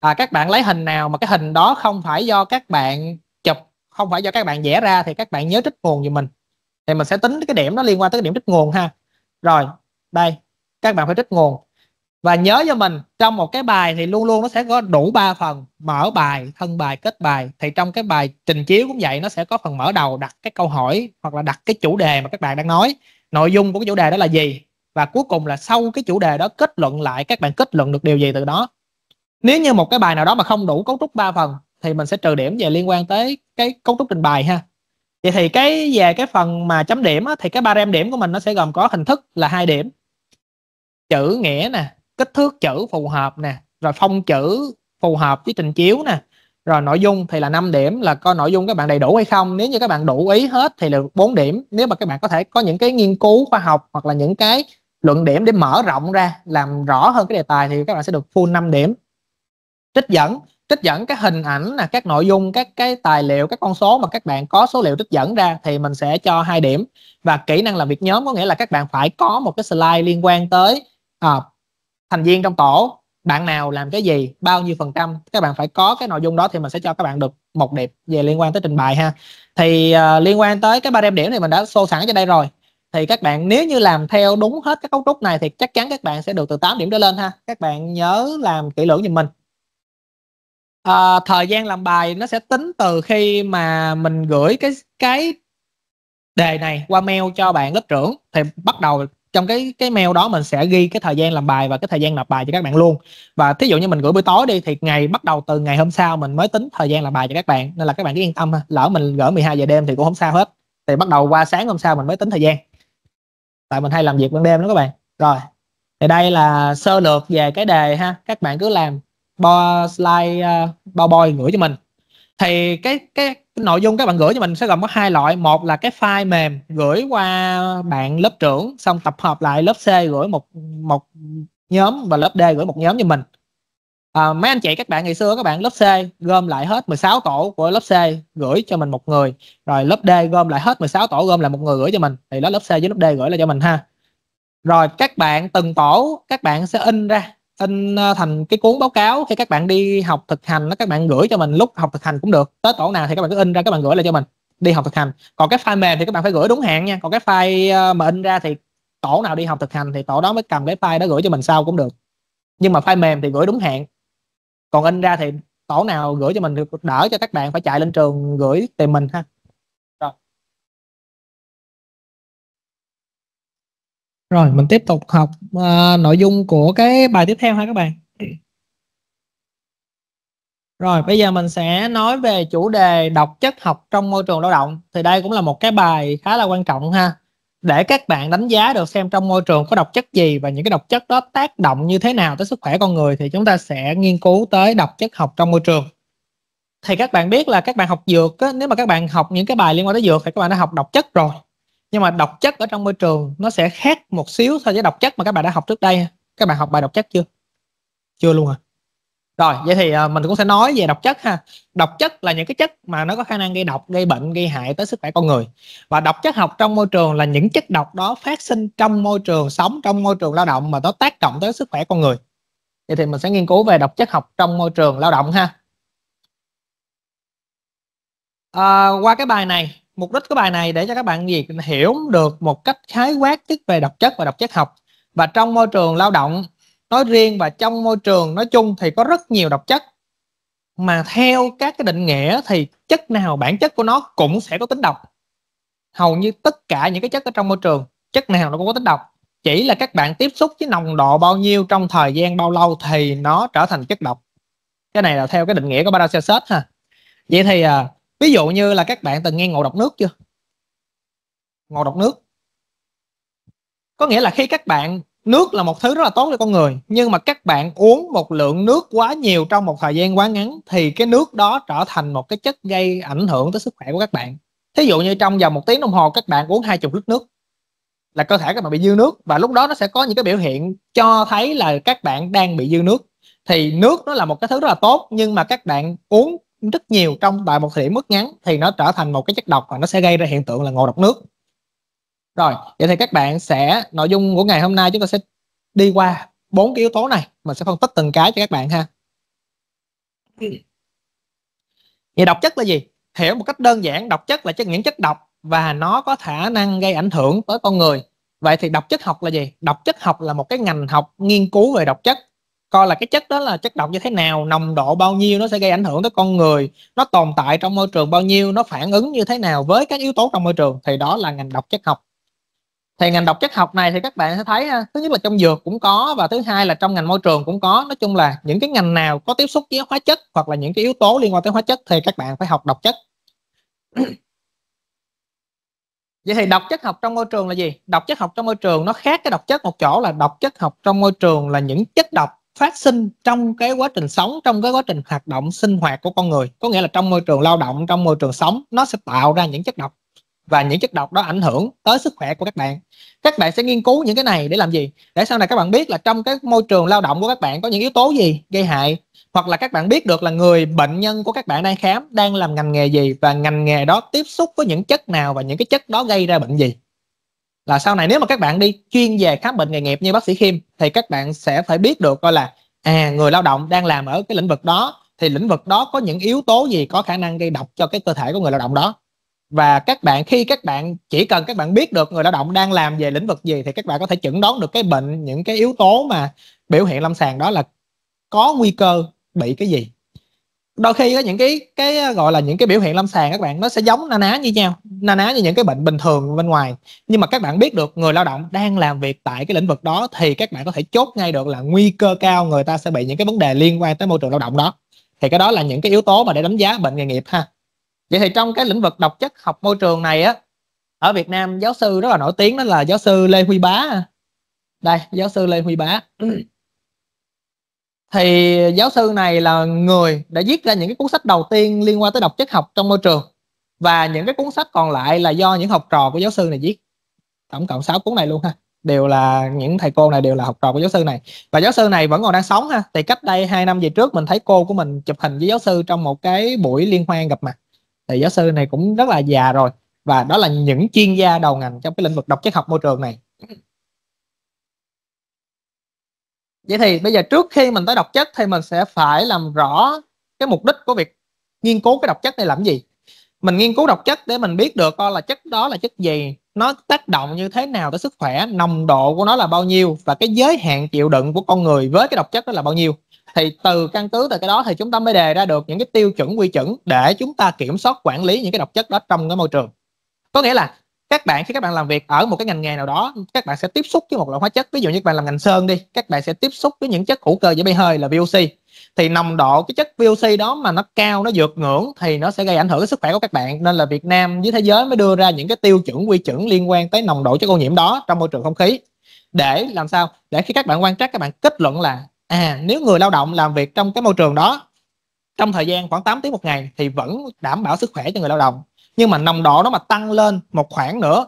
À, các bạn lấy hình nào mà cái hình đó không phải do các bạn chụp không phải do các bạn vẽ ra thì các bạn nhớ trích nguồn giùm mình. Thì mình sẽ tính cái điểm nó liên quan tới cái điểm trích nguồn ha. Rồi đây các bạn phải trích nguồn. Và nhớ cho mình trong một cái bài thì luôn luôn nó sẽ có đủ 3 phần mở bài thân bài kết bài. Thì trong cái bài trình chiếu cũng vậy nó sẽ có phần mở đầu đặt cái câu hỏi hoặc là đặt cái chủ đề mà các bạn đang nói. Nội dung của cái chủ đề đó là gì? Và cuối cùng là sau cái chủ đề đó kết luận lại các bạn kết luận được điều gì từ đó. Nếu như một cái bài nào đó mà không đủ cấu trúc 3 phần thì mình sẽ trừ điểm về liên quan tới cái cấu trúc trình bày ha. Vậy thì cái về cái phần mà chấm điểm á, thì cái ba rem điểm của mình nó sẽ gồm có hình thức là hai điểm chữ nghĩa nè, kích thước chữ phù hợp nè, rồi phong chữ phù hợp với trình chiếu nè. Rồi nội dung thì là 5 điểm, là coi nội dung các bạn đầy đủ hay không. Nếu như các bạn đủ ý hết thì được 4 điểm. Nếu mà các bạn có thể có những cái nghiên cứu khoa học hoặc là những cái luận điểm để mở rộng ra, làm rõ hơn cái đề tài thì các bạn sẽ được full 5 điểm. Trích dẫn trích dẫn các hình ảnh là các nội dung, các cái tài liệu, các con số mà các bạn có số liệu trích dẫn ra thì mình sẽ cho hai điểm. Và kỹ năng làm việc nhóm có nghĩa là các bạn phải có một cái slide liên quan tới à, thành viên trong tổ bạn nào làm cái gì bao nhiêu phần trăm các bạn phải có cái nội dung đó thì mình sẽ cho các bạn được một điểm về liên quan tới trình bày ha. Thì uh, liên quan tới cái ba đem điểm thì mình đã xô sẵn cho đây rồi. Thì các bạn nếu như làm theo đúng hết các cấu trúc này thì chắc chắn các bạn sẽ được từ 8 điểm trở lên ha. Các bạn nhớ làm kỹ lưỡng giùm mình. À, thời gian làm bài nó sẽ tính từ khi mà mình gửi cái cái đề này qua mail cho bạn lớp trưởng thì bắt đầu trong cái cái mail đó mình sẽ ghi cái thời gian làm bài và cái thời gian nộp bài cho các bạn luôn. Và thí dụ như mình gửi buổi tối đi thì ngày bắt đầu từ ngày hôm sau mình mới tính thời gian làm bài cho các bạn. Nên là các bạn cứ yên tâm ha lỡ mình gửi 12 giờ đêm thì cũng không sao hết. Thì bắt đầu qua sáng hôm sau mình mới tính thời gian. Tại mình hay làm việc ban đêm đó các bạn. Rồi thì đây là sơ lược về cái đề ha. Các bạn cứ làm bo slide uh, bo boy gửi cho mình. Thì cái cái nội dung các bạn gửi cho mình sẽ gồm có hai loại. Một là cái file mềm gửi qua bạn lớp trưởng xong tập hợp lại lớp C gửi một một nhóm và lớp D gửi một nhóm cho mình. À, mấy anh chị các bạn ngày xưa các bạn lớp C gom lại hết 16 tổ của lớp C gửi cho mình một người. Rồi lớp D gom lại hết 16 tổ gom lại một người gửi cho mình. Thì đó lớp C với lớp D gửi lại cho mình ha. Rồi các bạn từng tổ các bạn sẽ in ra in à, thành cái cuốn báo cáo khi các bạn đi học thực hành nó các bạn gửi cho mình lúc học thực hành cũng được. Tới tổ nào thì các bạn cứ in ra, các bạn gửi lại cho mình. Đi học thực hành. Còn cái file mềm thì các bạn phải gửi đúng hạn nha. Còn cái file à, mà in ra thì tổ nào đi học thực hành thì tổ đó mới cầm cái file đó gửi cho mình sau cũng được. Nhưng mà file mềm thì gửi đúng hạn. Còn in ra thì tổ nào gửi cho mình thì đỡ cho các bạn phải chạy lên trường gửi tìm mình ha. Rồi mình tiếp tục học uh, nội dung của cái bài tiếp theo ha các bạn. Rồi bây giờ mình sẽ nói về chủ đề độc chất học trong môi trường lao động. Thì đây cũng là một cái bài khá là quan trọng ha. Để các bạn đánh giá được xem trong môi trường có độc chất gì và những cái độc chất đó tác động như thế nào tới sức khỏe con người thì chúng ta sẽ nghiên cứu tới độc chất học trong môi trường. Thì các bạn biết là các bạn học dược á, nếu mà các bạn học những cái bài liên quan tới dược thì các bạn đã học độc chất rồi nhưng mà độc chất ở trong môi trường nó sẽ khác một xíu so với độc chất mà các bạn đã học trước đây các bạn học bài độc chất chưa? Chưa luôn à rồi vậy thì ờ, mình cũng sẽ nói về độc chất ha. Độc chất là những cái chất mà nó có khả năng gây độc gây bệnh gây hại tới sức khỏe con người. Và độc chất học trong môi trường là những chất độc đó phát sinh trong môi trường sống trong môi trường lao động mà nó tác động tới sức khỏe con người. Vậy thì mình sẽ nghiên cứu về độc chất học trong môi trường lao động ha. À, qua cái bài này mục đích của bài này để cho các bạn gì hiểu được một cách khái quát tức về độc chất và độc chất học. Và trong môi trường lao động nói riêng và trong môi trường nói chung thì có rất nhiều độc chất. Mà theo các cái định nghĩa thì chất nào bản chất của nó cũng sẽ có tính độc. Hầu như tất cả những cái chất ở trong môi trường chất nào nó cũng có tính độc. Chỉ là các bạn tiếp xúc với nồng độ bao nhiêu trong thời gian bao lâu thì nó trở thành chất độc. Cái này là theo cái định nghĩa của Paracelsus ha. Vậy thì à, ví dụ như là các bạn từng nghe ngộ độc nước chưa? Ngộ độc nước. Có nghĩa là khi các bạn, nước là một thứ rất là tốt cho con người, nhưng mà các bạn uống một lượng nước quá nhiều trong một thời gian quá ngắn, thì cái nước đó trở thành một cái chất gây ảnh hưởng tới sức khỏe của các bạn. Thí dụ như trong vòng một tiếng đồng hồ, các bạn uống hai chục lít nước là cơ thể các bạn bị dư nước, và lúc đó nó sẽ có những cái biểu hiện cho thấy là các bạn đang bị dư nước. Thì nước nó là một cái thứ rất là tốt, nhưng mà các bạn uống rất nhiều trong tại một thời điểm mức ngắn thì nó trở thành một cái chất độc và nó sẽ gây ra hiện tượng là ngộ độc nước. Rồi vậy thì các bạn sẽ nội dung của ngày hôm nay chúng ta sẽ đi qua bốn cái yếu tố này. Mình sẽ phân tích từng cái cho các bạn ha. Vậy độc chất là gì? Hiểu một cách đơn giản độc chất là chất những chất độc và nó có khả năng gây ảnh hưởng tới con người. Vậy thì độc chất học là gì? Độc chất học là một cái ngành học nghiên cứu về độc chất coi là cái chất đó là chất độc như thế nào nồng độ bao nhiêu nó sẽ gây ảnh hưởng tới con người nó tồn tại trong môi trường bao nhiêu nó phản ứng như thế nào với các yếu tố trong môi trường. Thì đó là ngành độc chất học. Thì ngành độc chất học này thì các bạn sẽ thấy ha, thứ nhất là trong dược cũng có và thứ hai là trong ngành môi trường cũng có. Nói chung là những cái ngành nào có tiếp xúc với hóa chất hoặc là những cái yếu tố liên quan tới hóa chất thì các bạn phải học độc chất. Vậy thì độc chất học trong môi trường là gì? Độc chất học trong môi trường nó khác cái độc chất một chỗ là độc chất học trong môi trường là những chất độc phát sinh trong cái quá trình sống, trong cái quá trình hoạt động sinh hoạt của con người. Có nghĩa là trong môi trường lao động, trong môi trường sống, nó sẽ tạo ra những chất độc. Và những chất độc đó ảnh hưởng tới sức khỏe của các bạn. Các bạn sẽ nghiên cứu những cái này để làm gì? Để sau này các bạn biết là trong cái môi trường lao động của các bạn có những yếu tố gì gây hại, hoặc là các bạn biết được là người bệnh nhân của các bạn đang khám đang làm ngành nghề gì, và ngành nghề đó tiếp xúc với những chất nào và những cái chất đó gây ra bệnh gì là sau này nếu mà các bạn đi chuyên về khám bệnh nghề nghiệp như bác sĩ Khiêm thì các bạn sẽ phải biết được coi là à người lao động đang làm ở cái lĩnh vực đó, thì lĩnh vực đó có những yếu tố gì có khả năng gây độc cho cái cơ thể của người lao động đó. Và các bạn, khi các bạn, chỉ cần các bạn biết được người lao động đang làm về lĩnh vực gì, thì các bạn có thể chẩn đoán được cái bệnh, những cái yếu tố mà biểu hiện lâm sàng đó là có nguy cơ bị cái gì đôi khi có những cái cái gọi là những cái biểu hiện lâm sàng các bạn, nó sẽ giống na ná như nhau. Na ná như những cái bệnh bình thường bên ngoài. Nhưng mà các bạn biết được, người lao động đang làm việc tại cái lĩnh vực đó thì các bạn có thể chốt ngay được là nguy cơ cao người ta sẽ bị những cái vấn đề liên quan tới môi trường lao động đó. Thì cái đó là những cái yếu tố mà để đánh giá bệnh nghề nghiệp ha. Vậy thì trong cái lĩnh vực độc chất học môi trường này á, ở Việt Nam giáo sư rất là nổi tiếng, đó là giáo sư Lê Huy Bá đây, giáo sư Lê Huy Bá thì giáo sư này là người đã viết ra những cái cuốn sách đầu tiên liên quan tới độc chất học trong môi trường. Và những cái cuốn sách còn lại là do những học trò của giáo sư này viết. Tổng cộng 6 cuốn này luôn ha. Đều là, những thầy cô này đều là học trò của giáo sư này. Và giáo sư này vẫn còn đang sống ha. Thì cách đây hai năm về trước, mình thấy cô của mình chụp hình với giáo sư trong một cái buổi liên hoan gặp mặt. Thì giáo sư này cũng rất là già rồi. Và đó là những chuyên gia đầu ngành trong cái lĩnh vực độc chất học môi trường này vậy thì bây giờ trước khi mình tới độc chất thì mình sẽ phải làm rõ cái mục đích của việc nghiên cứu cái độc chất này làm gì. Mình nghiên cứu độc chất để mình biết được, coi là chất đó là chất gì, nó tác động như thế nào tới sức khỏe, nồng độ của nó là bao nhiêu, và cái giới hạn chịu đựng của con người với cái độc chất đó là bao nhiêu. Thì từ căn cứ từ cái đó thì chúng ta mới đề ra được những cái tiêu chuẩn quy chuẩn để chúng ta kiểm soát quản lý những cái độc chất đó trong cái môi trường. Có nghĩa là các bạn, khi các bạn làm việc ở một cái ngành nghề nào đó, các bạn sẽ tiếp xúc với một loại hóa chất. Ví dụ như các bạn làm ngành sơn đi, các bạn sẽ tiếp xúc với những chất hữu cơ dễ bay hơi là VOC thì nồng độ cái chất VOC đó mà nó cao, nó vượt ngưỡng thì nó sẽ gây ảnh hưởng đến sức khỏe của các bạn. Nên là Việt Nam với thế giới mới đưa ra những cái tiêu chuẩn, quy chuẩn liên quan tới nồng độ chất ô nhiễm đó trong môi trường không khí. Để làm sao? Để khi các bạn quan trắc, các bạn kết luận là à nếu người lao động làm việc trong cái môi trường đó, trong thời gian khoảng 8 tiếng một ngày thì vẫn đảm bảo sức khỏe cho người lao động nhưng mà nồng độ nó mà tăng lên một khoảng nữa,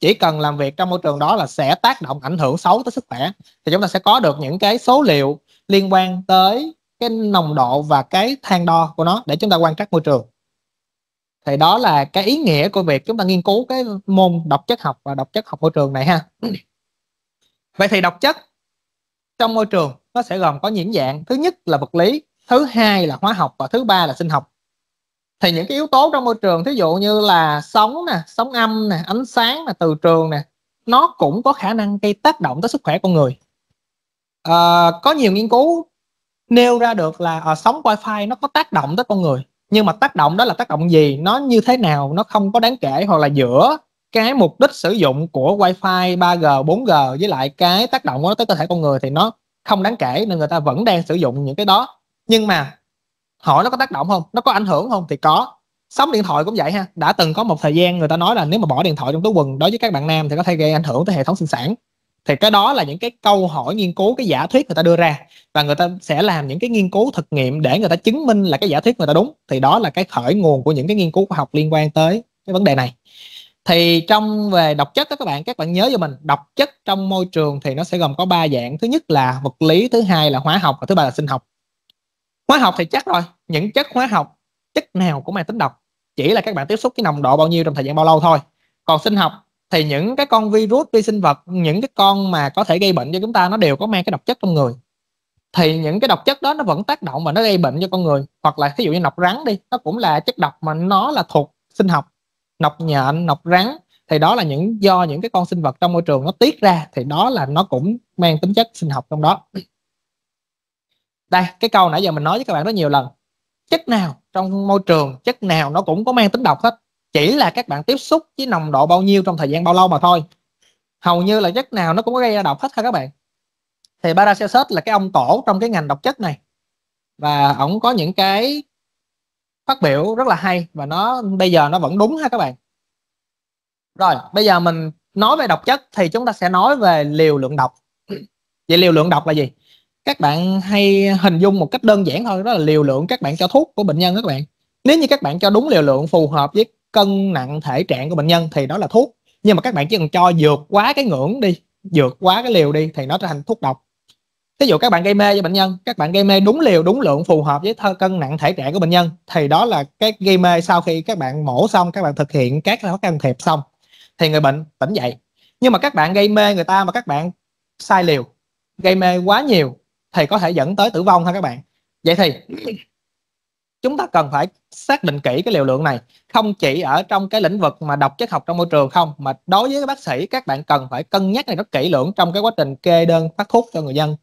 chỉ cần làm việc trong môi trường đó là sẽ tác động ảnh hưởng xấu tới sức khỏe. Thì chúng ta sẽ có được những cái số liệu liên quan tới cái nồng độ và cái thang đo của nó để chúng ta quan trắc môi trường. Thì đó là cái ý nghĩa của việc chúng ta nghiên cứu cái môn độc chất học và độc chất học môi trường này ha. Vậy thì độc chất trong môi trường nó sẽ gồm có những dạng. Thứ nhất là vật lý, thứ hai là hóa học và thứ ba là sinh học thì những cái yếu tố trong môi trường thí dụ như là sóng nè sóng âm nè ánh sáng nè từ trường nè nó cũng có khả năng gây tác động tới sức khỏe con người. À, có nhiều nghiên cứu nêu ra được là à, sóng wifi nó có tác động tới con người. Nhưng mà tác động đó là tác động gì? Nó như thế nào? Nó không có đáng kể hoặc là giữa cái mục đích sử dụng của wifi 3G 4G với lại cái tác động của nó tới cơ thể con người thì nó không đáng kể nên người ta vẫn đang sử dụng những cái đó. Nhưng mà hỏi nó có tác động không? Nó có ảnh hưởng không? Thì có. Sóng điện thoại cũng vậy ha. Đã từng có một thời gian người ta nói là nếu mà bỏ điện thoại trong túi quần đối với các bạn nam thì có thể gây ảnh hưởng tới hệ thống sinh sản. Thì cái đó là những cái câu hỏi nghiên cứu, cái giả thuyết người ta đưa ra. Và người ta sẽ làm những cái nghiên cứu thực nghiệm để người ta chứng minh là cái giả thuyết người ta đúng. Thì đó là cái khởi nguồn của những cái nghiên cứu khoa học liên quan tới cái vấn đề này. Thì trong về độc chất đó các bạn các bạn nhớ cho mình, độc chất trong môi trường thì nó sẽ gồm có ba dạng. Thứ nhất là vật lý, thứ hai là hóa học và thứ ba là sinh học hóa học thì chắc rồi, những chất hóa học, chất nào cũng mang tính độc, chỉ là các bạn tiếp xúc cái nồng độ bao nhiêu trong thời gian bao lâu thôi. Còn sinh học thì những cái con virus vi sinh vật, những cái con mà có thể gây bệnh cho chúng ta, nó đều có mang cái độc chất trong người. Thì những cái độc chất đó nó vẫn tác động và nó gây bệnh cho con người, hoặc là ví dụ như nọc rắn đi, nó cũng là chất độc mà nó là thuộc sinh học. Nọc nhện, nọc rắn, thì đó là những, do những cái con sinh vật trong môi trường nó tiết ra, thì đó là nó cũng mang tính chất sinh học trong đó đây, cái câu nãy giờ mình nói với các bạn rất nhiều lần. Chất nào trong môi trường, chất nào nó cũng có mang tính độc hết. Chỉ là các bạn tiếp xúc với nồng độ bao nhiêu trong thời gian bao lâu mà thôi. Hầu như là chất nào nó cũng có gây ra độc hết ha các bạn? Thì Paracelsus là cái ông tổ trong cái ngành độc chất này. Và ổng có những cái phát biểu rất là hay và nó, bây giờ nó vẫn đúng ha các bạn. Rồi, bây giờ mình nói về độc chất thì chúng ta sẽ nói về liều lượng độc. Vậy liều lượng độc là gì? Các bạn hay hình dung một cách đơn giản thôi, đó là liều lượng các bạn cho thuốc của bệnh nhân các bạn. Nếu như các bạn cho đúng liều lượng phù hợp với cân nặng thể trạng của bệnh nhân thì đó là thuốc. Nhưng mà các bạn chỉ cần cho vượt quá cái ngưỡng đi, vượt quá cái liều đi thì nó trở thành thuốc độc. Ví dụ các bạn gây mê cho bệnh nhân, các bạn gây mê đúng liều, đúng lượng phù hợp với thơ cân nặng thể trạng của bệnh nhân thì đó là cái gây mê sau khi các bạn mổ xong, các bạn thực hiện các can thiệp xong. Thì người bệnh tỉnh dậy. Nhưng mà các bạn gây mê người ta mà các bạn sai liều, gây mê quá nhiều thì có thể dẫn tới tử vong ha các bạn. Vậy thì chúng ta cần phải xác định kỹ cái liều lượng này, không chỉ ở trong cái lĩnh vực mà độc chất học trong môi trường không, mà đối với các bác sĩ, các bạn cần phải cân nhắc này rất kỹ lưỡng trong cái quá trình kê đơn phát thuốc cho người dân,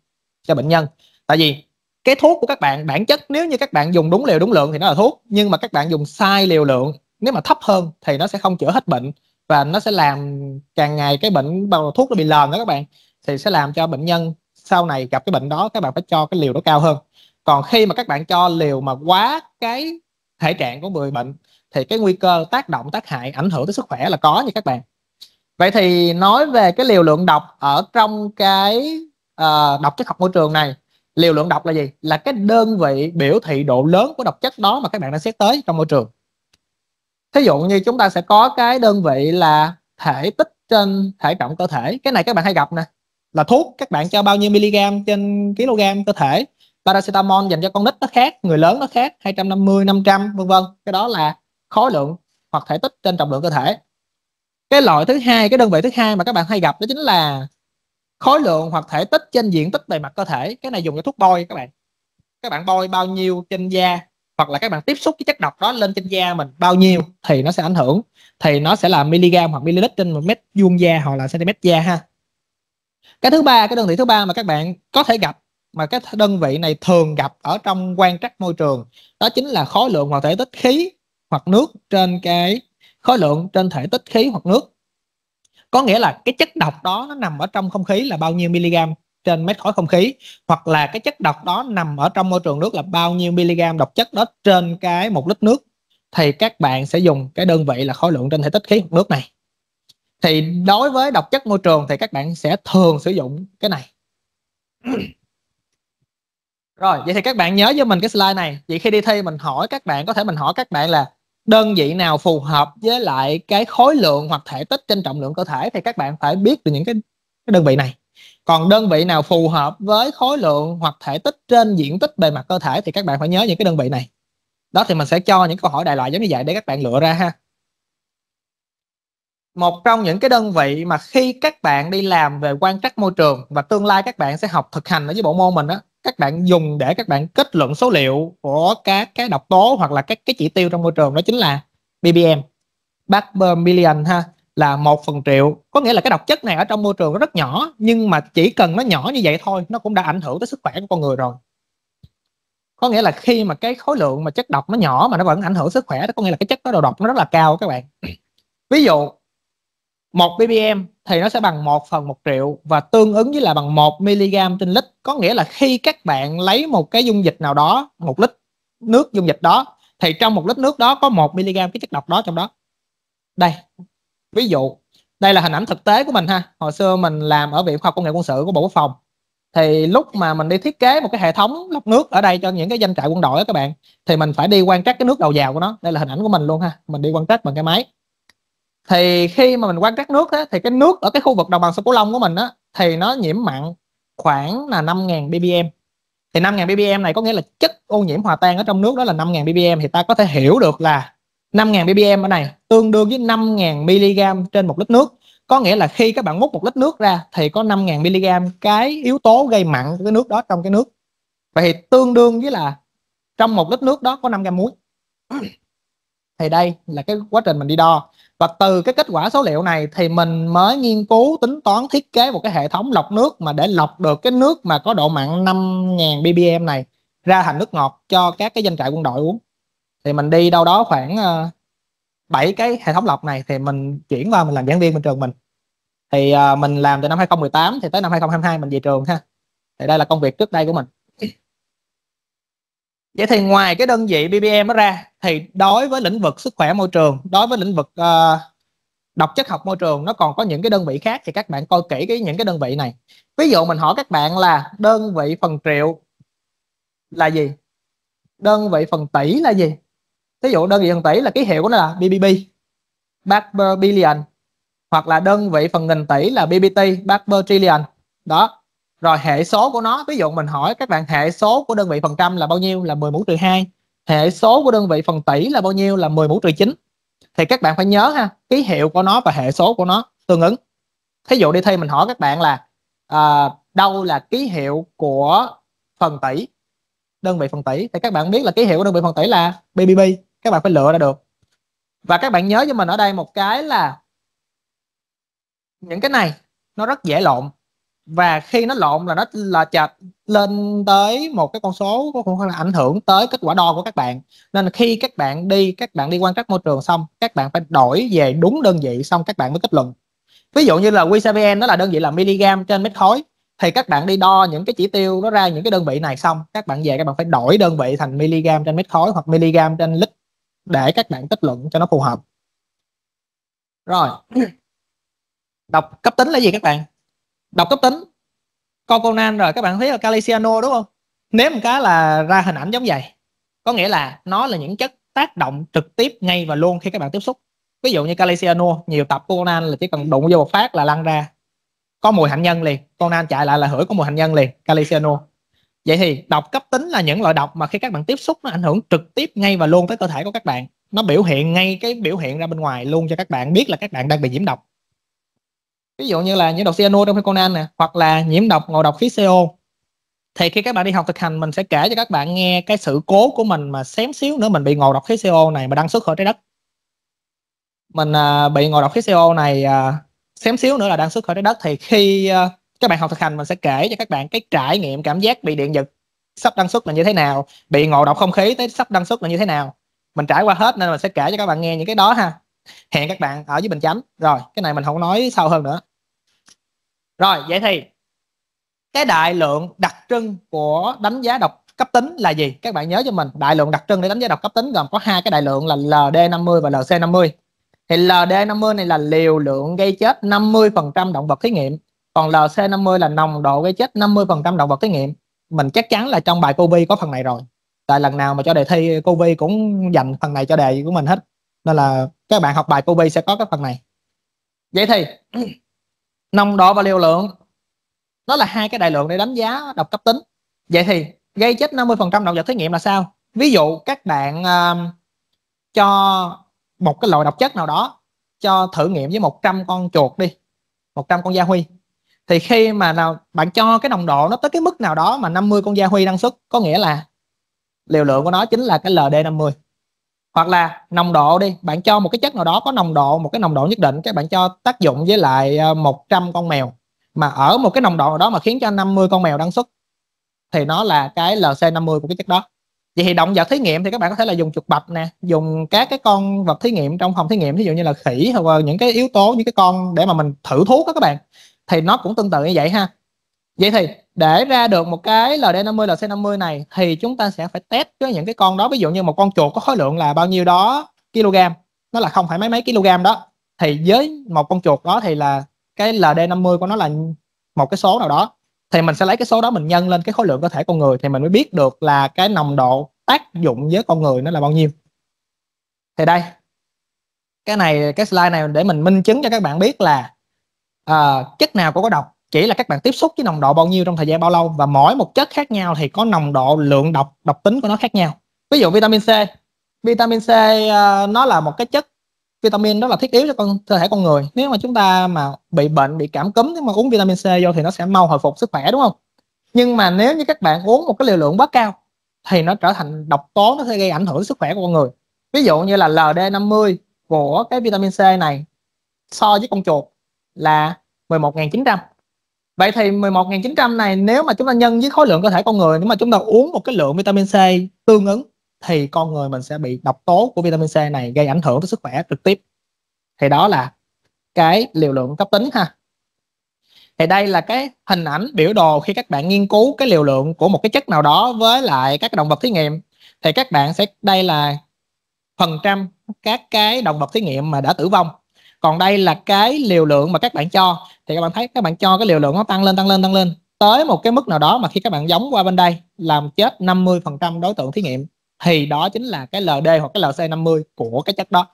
cho bệnh nhân. Tại vì cái thuốc của các bạn, bản chất nếu như các bạn dùng đúng liều, đúng lượng thì nó là thuốc, nhưng mà các bạn dùng sai liều lượng, nếu mà thấp hơn thì nó sẽ không chữa hết bệnh và nó sẽ làm càng ngày cái bệnh bằng thuốc nó bị lờn đó các bạn, thì sẽ làm cho bệnh nhân sau này gặp cái bệnh đó các bạn phải cho cái liều nó cao hơn. Còn khi mà các bạn cho liều mà quá cái thể trạng của người bệnh thì cái nguy cơ tác động tác hại ảnh hưởng tới sức khỏe là có như các bạn. Vậy thì nói về cái liều lượng độc ở trong cái uh, độc chất học môi trường này. Liều lượng độc là gì? Là cái đơn vị biểu thị độ lớn của độc chất đó mà các bạn đang xét tới trong môi trường. Thí dụ như chúng ta sẽ có cái đơn vị là thể tích trên thể trọng cơ thể. Cái này các bạn hay gặp nè là thuốc các bạn cho bao nhiêu mg trên kg cơ thể. Paracetamol dành cho con nít nó khác, người lớn nó khác 250 500 vân vân. Cái đó là khối lượng hoặc thể tích trên trọng lượng cơ thể. Cái loại thứ hai, cái đơn vị thứ hai mà các bạn hay gặp đó chính là khối lượng hoặc thể tích trên diện tích bề mặt cơ thể. Cái này dùng cho thuốc bôi các bạn. Các bạn bôi bao nhiêu trên da hoặc là các bạn tiếp xúc cái chất độc đó lên trên da mình bao nhiêu thì nó sẽ ảnh hưởng. Thì nó sẽ là mg hoặc ml trên một mét vuông da hoặc là cm da ha cái thứ ba, cái đơn vị thứ ba mà các bạn có thể gặp, mà cái đơn vị này thường gặp ở trong quan trắc môi trường, đó chính là khối lượng hoặc thể tích khí hoặc nước trên cái, khối lượng trên thể tích khí hoặc nước. Có nghĩa là cái chất độc đó nó nằm ở trong không khí là bao nhiêu miligam trên mét khối không khí, hoặc là cái chất độc đó nằm ở trong môi trường nước là bao nhiêu miligam độc chất đó trên cái một lít nước, thì các bạn sẽ dùng cái đơn vị là khối lượng trên thể tích khí hoặc nước này thì đối với độc chất môi trường thì các bạn sẽ thường sử dụng cái này. Rồi vậy thì các bạn nhớ với mình cái slide này. Vậy khi đi thi mình hỏi các bạn có thể mình hỏi các bạn là đơn vị nào phù hợp với lại cái khối lượng hoặc thể tích trên trọng lượng cơ thể thì các bạn phải biết được những cái, cái đơn vị này. Còn đơn vị nào phù hợp với khối lượng hoặc thể tích trên diện tích bề mặt cơ thể thì các bạn phải nhớ những cái đơn vị này. Đó thì mình sẽ cho những câu hỏi đại loại giống như vậy để các bạn lựa ra ha một trong những cái đơn vị mà khi các bạn đi làm về quan trắc môi trường và tương lai các bạn sẽ học thực hành ở dưới bộ môn mình á, các bạn dùng để các bạn kết luận số liệu của các cái độc tố hoặc là các cái chỉ tiêu trong môi trường đó chính là ppm part per million ha là một phần triệu. Có nghĩa là cái độc chất này ở trong môi trường rất nhỏ nhưng mà chỉ cần nó nhỏ như vậy thôi nó cũng đã ảnh hưởng tới sức khỏe của con người rồi. Có nghĩa là khi mà cái khối lượng mà chất độc nó nhỏ mà nó vẫn ảnh hưởng sức khỏe đó có nghĩa là cái chất đó đầu độc nó rất là cao các bạn. Ví dụ 1 ppm thì nó sẽ bằng 1 phần 1 triệu và tương ứng với là bằng 1 mg trên lít. Có nghĩa là khi các bạn lấy một cái dung dịch nào đó, một lít nước dung dịch đó, thì trong một lít nước đó có 1 mg cái chất độc đó trong đó. Đây, ví dụ, đây là hình ảnh thực tế của mình ha. Hồi xưa mình làm ở viện khoa học công nghệ quân sự của bộ quốc phòng. Thì lúc mà mình đi thiết kế một cái hệ thống lọc nước ở đây cho những cái danh trại quân đội đó các bạn, thì mình phải đi quan trắc cái nước đầu vào của nó. Đây là hình ảnh của mình luôn ha. Mình đi quan trắc bằng cái máy thì khi mà mình quan trắc nước á, thì cái nước ở cái khu vực đồng bằng sông Cửu Long của mình á, thì nó nhiễm mặn khoảng là 5.000 ppm thì 5.000 ppm này có nghĩa là chất ô nhiễm hòa tan ở trong nước đó là 5.000 ppm thì ta có thể hiểu được là 5.000 ppm ở này tương đương với 5.000 mg trên một lít nước. Có nghĩa là khi các bạn múc một lít nước ra thì có 5.000 mg cái yếu tố gây mặn của cái nước đó trong cái nước. Vậy thì tương đương với là trong một lít nước đó có 5 gam muối. Thì đây là cái quá trình mình đi đo và từ cái kết quả số liệu này thì mình mới nghiên cứu, tính toán, thiết kế một cái hệ thống lọc nước mà để lọc được cái nước mà có độ mặn 5.000 ppm này ra thành nước ngọt cho các cái doanh trại quân đội uống. Thì mình đi đâu đó khoảng ờ, 7 cái hệ thống lọc này thì mình chuyển qua mình làm giảng viên bên trường mình. Thì ờ, mình làm từ năm 2018 thì tới năm 2022 mình về trường ha. Thì đây là công việc trước đây của mình vậy thì ngoài cái đơn vị BBM đó ra thì đối với lĩnh vực sức khỏe môi trường đối với lĩnh vực uh, độc chất học môi trường nó còn có những cái đơn vị khác thì các bạn coi kỹ cái những cái đơn vị này. Ví dụ mình hỏi các bạn là đơn vị phần triệu là gì? Đơn vị phần tỷ là gì? Ví dụ đơn vị phần tỷ là ký hiệu của nó là BBB Barber Billion hoặc là đơn vị phần nghìn tỷ là BBT Barber Trillion. Đó rồi hệ số của nó ví dụ mình hỏi các bạn hệ số của đơn vị phần trăm là bao nhiêu? Là 10 mũ trừ 2 hệ số của đơn vị phần tỷ là bao nhiêu? Là 10 mũ trừ 9 thì các bạn phải nhớ ha ký hiệu của nó và hệ số của nó tương ứng. Thí dụ đi thi mình hỏi các bạn là à, đâu là ký hiệu của phần tỷ? Đơn vị phần tỷ. Thì các bạn biết là ký hiệu của đơn vị phần tỷ là BBB các bạn phải lựa ra được. Và các bạn nhớ cho mình ở đây một cái là những cái này nó rất dễ lộn và khi nó lộn là nó là chặt lên tới một cái con số có cũng là ảnh hưởng tới kết quả đo của các bạn. Nên khi các bạn đi các bạn đi quan trắc môi trường xong các bạn phải đổi về đúng đơn vị xong các bạn mới kết luận. Ví dụ như là QCVN nó là đơn vị là miligam trên mét khối thì các bạn đi đo những cái chỉ tiêu nó ra những cái đơn vị này xong các bạn về các bạn phải đổi đơn vị thành miligam trên mét khối hoặc miligam trên lít để các bạn kết luận cho nó phù hợp. Rồi. Đọc cấp tính là gì các bạn đọc cấp tính. Coconan rồi, các bạn thấy là Caliciano đúng không? Nếu một cái là ra hình ảnh giống vậy. Có nghĩa là nó là những chất tác động trực tiếp ngay và luôn khi các bạn tiếp xúc. Ví dụ như Caliciano, nhiều tập Conan là chỉ cần đụng vô một phát là lăn ra. Có mùi hạnh nhân liền. Conan chạy lại là hửi có mùi hạnh nhân liền, Caliciano. Vậy thì độc cấp tính là những loại độc mà khi các bạn tiếp xúc nó ảnh hưởng trực tiếp ngay và luôn tới cơ thể của các bạn. Nó biểu hiện ngay cái biểu hiện ra bên ngoài luôn cho các bạn biết là các bạn đang bị nhiễm độc ví dụ như là nhiễm độc cyanua trong Conan nè hoặc là nhiễm độc ngộ độc khí CO thì khi các bạn đi học thực hành mình sẽ kể cho các bạn nghe cái sự cố của mình mà xém xíu nữa mình bị ngộ độc khí CO này mà đăng xuất khỏi trái đất. Mình à, bị ngộ độc khí CO này à, xém xíu nữa là đăng xuất khỏi trái đất. Thì khi à, các bạn học thực hành mình sẽ kể cho các bạn cái trải nghiệm cảm giác bị điện giật sắp đăng xuất là như thế nào bị ngộ độc không khí tới sắp đăng xuất là như thế nào. Mình trải qua hết nên mình sẽ kể cho các bạn nghe những cái đó ha. Hẹn các bạn ở dưới bình chánh. Rồi cái này mình không nói sâu hơn nữa rồi, vậy thì cái đại lượng đặc trưng của đánh giá độc cấp tính là gì? Các bạn nhớ cho mình, đại lượng đặc trưng để đánh giá độc cấp tính gồm có hai cái đại lượng là LD50 và LC50 thì LD50 này là liều lượng gây chết 50% động vật thí nghiệm, còn LC50 là nồng độ gây chết 50% động vật thí nghiệm. Mình chắc chắn là trong bài COVID có phần này rồi. Tại lần nào mà cho đề thi COVID cũng dành phần này cho đề của mình hết. Nên là các bạn học bài COVID sẽ có cái phần này. Vậy thì nồng độ và liều lượng? Nó là hai cái đại lượng để đánh giá độc cấp tính. Vậy thì gây chết 50% động vật thí nghiệm là sao? Ví dụ các bạn uh, cho một cái loại độc chất nào đó cho thử nghiệm với 100 con chuột đi 100 con gia huy. Thì khi mà nào bạn cho cái nồng độ nó tới cái mức nào đó mà 50 con gia huy năng suất có nghĩa là liều lượng của nó chính là cái LD50 hoặc là nồng độ đi, bạn cho một cái chất nào đó có nồng độ, một cái nồng độ nhất định các bạn cho tác dụng với lại ờ, 100 con mèo. Mà ở một cái nồng độ nào đó mà khiến cho 50 con mèo đăng xuất thì nó là cái LC50 của cái chất đó. Vậy thì động vật thí nghiệm thì các bạn có thể là dùng chuột bạch nè, dùng các cái con vật thí nghiệm trong phòng thí nghiệm ví dụ như là khỉ hoặc là những cái yếu tố, những cái con để mà mình thử thuốc đó các bạn. Thì nó cũng tương tự như vậy ha vậy thì để ra được một cái LD50 LC50 này thì chúng ta sẽ phải test với những cái con đó. Ví dụ như một con chuột có khối lượng là bao nhiêu đó kg nó là không phải mấy mấy kg đó. Thì với một con chuột đó thì là cái LD50 của nó là một cái số nào đó. Thì mình sẽ lấy cái số đó mình nhân lên cái khối lượng cơ thể con người thì mình mới biết được là cái nồng độ tác dụng với con người nó là bao nhiêu. Thì đây cái này cái slide này để mình minh chứng cho các bạn biết là uh, chất nào cũng có độc chỉ là các bạn tiếp xúc với nồng độ bao nhiêu trong thời gian bao lâu và mỗi một chất khác nhau thì có nồng độ lượng độc độc tính của nó khác nhau. Ví dụ vitamin C. Vitamin C uh, nó là một cái chất vitamin đó là thiết yếu cho con cơ thể con người. Nếu mà chúng ta mà bị bệnh bị cảm cúm nếu mà uống vitamin C vô thì nó sẽ mau hồi phục sức khỏe đúng không? Nhưng mà nếu như các bạn uống một cái liều lượng quá cao thì nó trở thành độc tố nó sẽ gây ảnh hưởng đến sức khỏe của con người. Ví dụ như là LD50 của cái vitamin C này so với con chuột là 11.900 Vậy thì 11.900 này, nếu mà chúng ta nhân với khối lượng cơ thể con người, nếu mà chúng ta uống một cái lượng vitamin C tương ứng, thì con người mình sẽ bị độc tố của vitamin C này, gây ảnh hưởng tới sức khỏe trực tiếp. Thì đó là cái liều lượng cấp tính ha. thì đây là cái hình ảnh biểu đồ khi các bạn nghiên cứu cái liều lượng của một cái chất nào đó với lại các động vật thí nghiệm thì các bạn sẽ, đây là phần trăm các cái động vật thí nghiệm mà đã tử vong còn đây là cái liều lượng mà các bạn cho. Thì các bạn thấy các bạn cho cái liều lượng nó tăng lên tăng lên tăng lên. Tới một cái mức nào đó mà khi các bạn giống qua bên đây, làm chết 50% đối tượng thí nghiệm, thì đó chính là cái LD hoặc cái LC50 của cái chất đó.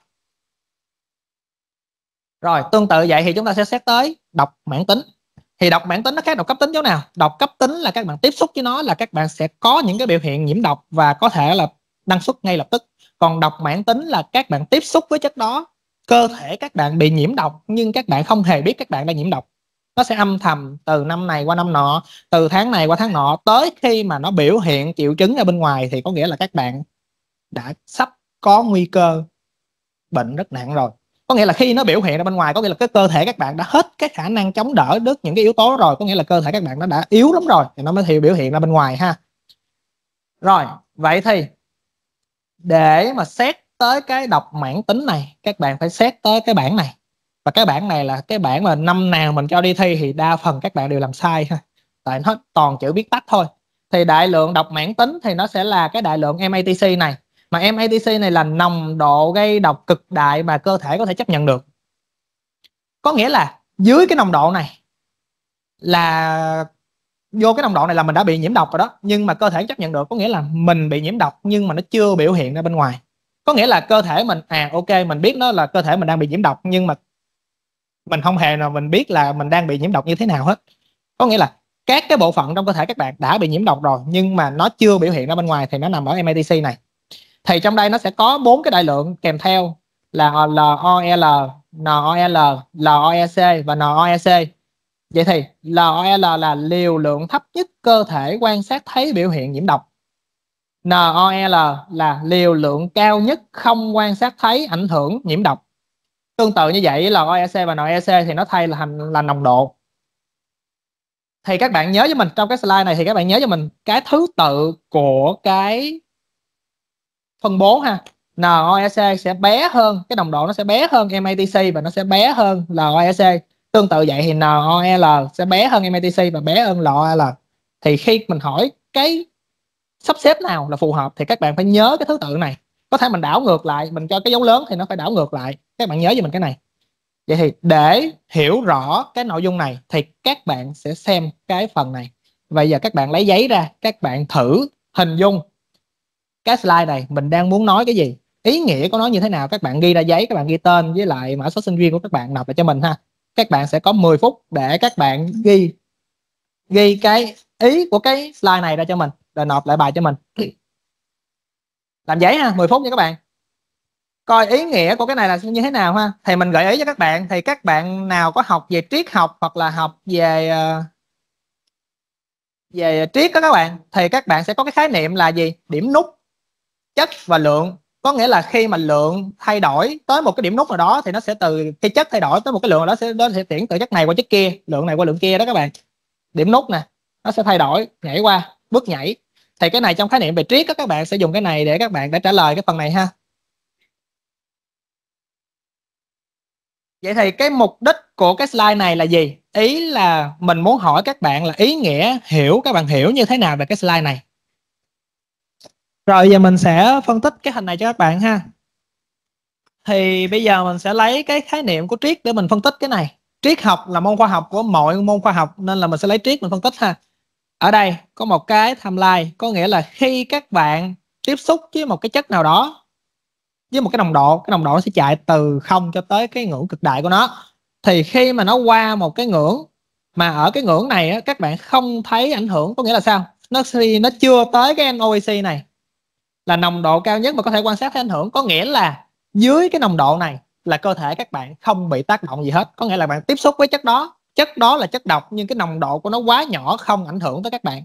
Rồi, tương tự vậy thì chúng ta sẽ xét tới độc mãn tính. Thì độc mãn tính nó khác độc cấp tính chỗ nào? Độc cấp tính là các bạn tiếp xúc với nó là các bạn sẽ có những cái biểu hiện nhiễm độc và có thể là năng suất ngay lập tức. Còn độc mãn tính là các bạn tiếp xúc với chất đó cơ thể các bạn bị nhiễm độc, nhưng các bạn không hề biết các bạn đang nhiễm độc. Nó sẽ âm thầm từ năm này qua năm nọ, từ tháng này qua tháng nọ, tới khi mà nó biểu hiện triệu chứng ở bên ngoài thì có nghĩa là các bạn đã sắp có nguy cơ bệnh rất nặng rồi. Có nghĩa là khi nó biểu hiện ra bên ngoài, có nghĩa là cái cơ thể các bạn đã hết cái khả năng chống đỡ được những cái yếu tố rồi. Có nghĩa là cơ thể các bạn nó đã yếu lắm rồi, thì nó mới thì biểu hiện ra bên ngoài ha. Rồi, vậy thì để mà xét tới cái độc mãn tính này, các bạn phải xét tới cái bảng này. Và cái bảng này là cái bảng mà năm nào mình cho đi thi thì đa phần các bạn đều làm sai ha tại nó toàn chữ viết tắt thôi. Thì đại lượng độc mãn tính thì nó sẽ là cái đại lượng MATC này. Mà MATC này là nồng độ gây độc cực đại mà cơ thể có thể chấp nhận được. Có nghĩa là dưới cái nồng độ này là, vô cái nồng độ này là mình đã bị nhiễm độc rồi đó. Nhưng mà cơ thể chấp nhận được, có nghĩa là mình bị nhiễm độc nhưng mà nó chưa biểu hiện ra bên ngoài có nghĩa là cơ thể mình à ok mình biết nó là cơ thể mình đang bị nhiễm độc nhưng mà mình không hề nào mình biết là mình đang bị nhiễm độc như thế nào hết có nghĩa là các cái bộ phận trong cơ thể các bạn đã bị nhiễm độc rồi nhưng mà nó chưa biểu hiện ra bên ngoài thì nó nằm ở MATC này thì trong đây nó sẽ có bốn cái đại lượng kèm theo là LOL, NOL, LOEC và NOEC. Vậy thì LOL là liều lượng thấp nhất cơ thể quan sát thấy biểu hiện nhiễm độc. NOL là liều lượng cao nhất không quan sát thấy ảnh hưởng nhiễm độc. Tương tự như vậy LOEC và NOEC thì nó thay là thành là nồng độ. Thì các bạn nhớ với mình, trong cái slide này thì các bạn nhớ cho mình cái thứ tự của cái phân bố ha NOEC sẽ bé hơn, cái nồng độ nó sẽ bé hơn MATC và nó sẽ bé hơn LOEC tương tự vậy thì NOL sẽ bé hơn MATC và bé hơn LOL thì khi mình hỏi cái sắp xếp nào là phù hợp thì các bạn phải nhớ cái thứ tự này. Có thể mình đảo ngược lại, mình cho cái dấu lớn thì nó phải đảo ngược lại. Các bạn nhớ cho mình cái này. Vậy thì để hiểu rõ cái nội dung này thì các bạn sẽ xem cái phần này. Bây giờ các bạn lấy giấy ra, các bạn thử hình dung cái slide này mình đang muốn nói cái gì. Ý nghĩa của nó như thế nào, các bạn ghi ra giấy, các bạn ghi tên với lại mã số sinh viên của các bạn nộp lại cho mình ha. Các bạn sẽ có 10 phút để các bạn ghi ghi cái ý của cái slide này ra cho mình rồi nộp lại bài cho mình. Làm giấy ha 10 phút nha các bạn. Coi ý nghĩa của cái này là như thế nào ha? Thì mình gợi ý cho các bạn, thì các bạn nào có học về triết học hoặc là học về ờ, về triết đó các bạn, thì các bạn sẽ có cái khái niệm là gì? Điểm nút, chất và lượng. Có nghĩa là khi mà lượng thay đổi tới một cái điểm nút nào đó thì nó sẽ từ, cái chất thay đổi tới một cái lượng đó sẽ nó sẽ chuyển từ chất này qua chất kia, lượng này qua lượng kia đó các bạn. Điểm nút nè nó sẽ thay đổi, nhảy qua, bước nhảy thì cái này trong khái niệm về triết các bạn sẽ dùng cái này để các bạn để trả lời cái phần này ha vậy thì cái mục đích của cái slide này là gì ý là mình muốn hỏi các bạn là ý nghĩa hiểu, các bạn hiểu như thế nào về cái slide này rồi, giờ mình sẽ phân tích cái hình này cho các bạn ha. Thì bây giờ mình sẽ lấy cái khái niệm của triết để mình phân tích cái này. Triết học là môn khoa học của mọi môn khoa học, nên là mình sẽ lấy triết mình phân tích ha. Ở đây có một cái timeline có nghĩa là khi các bạn tiếp xúc với một cái chất nào đó với một cái nồng độ, cái nồng độ sẽ chạy từ không cho tới cái ngưỡng cực đại của nó. Thì khi mà nó qua một cái ngưỡng mà ở cái ngưỡng này á, các bạn không thấy ảnh hưởng có nghĩa là sao? Nó nó chưa tới cái NOEC này là nồng độ cao nhất mà có thể quan sát thấy ảnh hưởng có nghĩa là dưới cái nồng độ này là cơ thể các bạn không bị tác động gì hết có nghĩa là bạn tiếp xúc với chất đó chất đó là chất độc, nhưng cái nồng độ của nó quá nhỏ không ảnh hưởng tới các bạn.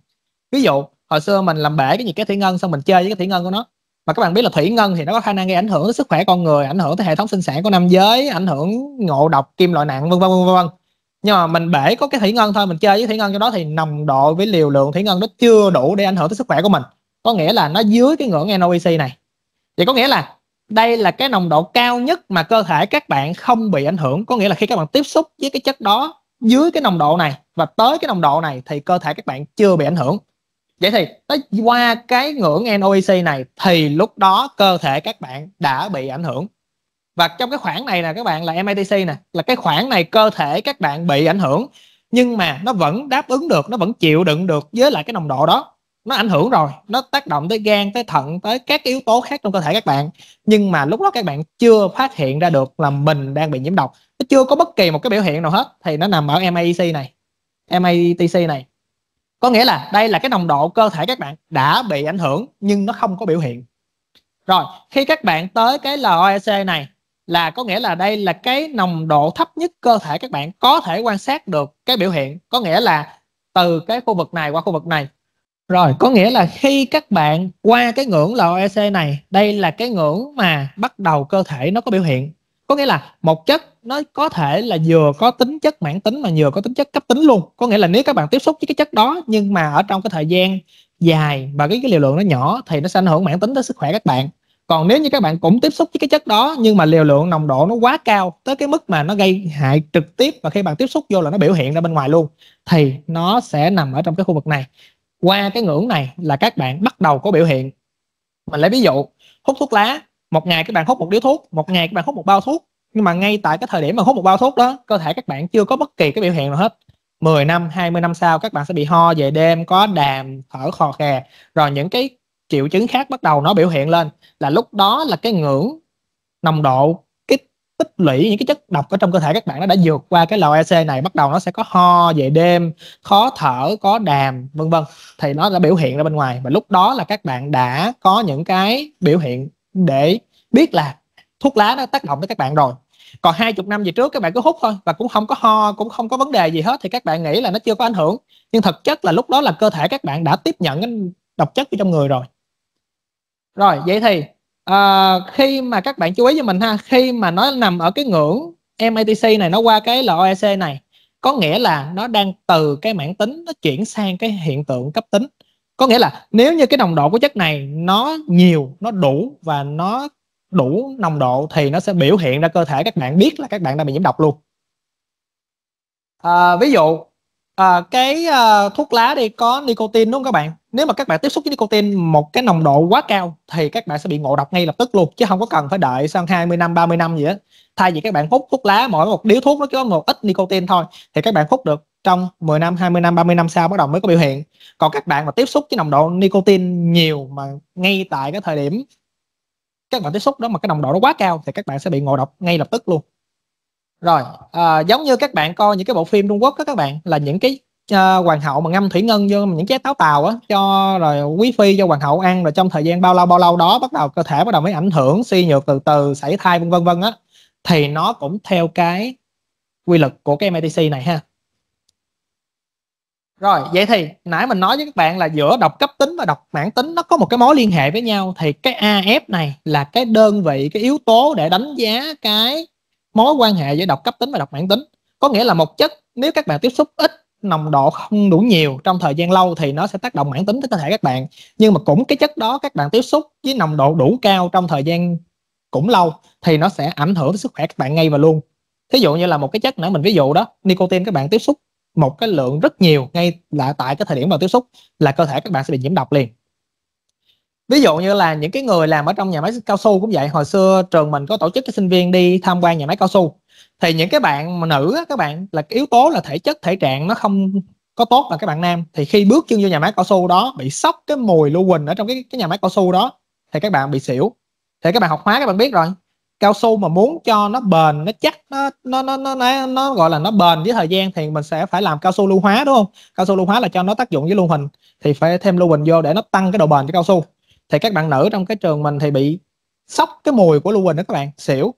Ví dụ, hồi xưa mình làm bể cái gì, cái thủy ngân, xong mình chơi với cái thủy ngân của nó. Mà các bạn biết là thủy ngân thì nó có khả năng gây ảnh hưởng tới sức khỏe con người, ảnh hưởng tới hệ thống sinh sản của nam giới, ảnh hưởng ngộ độc, kim loại nặng, vân vân vân vân. Nhưng mà mình bể có cái thủy ngân thôi, mình chơi với thủy ngân cho đó thì nồng độ với liều lượng thủy ngân nó chưa đủ để ảnh hưởng tới sức khỏe của mình. Có nghĩa là nó dưới cái ngưỡng NOEC này. Vậy có nghĩa là đây là cái nồng độ cao nhất mà cơ thể các bạn không bị ảnh hưởng. Có nghĩa là khi các bạn tiếp xúc với cái chất đó dưới cái nồng độ này và tới cái nồng độ này thì cơ thể các bạn chưa bị ảnh hưởng. Vậy thì tới qua cái ngưỡng NOEC này thì lúc đó cơ thể các bạn đã bị ảnh hưởng. Và trong cái khoảng này nè, các bạn là MITC nè, là cái khoảng này cơ thể các bạn bị ảnh hưởng, nhưng mà nó vẫn đáp ứng được, nó vẫn chịu đựng được với lại cái nồng độ đó nó ảnh hưởng rồi, nó tác động tới gan, tới thận, tới các yếu tố khác trong cơ thể các bạn. Nhưng mà lúc đó các bạn chưa phát hiện ra được là mình đang bị nhiễm độc. Nó chưa có bất kỳ một cái biểu hiện nào hết, thì nó nằm ở MAEC này. MATC này. Có nghĩa là đây là cái nồng độ cơ thể các bạn đã bị ảnh hưởng, nhưng nó không có biểu hiện. Rồi, khi các bạn tới cái LOEC này, là có nghĩa là đây là cái nồng độ thấp nhất cơ thể các bạn có thể quan sát được cái biểu hiện. Có nghĩa là từ cái khu vực này qua khu vực này rồi có nghĩa là khi các bạn qua cái ngưỡng LOEC này đây là cái ngưỡng mà bắt đầu cơ thể nó có biểu hiện. Có nghĩa là một chất nó có thể là vừa có tính chất mãn tính mà vừa có tính chất cấp tính luôn. Có nghĩa là nếu các bạn tiếp xúc với cái chất đó nhưng mà ở trong cái thời gian dài và cái, cái liều lượng nó nhỏ thì nó sẽ ảnh hưởng mãn tính tới sức khỏe các bạn. Còn nếu như các bạn cũng tiếp xúc với cái chất đó nhưng mà liều lượng nồng độ nó quá cao tới cái mức mà nó gây hại trực tiếp và khi bạn tiếp xúc vô là nó biểu hiện ra bên ngoài luôn thì nó sẽ nằm ở trong cái khu vực này qua cái ngưỡng này là các bạn bắt đầu có biểu hiện. Mình lấy ví dụ, hút thuốc lá, một ngày các bạn hút một điếu thuốc, một ngày các bạn hút một bao thuốc. Nhưng mà ngay tại cái thời điểm mà hút một bao thuốc đó, cơ thể các bạn chưa có bất kỳ cái biểu hiện nào hết. 10 năm 20 năm sau, các bạn sẽ bị ho về đêm, có đàm, thở khò khè. Rồi những cái triệu chứng khác bắt đầu nó biểu hiện lên. Là lúc đó là cái ngưỡng nồng độ tích lũy những cái chất độc ở trong cơ thể các bạn, nó đã vượt qua cái LOC này, bắt đầu nó sẽ có ho về đêm, khó thở, có đàm, vân vân. Thì nó đã biểu hiện ra bên ngoài và lúc đó là các bạn đã có những cái biểu hiện để biết là thuốc lá nó tác động tới các bạn rồi. Còn hai chục năm về trước các bạn cứ hút thôi và cũng không có ho, cũng không có vấn đề gì hết thì các bạn nghĩ là nó chưa có ảnh hưởng. Nhưng thực chất là lúc đó là cơ thể các bạn đã tiếp nhận cái độc chất ở trong người rồi. Rồi, vậy thì à, khi mà các bạn chú ý cho mình ha khi mà nó nằm ở cái ngưỡng MATC này nó qua cái LOEC này có nghĩa là nó đang từ cái mảng tính nó chuyển sang cái hiện tượng cấp tính. Có nghĩa là nếu như cái nồng độ của chất này nó nhiều nó đủ và nó đủ nồng độ thì nó sẽ biểu hiện ra cơ thể các bạn biết là các bạn đang bị nhiễm độc luôn. À, ví dụ à, cái à, thuốc lá đi có nicotine đúng không các bạn? Nếu mà các bạn tiếp xúc với nicotine một cái nồng độ quá cao thì các bạn sẽ bị ngộ độc ngay lập tức luôn chứ không có cần phải đợi sang 20 năm 30 năm gì á thay vì các bạn hút thuốc lá mỗi một điếu thuốc nó có một ít nicotine thôi thì các bạn hút được trong 10 năm 20 năm 30 năm sau bắt đầu mới có biểu hiện. Còn các bạn mà tiếp xúc với nồng độ nicotine nhiều mà ngay tại cái thời điểm các bạn tiếp xúc đó mà cái nồng độ nó quá cao thì các bạn sẽ bị ngộ độc ngay lập tức luôn. Rồi à, giống như các bạn coi những cái bộ phim Trung Quốc đó các bạn là những cái uh, hoàng hậu mà ngâm thủy ngân vô những trái táo tàu á cho rồi quý phi cho hoàng hậu ăn rồi trong thời gian bao lâu bao lâu đó bắt đầu cơ thể bắt đầu mới ảnh hưởng suy nhược từ từ sảy thai vân vân vân á. Thì nó cũng theo cái quy luật của cái MTC này ha. Rồi vậy thì nãy mình nói với các bạn là giữa độc cấp tính và độc mãn tính nó có một cái mối liên hệ với nhau. Thì cái AF này là cái đơn vị cái yếu tố để đánh giá cái mối quan hệ giữa độc cấp tính và độc mãn tính. Có nghĩa là một chất nếu các bạn tiếp xúc ít nồng độ không đủ nhiều trong thời gian lâu thì nó sẽ tác động mãn tính tới cơ thể các bạn. Nhưng mà cũng cái chất đó các bạn tiếp xúc với nồng độ đủ cao trong thời gian cũng lâu thì nó sẽ ảnh hưởng tới sức khỏe các bạn ngay và luôn. Thí dụ như là một cái chất nữa, mình ví dụ đó, nicotine các bạn tiếp xúc một cái lượng rất nhiều ngay là tại cái thời điểm mà tiếp xúc là cơ thể các bạn sẽ bị nhiễm độc liền. Ví dụ như là những cái người làm ở trong nhà máy cao su cũng vậy. Hồi xưa trường mình có tổ chức cái sinh viên đi tham quan nhà máy cao su thì những cái bạn mà nữ các bạn là cái yếu tố là thể chất thể trạng nó không có tốt là các bạn nam. Thì khi bước chân vô nhà máy cao su đó bị sốc cái mùi lưu huỳnh ở trong cái cái nhà máy cao su đó thì các bạn bị xỉu. Thì các bạn học hóa các bạn biết rồi. Cao su mà muốn cho nó bền nó chắc nó nó nó nó nó, nó gọi là nó bền với thời gian thì mình sẽ phải làm cao su lưu hóa đúng không? Cao su lưu hóa là cho nó tác dụng với lưu huỳnh. Thì phải thêm lưu huỳnh vô để nó tăng cái độ bền cho cao su. Thì các bạn nữ trong cái trường mình thì bị sốc cái mùi của lưu huỳnh đó các bạn xỉu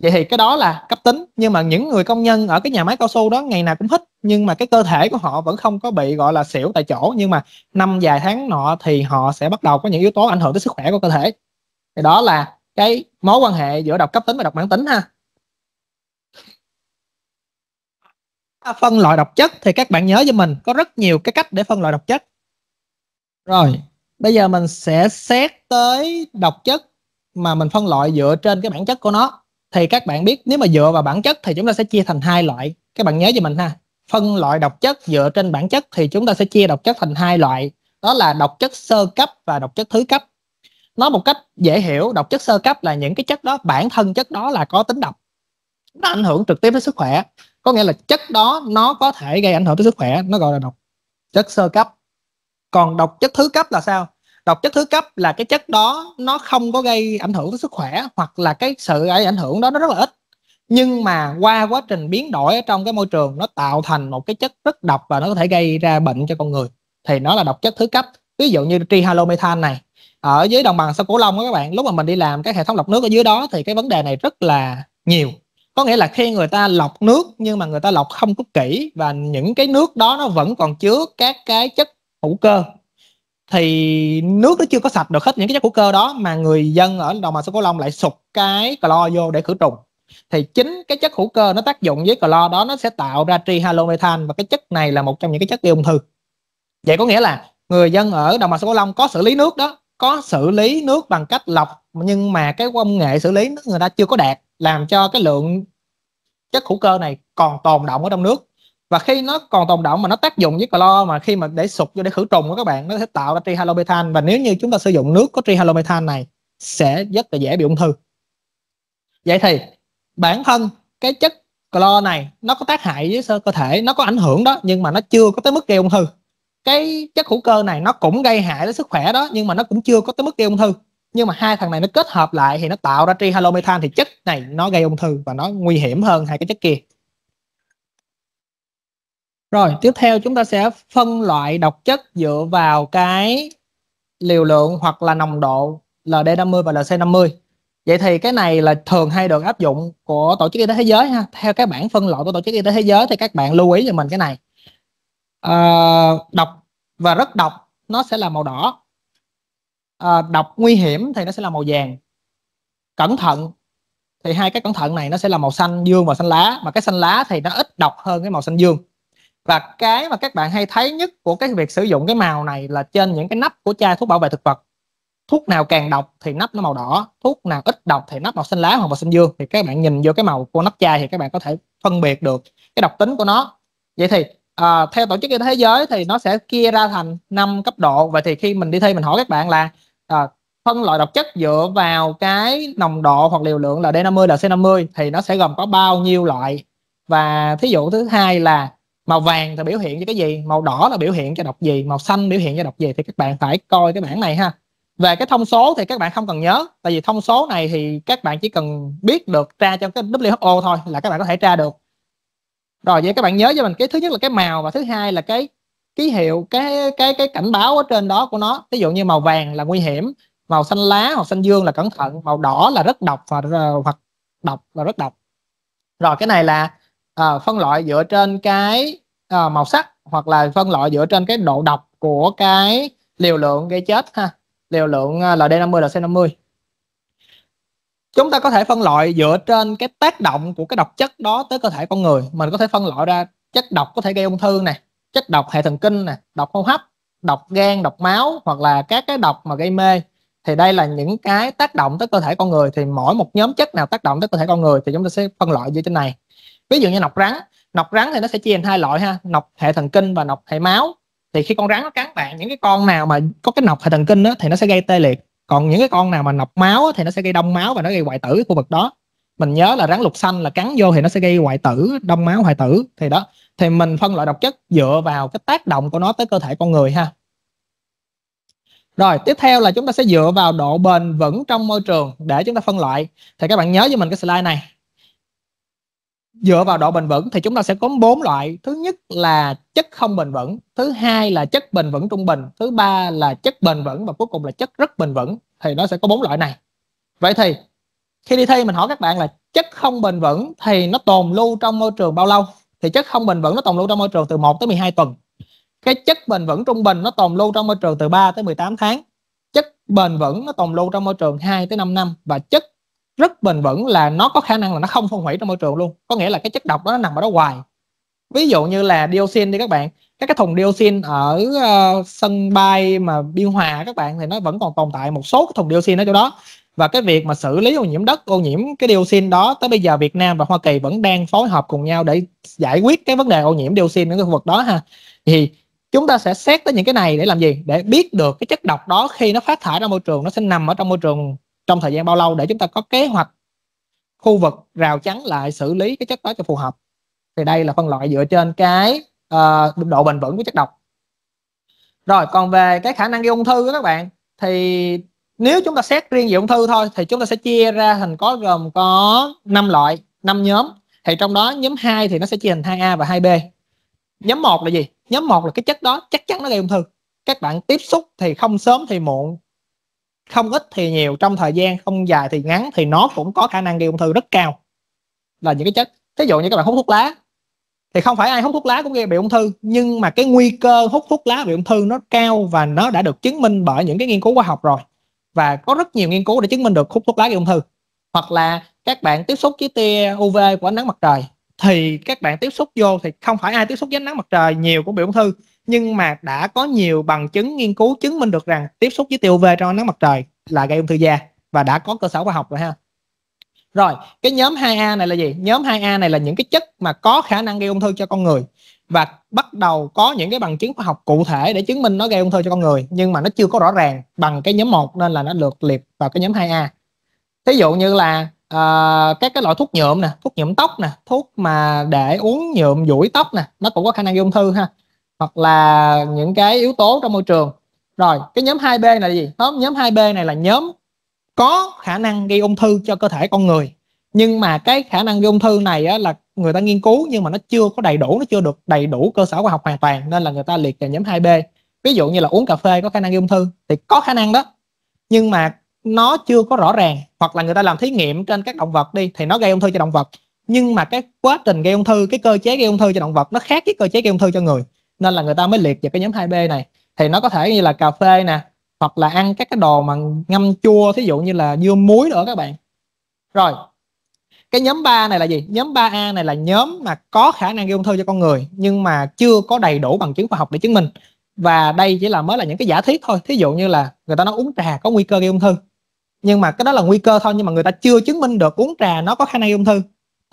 vậy thì cái đó là cấp tính. Nhưng mà những người công nhân ở cái nhà máy cao su đó, ngày nào cũng hít nhưng mà cái cơ thể của họ vẫn không có bị, gọi là, xỉu tại chỗ. Nhưng mà năm vài tháng nọ thì họ sẽ bắt đầu có những yếu tố ảnh hưởng tới sức khỏe của cơ thể. Thì đó là cái mối quan hệ giữa độc cấp tính và độc mãn tính ha. Phân loại độc chất thì các bạn nhớ cho mình, có rất nhiều cái cách để phân loại độc chất. Rồi, bây giờ mình sẽ xét tới độc chất mà mình phân loại dựa trên cái bản chất của nó thì các bạn biết, nếu mà dựa vào bản chất thì chúng ta sẽ chia thành hai loại. Các bạn nhớ cho mình ha. Phân loại độc chất dựa trên bản chất thì chúng ta sẽ chia độc chất thành hai loại. Đó là độc chất sơ cấp và độc chất thứ cấp. Nói một cách dễ hiểu, độc chất sơ cấp là những cái chất đó, bản thân chất đó là có tính độc. Nó ảnh hưởng trực tiếp tới sức khỏe. Có nghĩa là chất đó nó có thể gây ảnh hưởng tới sức khỏe, nó gọi là độc chất sơ cấp. Còn độc chất thứ cấp là sao? Độc chất thứ cấp là cái chất đó nó không có gây ảnh hưởng tới sức khỏe hoặc là cái sự ảnh hưởng đó nó rất là ít. Nhưng mà qua quá trình biến đổi ở trong cái môi trường, nó tạo thành một cái chất rất độc và nó có thể gây ra bệnh cho con người. Thì nó là độc chất thứ cấp. Ví dụ như trihalomethan này, ở dưới đồng bằng sông Cửu Long đó các bạn, lúc mà mình đi làm cái hệ thống lọc nước ở dưới đó thì cái vấn đề này rất là nhiều. Có nghĩa là khi người ta lọc nước nhưng mà người ta lọc không có kỹ và những cái nước đó nó vẫn còn chứa các cái chất hữu cơ thì nước nó chưa có sạch được hết những cái chất hữu cơ đó mà người dân ở đồng bằng sông Cửu Long lại sụp cái clo vô để khử trùng. Thì chính cái chất hữu cơ nó tác dụng với clo đó nó sẽ tạo ra trihalomethan và cái chất này là một trong những cái chất gây ung thư. Vậy có nghĩa là người dân ở đồng bằng sông Cửu Long có xử lý nước đó, có xử lý nước bằng cách lọc, nhưng mà cái công nghệ xử lý người ta chưa có đạt, làm cho cái lượng chất hữu cơ này còn tồn động ở trong nước và khi nó còn tồn động mà nó tác dụng với clo mà khi mà để sụp vô để khử trùng của các bạn, nó sẽ tạo ra trihalomethan. Và nếu như chúng ta sử dụng nước có trihalomethan này, sẽ rất là dễ bị ung thư. Vậy thì bản thân cái chất clo này nó có tác hại với cơ thể, nó có ảnh hưởng đó, nhưng mà nó chưa có tới mức gây ung thư. Cái chất hữu cơ này nó cũng gây hại đến sức khỏe đó, nhưng mà nó cũng chưa có tới mức gây ung thư. Nhưng mà hai thằng này nó kết hợp lại thì nó tạo ra trihalomethan thì chất này nó gây ung thư và nó nguy hiểm hơn hai cái chất kia rồi tiếp theo chúng ta sẽ phân loại độc chất dựa vào cái liều lượng hoặc là nồng độ LD50 và LC50 vậy thì cái này là thường hay được áp dụng của tổ chức y tế thế giới ha. Theo các bản phân loại của tổ chức y tế thế giới thì các bạn lưu ý cho mình cái này. À, độc và rất độc nó sẽ là màu đỏ. À, độc nguy hiểm thì nó sẽ là màu vàng. Cẩn thận thì hai cái cẩn thận này nó sẽ là màu xanh dương và xanh lá mà cái xanh lá thì nó ít độc hơn cái màu xanh dương và cái mà các bạn hay thấy nhất của cái việc sử dụng cái màu này là trên những cái nắp của chai thuốc bảo vệ thực vật. Thuốc nào càng độc thì nắp nó màu đỏ thuốc nào ít độc thì nắp màu xanh lá hoặc màu xanh dương. Thì các bạn nhìn vô cái màu của nắp chai thì các bạn có thể phân biệt được cái độc tính của nó. Vậy thì à, theo tổ chức y tế thế giới thì nó sẽ chia ra thành 5 cấp độ. Vậy thì khi mình đi thi mình hỏi các bạn là à, phân loại độc chất dựa vào cái nồng độ hoặc liều lượng là D50 là C50 thì nó sẽ gồm có bao nhiêu loại? Và thí dụ thứ hai là màu vàng thì biểu hiện cho cái gì? Màu đỏ là biểu hiện cho độc gì? Màu xanh biểu hiện cho độc gì? Thì các bạn phải coi cái bảng này ha. Về cái thông số thì các bạn không cần nhớ, tại vì thông số này thì các bạn chỉ cần biết được tra trong cái WHO thôi là các bạn có thể tra được. Rồi vậy các bạn nhớ cho mình cái thứ nhất là cái màu và thứ hai là cái ký hiệu, cái cái cái cảnh báo ở trên đó của nó. Ví dụ như màu vàng là nguy hiểm, màu xanh lá, màu xanh dương là cẩn thận, màu đỏ là rất độc và ờ, hoặc độc và rất độc. Rồi cái này là à, phân loại dựa trên cái à, màu sắc hoặc là phân loại dựa trên cái độ độc của cái liều lượng gây chết ha. Liều lượng là D50 là C50 chúng ta có thể phân loại dựa trên cái tác động của cái độc chất đó tới cơ thể con người. Mình có thể phân loại ra chất độc có thể gây ung thư này chất độc hệ thần kinh nè độc hô hấp độc gan độc máu hoặc là các cái độc mà gây mê. Thì đây là những cái tác động tới cơ thể con người. Thì mỗi một nhóm chất nào tác động tới cơ thể con người thì chúng ta sẽ phân loại như trên này ví dụ như nọc rắn. Nọc rắn thì nó sẽ chia thành hai loại ha. Nọc hệ thần kinh và nọc hệ máu. Thì khi con rắn nó cắn bạn những cái con nào mà có cái nọc hệ thần kinh đó, thì nó sẽ gây tê liệt. Còn những cái con nào mà nọc máu thì nó sẽ gây đông máu và nó gây hoại tử khu vực đó. Mình nhớ là rắn lục xanh là cắn vô thì nó sẽ gây hoại tử đông máu hoại tử. Thì đó. Thì mình phân loại độc chất dựa vào cái tác động của nó tới cơ thể con người ha. Rồi tiếp theo là chúng ta sẽ dựa vào độ bền vững trong môi trường để chúng ta phân loại. Thì các bạn nhớ với mình cái slide này dựa vào độ bền vững thì chúng ta sẽ có bốn loại. Thứ nhất là chất không bền vững, thứ hai là chất bền vững trung bình, thứ ba là chất bền vững và cuối cùng là chất rất bền vững. Thì nó sẽ có bốn loại này. Vậy thì, khi đi thi mình hỏi các bạn là chất không bền vững thì nó tồn lưu trong môi trường bao lâu? Thì chất không bền vững nó tồn lưu trong môi trường từ 1 tới 12 tuần. Cái chất bền vững trung bình nó tồn lưu trong môi trường từ 3 tới 18 tháng. Chất bền vững nó tồn lưu trong môi trường 2 tới 5 năm. Và chất rất bền vững là nó có khả năng là nó không phân hủy trong môi trường luôn. Có nghĩa là cái chất độc đó nó nằm ở đó hoài. Ví dụ như là dioxin đi các bạn. Các cái thùng dioxin ở uh, sân bay mà biên hòa các bạn thì nó vẫn còn tồn tại một số cái thùng dioxin ở chỗ đó. Và cái việc mà xử lý ô nhiễm đất ô nhiễm cái dioxin đó tới bây giờ Việt Nam và Hoa Kỳ vẫn đang phối hợp cùng nhau để giải quyết cái vấn đề ô nhiễm dioxin ở cái khu vực đó ha. Thì chúng ta sẽ xét tới những cái này để làm gì? Để biết được cái chất độc đó khi nó phát thải ra môi trường nó sẽ nằm ở trong môi trường trong thời gian bao lâu để chúng ta có kế hoạch khu vực rào chắn lại xử lý cái chất đó cho phù hợp. Thì đây là phân loại dựa trên cái uh, độ bền vững của chất độc. Rồi còn về cái khả năng gây ung thư của các bạn thì nếu chúng ta xét riêng về ung thư thôi thì chúng ta sẽ chia ra thành có gồm có 5 loại 5 nhóm. Thì trong đó nhóm 2 thì nó sẽ chia thành 2A và 2B nhóm 1 là gì? Nhóm 1 là cái chất đó chắc chắn nó gây ung thư. Các bạn tiếp xúc thì không sớm thì muộn không ít thì nhiều, trong thời gian không dài thì ngắn thì nó cũng có khả năng gây ung thư rất cao. Là những cái chất ví dụ như các bạn hút thuốc lá, thì không phải ai hút thuốc lá cũng gây bị ung thư, nhưng mà cái nguy cơ hút thuốc lá bị ung thư nó cao và nó đã được chứng minh bởi những cái nghiên cứu khoa học rồi. Và có rất nhiều nghiên cứu để chứng minh được hút thuốc lá gây ung thư. Hoặc là các bạn tiếp xúc với tia UV của ánh nắng mặt trời, thì các bạn tiếp xúc vô thì không phải ai tiếp xúc với ánh nắng mặt trời, nhiều cũng bị ung thư nhưng mà đã có nhiều bằng chứng nghiên cứu chứng minh được rằng tiếp xúc với tia UV trong ánh nắng mặt trời là gây ung thư da và đã có cơ sở khoa học rồi ha. Rồi cái nhóm 2A này là gì? Nhóm 2A này là những cái chất mà có khả năng gây ung thư cho con người và bắt đầu có những cái bằng chứng khoa học cụ thể để chứng minh nó gây ung thư cho con người nhưng mà nó chưa có rõ ràng bằng cái nhóm 1 nên là nó được liệt vào cái nhóm 2A ví dụ như là uh, các cái loại thuốc nhuộm nè thuốc nhuộm tóc nè thuốc mà để uống nhuộm duỗi tóc nè nó cũng có khả năng gây ung thư ha hoặc là những cái yếu tố trong môi trường. Rồi cái nhóm 2B này là gì? Nhóm 2B này là nhóm có khả năng gây ung thư cho cơ thể con người. Nhưng mà cái khả năng gây ung thư này á, là người ta nghiên cứu nhưng mà nó chưa có đầy đủ nó chưa được đầy đủ cơ sở khoa học hoàn toàn nên là người ta liệt vào nhóm 2B ví dụ như là uống cà phê có khả năng gây ung thư thì có khả năng đó. Nhưng mà nó chưa có rõ ràng hoặc là người ta làm thí nghiệm trên các động vật đi thì nó gây ung thư cho động vật. Nhưng mà cái quá trình gây ung thư cái cơ chế gây ung thư cho động vật nó khác với cơ chế gây ung thư cho người nên là người ta mới liệt vào cái nhóm 2B này. Thì nó có thể như là cà phê nè, hoặc là ăn các cái đồ mà ngâm chua, thí dụ như là dưa muối nữa các bạn. Rồi, cái nhóm 3 này là gì? Nhóm 3A này là nhóm mà có khả năng gây ung thư cho con người, nhưng mà chưa có đầy đủ bằng chứng khoa học để chứng minh. Và đây chỉ là mới là những cái giả thiết thôi. Thí dụ như là người ta nói uống trà có nguy cơ gây ung thư. Nhưng mà cái đó là nguy cơ thôi, nhưng mà người ta chưa chứng minh được uống trà nó có khả năng gây ung thư.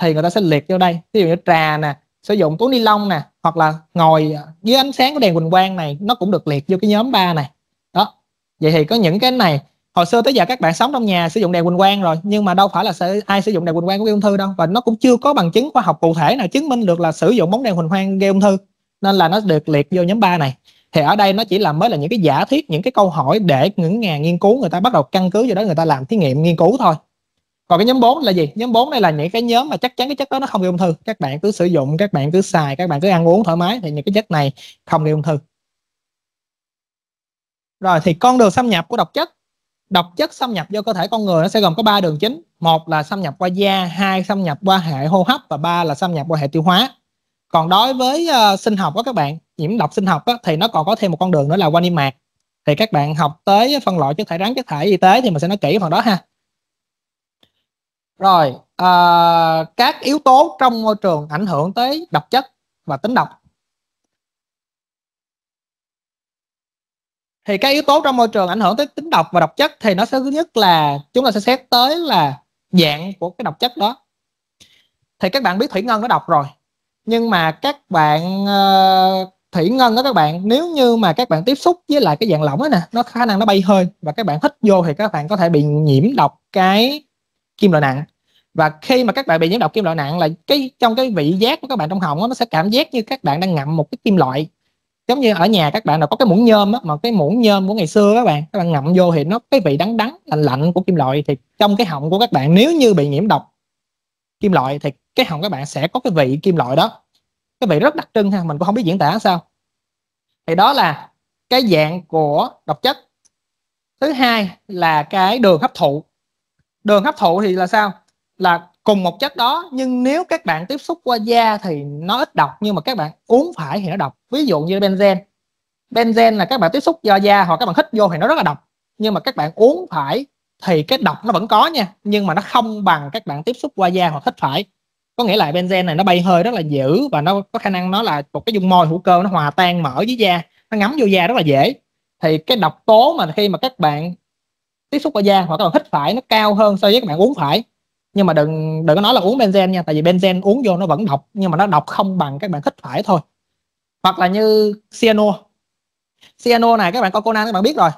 Thì người ta sẽ liệt vô đây. Ví dụ như trà nè sử dụng túi ni lông nè, hoặc là ngồi à, dưới ánh sáng của đèn huỳnh quang này, nó cũng được liệt vô cái nhóm 3 này. Đó. Vậy thì có những cái này, hồi xưa tới giờ các bạn sống trong nhà sử dụng đèn huỳnh quang rồi, nhưng mà đâu phải là ai sử dụng đèn huỳnh quang gây ung thư đâu, và nó cũng chưa có bằng chứng khoa học cụ thể nào chứng minh được là sử dụng bóng đèn huỳnh quang gây ung thư, nên là nó được liệt vô nhóm 3 này. Thì ở đây nó chỉ là mới là những cái giả thiết những cái câu hỏi để những nhà nghiên cứu, người ta bắt đầu căn cứ vào đó, người ta làm thí nghiệm nghiên cứu thôi còn cái nhóm 4 là gì? Nhóm 4 đây là những cái nhóm mà chắc chắn cái chất đó nó không gây ung thư. Các bạn cứ sử dụng các bạn cứ xài các bạn cứ ăn uống thoải mái thì những cái chất này không gây ung thư. Rồi thì con đường xâm nhập của độc chất. Độc chất xâm nhập vô cơ thể con người nó sẽ gồm có ba đường chính. Một là xâm nhập qua da hai xâm nhập qua hệ hô hấp và ba là xâm nhập qua hệ tiêu hóa. Còn đối với uh, sinh học đó các bạn nhiễm độc sinh học đó, thì nó còn có thêm một con đường nữa là qua niêm mạc. Thì các bạn học tới phân loại chất thải rắn chất thải y tế thì mình sẽ nói kỹ phần đó ha rồi à, các yếu tố trong môi trường ảnh hưởng tới độc chất và tính độc. Thì các yếu tố trong môi trường ảnh hưởng tới tính độc và độc chất thì nó sẽ thứ nhất là chúng ta sẽ xét tới là dạng của cái độc chất đó. Thì các bạn biết thủy ngân nó độc rồi nhưng mà các bạn uh, thủy ngân đó các bạn nếu như mà các bạn tiếp xúc với lại cái dạng lỏng đó nè nó khả năng nó bay hơi và các bạn hít vô thì các bạn có thể bị nhiễm độc cái kim loại nặng. Và khi mà các bạn bị nhiễm độc kim loại nặng là cái trong cái vị giác của các bạn trong họng đó, nó sẽ cảm giác như các bạn đang ngậm một cái kim loại. Giống như ở nhà các bạn nào có cái muỗng nhôm á mà cái muỗng nhôm của ngày xưa các bạn các bạn ngậm vô thì nó cái vị đắng đắng lạnh lạnh của kim loại thì trong cái họng của các bạn nếu như bị nhiễm độc kim loại thì cái họng các bạn sẽ có cái vị kim loại đó. Cái vị rất đặc trưng ha mình cũng không biết diễn tả sao. Thì đó là cái dạng của độc chất. Thứ hai là cái đường hấp thụ đường hấp thụ thì là sao? Là cùng một chất đó, nhưng nếu các bạn tiếp xúc qua da thì nó ít độc, nhưng mà các bạn uống phải thì nó độc. Ví dụ như benzen. Benzen là các bạn tiếp xúc do da hoặc các bạn hít vô thì nó rất là độc. Nhưng mà các bạn uống phải thì cái độc nó vẫn có nha, nhưng mà nó không bằng các bạn tiếp xúc qua da hoặc hít phải. Có nghĩa là benzen này nó bay hơi rất là dữ và nó có khả năng nó là một cái dung môi hữu cơ nó hòa tan mỡ với da, nó ngấm vô da rất là dễ. Thì cái độc tố mà khi mà các bạn tiếp xúc qua da, hoặc các bạn hít phải nó cao hơn so với các bạn uống phải. Nhưng mà đừng đừng có nói là uống benzen nha, tại vì benzen uống vô nó vẫn độc, nhưng mà nó độc không bằng các bạn hít phải thôi. Hoặc là như cyano cyano này, các bạn coi Conan, các bạn biết rồi.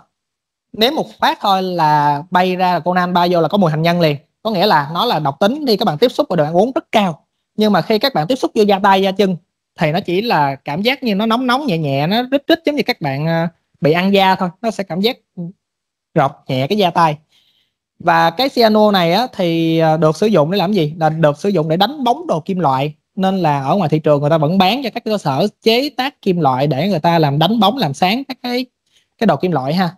Nếu một phát thôi là bay ra là Conan bay vô là có mùi hành nhân liền. Có nghĩa là nó là độc tính đi, các bạn tiếp xúc và đồ ăn uống rất cao. Nhưng mà khi các bạn tiếp xúc vô da tay, da chân, thì nó chỉ là cảm giác như nó nóng nóng nhẹ nhẹ, nó rít rít giống như các bạn à, bị ăn da thôi. Nó sẽ cảm giác rọc nhẹ cái da tay. Và cái cyano này á, thì à, được sử dụng để làm gì? Là được sử dụng để đánh bóng đồ kim loại. Nên là ở ngoài thị trường người ta vẫn bán cho các cơ sở chế tác kim loại để người ta làm đánh bóng làm sáng các cái cái đồ kim loại ha.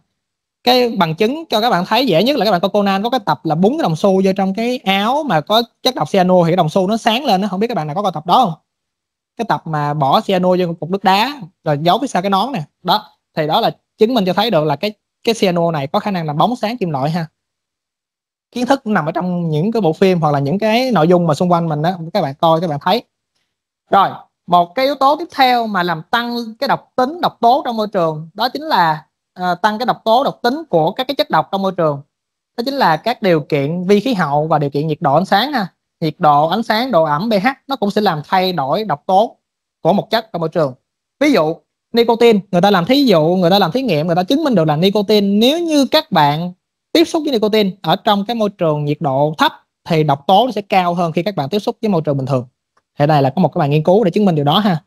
Cái bằng chứng cho các bạn thấy dễ nhất là các bạn có Conan có cái tập là búng cái đồng xu vô trong cái áo mà có chất độc cyano thì cái đồng xu nó sáng lên nó không biết các bạn nào có coi tập đó không? Cái tập mà bỏ cyano vô cục nước đá rồi giấu phía sau cái nón nè. Đó thì đó là chứng minh cho thấy được là cái cái cyano này có khả năng làm bóng sáng kim loại ha. Kiến thức nằm ở trong những cái bộ phim hoặc là những cái nội dung mà xung quanh mình đó các bạn coi các bạn thấy. Rồi một cái yếu tố tiếp theo mà làm tăng cái độc tính độc tố trong môi trường đó chính là à, tăng cái độc tố độc tính của các cái chất độc trong môi trường. Đó chính là các điều kiện vi khí hậu và điều kiện nhiệt độ ánh sáng ha. Nhiệt độ ánh sáng độ ẩm pH nó cũng sẽ làm thay đổi độc tố của một chất trong môi trường. Ví dụ nicotine. Người ta làm thí dụ, người ta làm thí nghiệm, người ta chứng minh được là nicotine. Nếu như các bạn tiếp xúc với nicotine ở trong cái môi trường nhiệt độ thấp thì độc tố nó sẽ cao hơn khi các bạn tiếp xúc với môi trường bình thường. Thì đây là có một cái bài nghiên cứu để chứng minh điều đó ha.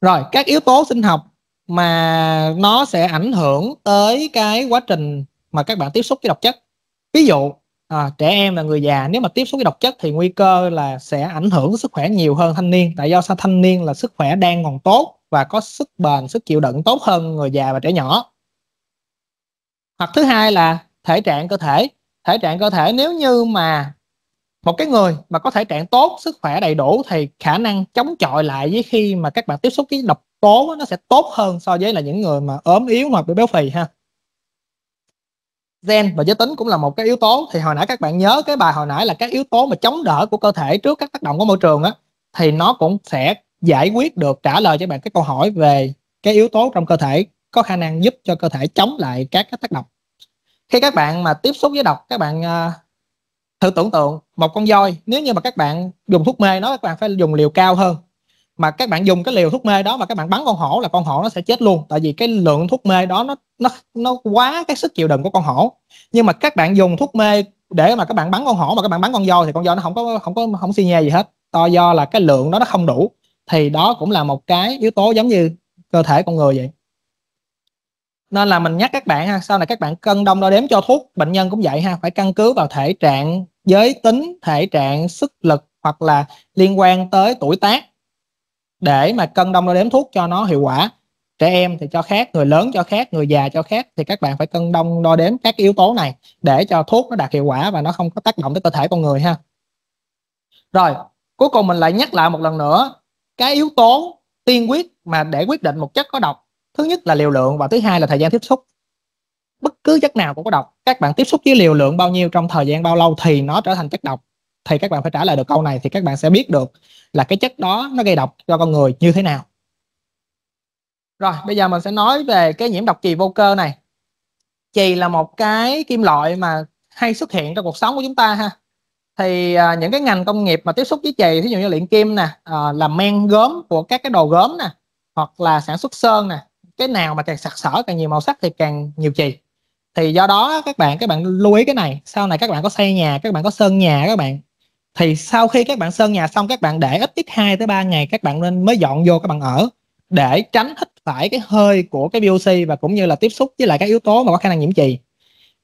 Rồi, các yếu tố sinh học mà nó sẽ ảnh hưởng tới cái quá trình mà các bạn tiếp xúc với độc chất. Ví dụ à, trẻ em và người già nếu mà tiếp xúc với độc chất thì nguy cơ là sẽ ảnh hưởng sức khỏe nhiều hơn thanh niên. Tại do sao? Thanh niên là sức khỏe đang còn tốt và có sức bền sức chịu đựng tốt hơn người già và trẻ nhỏ. Hoặc thứ hai là thể trạng cơ thể. Thể trạng cơ thể nếu như mà một cái người mà có thể trạng tốt sức khỏe đầy đủ thì khả năng chống chọi lại với khi mà các bạn tiếp xúc với độc tố nó sẽ tốt hơn so với là những người mà ốm yếu hoặc bị béo phì ha gen và giới tính cũng là một cái yếu tố. Thì hồi nãy các bạn nhớ cái bài hồi nãy là các yếu tố mà chống đỡ của cơ thể trước các tác động của môi trường á thì nó cũng sẽ giải quyết được trả lời cho bạn cái câu hỏi về cái yếu tố trong cơ thể có khả năng giúp cho cơ thể chống lại các cái tác động. Khi các bạn mà tiếp xúc với độc các bạn uh, thử tưởng tượng một con voi nếu như mà các bạn dùng thuốc mê nó các bạn phải dùng liều cao hơn mà các bạn dùng cái liều thuốc mê đó mà các bạn bắn con hổ là con hổ nó sẽ chết luôn. Tại vì cái lượng thuốc mê đó nó nó nó quá cái sức chịu đựng của con hổ. Nhưng mà các bạn dùng thuốc mê để mà các bạn bắn con hổ mà các bạn bắn con voi thì con voi nó không có không có, không xi nhê gì hết. To do là cái lượng đó nó không đủ. Thì đó cũng là một cái yếu tố giống như cơ thể con người vậy. Nên là mình nhắc các bạn ha, sau này các bạn cân đong đo đếm cho thuốc, bệnh nhân cũng vậy ha, phải căn cứ vào thể trạng, giới tính, thể trạng, sức lực hoặc là liên quan tới tuổi tác để mà cân đong đo đếm thuốc cho nó hiệu quả. Trẻ em thì cho khác, người lớn cho khác, người già cho khác, thì các bạn phải cân đong đo đếm các yếu tố này để cho thuốc nó đạt hiệu quả và nó không có tác động tới cơ thể con người ha. Rồi, cuối cùng mình lại nhắc lại một lần nữa, cái yếu tố tiên quyết mà để quyết định một chất có độc, thứ nhất là liều lượng và thứ hai là thời gian tiếp xúc. Bất cứ chất nào cũng có độc, các bạn tiếp xúc với liều lượng bao nhiêu trong thời gian bao lâu thì nó trở thành chất độc. Thì các bạn phải trả lời được câu này thì các bạn sẽ biết được là cái chất đó nó gây độc cho con người như thế nào. Rồi bây giờ mình sẽ nói về cái nhiễm độc chì vô cơ này. Chì là một cái kim loại mà hay xuất hiện trong cuộc sống của chúng ta ha. Thì à, những cái ngành công nghiệp mà tiếp xúc với chì ví dụ như luyện kim nè à, làm men gốm của các cái đồ gốm nè hoặc là sản xuất sơn nè cái nào mà càng sặc sỡ càng nhiều màu sắc thì càng nhiều chì. Thì do đó các bạn các bạn lưu ý cái này. Sau này các bạn có xây nhà các bạn có sơn nhà các bạn thì sau khi các bạn sơn nhà xong, các bạn để ít ít 2 tới 3 ngày các bạn nên mới dọn vô các bạn ở, để tránh hít phải cái hơi của cái VOC và cũng như là tiếp xúc với lại các yếu tố mà có khả năng nhiễm chì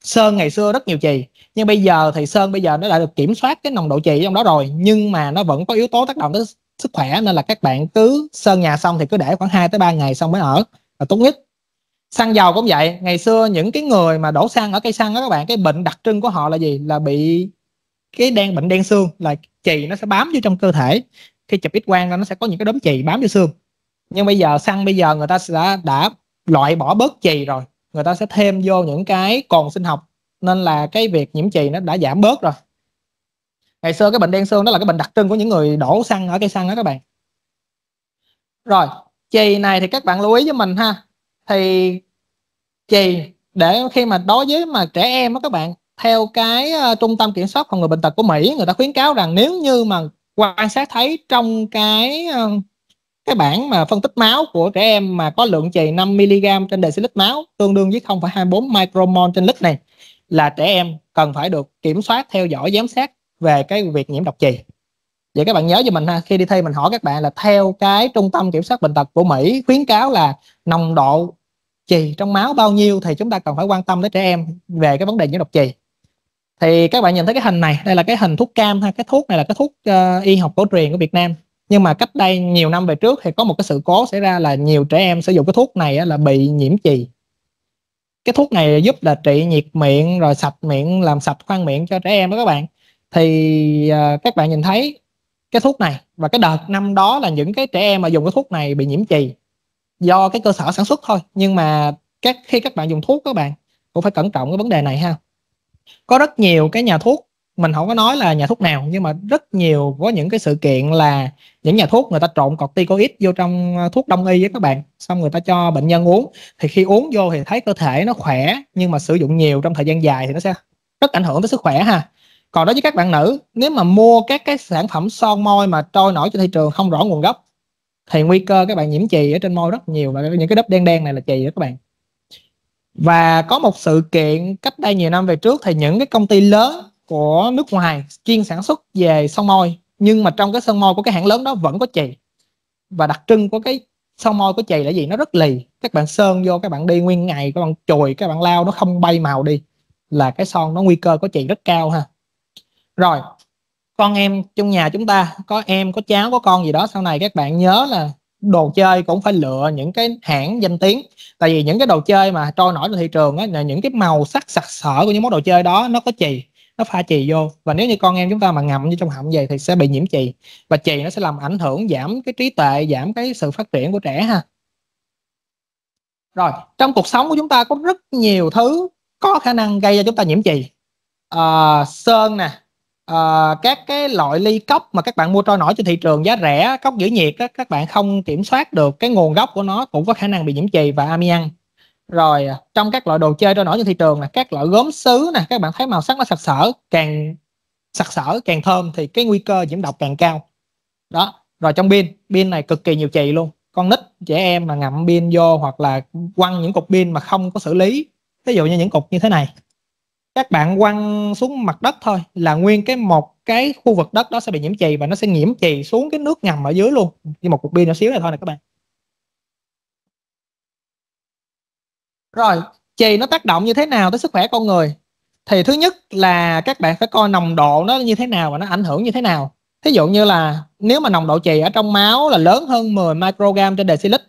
sơn ngày xưa rất nhiều chì nhưng bây giờ thì sơn bây giờ nó đã được kiểm soát cái nồng độ chì trong đó rồi, nhưng mà nó vẫn có yếu tố tác động tới sức khỏe, nên là các bạn cứ sơn nhà xong thì cứ để khoảng 2 tới 3 ngày xong mới ở, là tốt nhất. Xăng dầu cũng vậy, ngày xưa những cái người mà đổ xăng ở cây xăng đó các bạn, cái bệnh đặc trưng của họ là gì? Là bị cái đen bệnh đen xương là chì nó sẽ bám vô trong cơ thể. Khi chụp x quang nó sẽ có những cái đốm chì bám vô xương. Nhưng bây giờ, xăng bây giờ người ta đã đã loại bỏ bớt chì rồi. Người ta sẽ thêm vô những cái còn sinh học. Nên là cái việc nhiễm chì nó đã giảm bớt rồi. Ngày xưa cái bệnh đen xương đó là cái bệnh đặc trưng của những người đổ xăng ở cây xăng đó các bạn. Rồi, chì này thì các bạn lưu ý với mình ha. Thì chì để khi mà đối với mà trẻ em đó các bạn theo cái uh, trung tâm kiểm soát phòng ngừa bệnh tật của Mỹ người ta khuyến cáo rằng nếu như mà quan sát thấy trong cái uh, cái bảng mà phân tích máu của trẻ em mà có lượng chì 5 mg trên decilit máu tương đương với 0,24 micromol trên lít này là trẻ em cần phải được kiểm soát theo dõi giám sát về cái việc nhiễm độc chì. Vậy các bạn nhớ cho mình ha khi đi thi mình hỏi các bạn là theo cái trung tâm kiểm soát bệnh tật của Mỹ khuyến cáo là nồng độ chì trong máu bao nhiêu thì chúng ta cần phải quan tâm tới trẻ em về cái vấn đề nhiễm độc chì thì các bạn nhìn thấy cái hình này đây là cái hình thuốc cam ha cái thuốc này là cái thuốc uh, y học cổ truyền của Việt Nam. Nhưng mà cách đây nhiều năm về trước thì có một cái sự cố xảy ra là nhiều trẻ em sử dụng cái thuốc này là bị nhiễm chì cái thuốc này giúp là trị nhiệt miệng rồi sạch miệng làm sạch khoang miệng cho trẻ em đó các bạn. Thì uh, các bạn nhìn thấy cái thuốc này và cái đợt năm đó là những cái trẻ em mà dùng cái thuốc này bị nhiễm chì do cái cơ sở sản xuất thôi. Nhưng mà các khi các bạn dùng thuốc các bạn cũng phải cẩn trọng cái vấn đề này ha có rất nhiều cái nhà thuốc, mình không có nói là nhà thuốc nào, nhưng mà rất nhiều có những cái sự kiện là những nhà thuốc người ta trộn corticoid vô trong ờ, thuốc đông y với các bạn. Xong người ta cho bệnh nhân uống, thì khi uống vô thì thấy cơ thể nó khỏe, nhưng mà sử dụng nhiều trong thời gian dài thì nó sẽ rất ảnh hưởng tới sức khỏe ha. Còn đối với các bạn nữ, nếu mà mua các cái sản phẩm son môi mà trôi nổi trên thị trường không rõ nguồn gốc, thì nguy cơ các bạn nhiễm chì ở trên môi rất nhiều và những cái đốp đen đen này là chì đó các bạn và có một sự kiện cách đây nhiều năm về trước thì những cái công ty lớn của nước ngoài chuyên sản xuất về son môi nhưng mà trong cái son môi của cái hãng lớn đó vẫn có chì và đặc trưng của cái son môi của chì là gì? Nó rất lì. Các bạn sơn vô, các bạn đi nguyên ngày, các bạn chùi các bạn lao, nó không bay màu đi. Là cái son nó nguy cơ có chì rất cao ha. Rồi, con em trong nhà chúng ta, có em, có cháu, có con gì đó. Sau này các bạn nhớ là đồ chơi cũng phải lựa những cái hãng danh tiếng. Tại vì những cái đồ chơi mà trôi nổi trên thị trường á là những cái màu sắc sặc sỡ của những món đồ chơi đó nó có chì nó pha chì vô. Và nếu như con em chúng ta mà ngậm như trong họng vậy thì sẽ bị nhiễm chì. Và chì nó sẽ làm ảnh hưởng giảm cái trí tuệ giảm cái sự phát triển của trẻ ha. Rồi trong cuộc sống của chúng ta có rất nhiều thứ có khả năng gây cho chúng ta nhiễm chì. À, sơn nè uh, các cái loại ly cốc mà các bạn mua trôi nổi trên thị trường giá rẻ cốc giữ nhiệt đó, các bạn không kiểm soát được cái nguồn gốc của nó cũng có khả năng bị nhiễm chì và amian rồi à, trong các loại đồ chơi trôi nổi trên thị trường là các loại gốm sứ nè các bạn thấy màu sắc nó sặc sỡ càng sặc sỡ càng thơm thì cái nguy cơ nhiễm độc càng cao. Đó rồi trong pin pin này cực kỳ nhiều chì luôn. Con nít trẻ em mà ngậm pin vô hoặc là quăng những cục pin mà không có xử lý ví dụ như những cục như thế này các bạn quăng xuống mặt đất thôi là nguyên cái một cái khu vực đất đó sẽ bị nhiễm chì và nó sẽ nhiễm chì xuống cái nước ngầm ở dưới luôn. Như một cục pin nhỏ xíu này thôi nè các bạn. Rồi, chì nó tác động như thế nào tới sức khỏe con người? Thì thứ nhất là các bạn phải coi nồng độ nó như thế nào và nó ảnh hưởng như thế nào. Thí dụ như là nếu mà nồng độ chì ở trong máu là lớn hơn 10 microgram trên decilit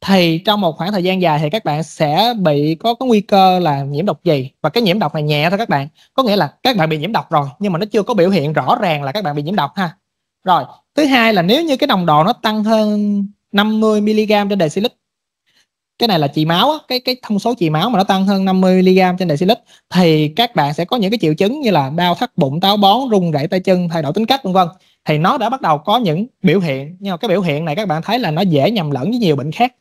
thì trong một khoảng thời gian dài thì các bạn sẽ bị có cái nguy cơ là nhiễm độc gì? Và cái nhiễm độc này nhẹ thôi các bạn. Có nghĩa là các bạn bị nhiễm độc rồi, nhưng mà nó chưa có biểu hiện rõ ràng là các bạn bị nhiễm độc ha. Rồi, thứ hai là nếu như cái nồng độ nó tăng hơn 50 mg trên decilit cái này là trị máu cái cái thông số trị máu mà nó tăng hơn 50 mg trên decilit thì các bạn sẽ có những cái triệu chứng như là đau thắt bụng, táo bón, run rẩy tay chân, thay đổi tính cách, vân vân. Thì nó đã bắt đầu có những biểu hiện, nhưng mà cái biểu hiện này các bạn thấy là nó dễ nhầm lẫn với nhiều bệnh khác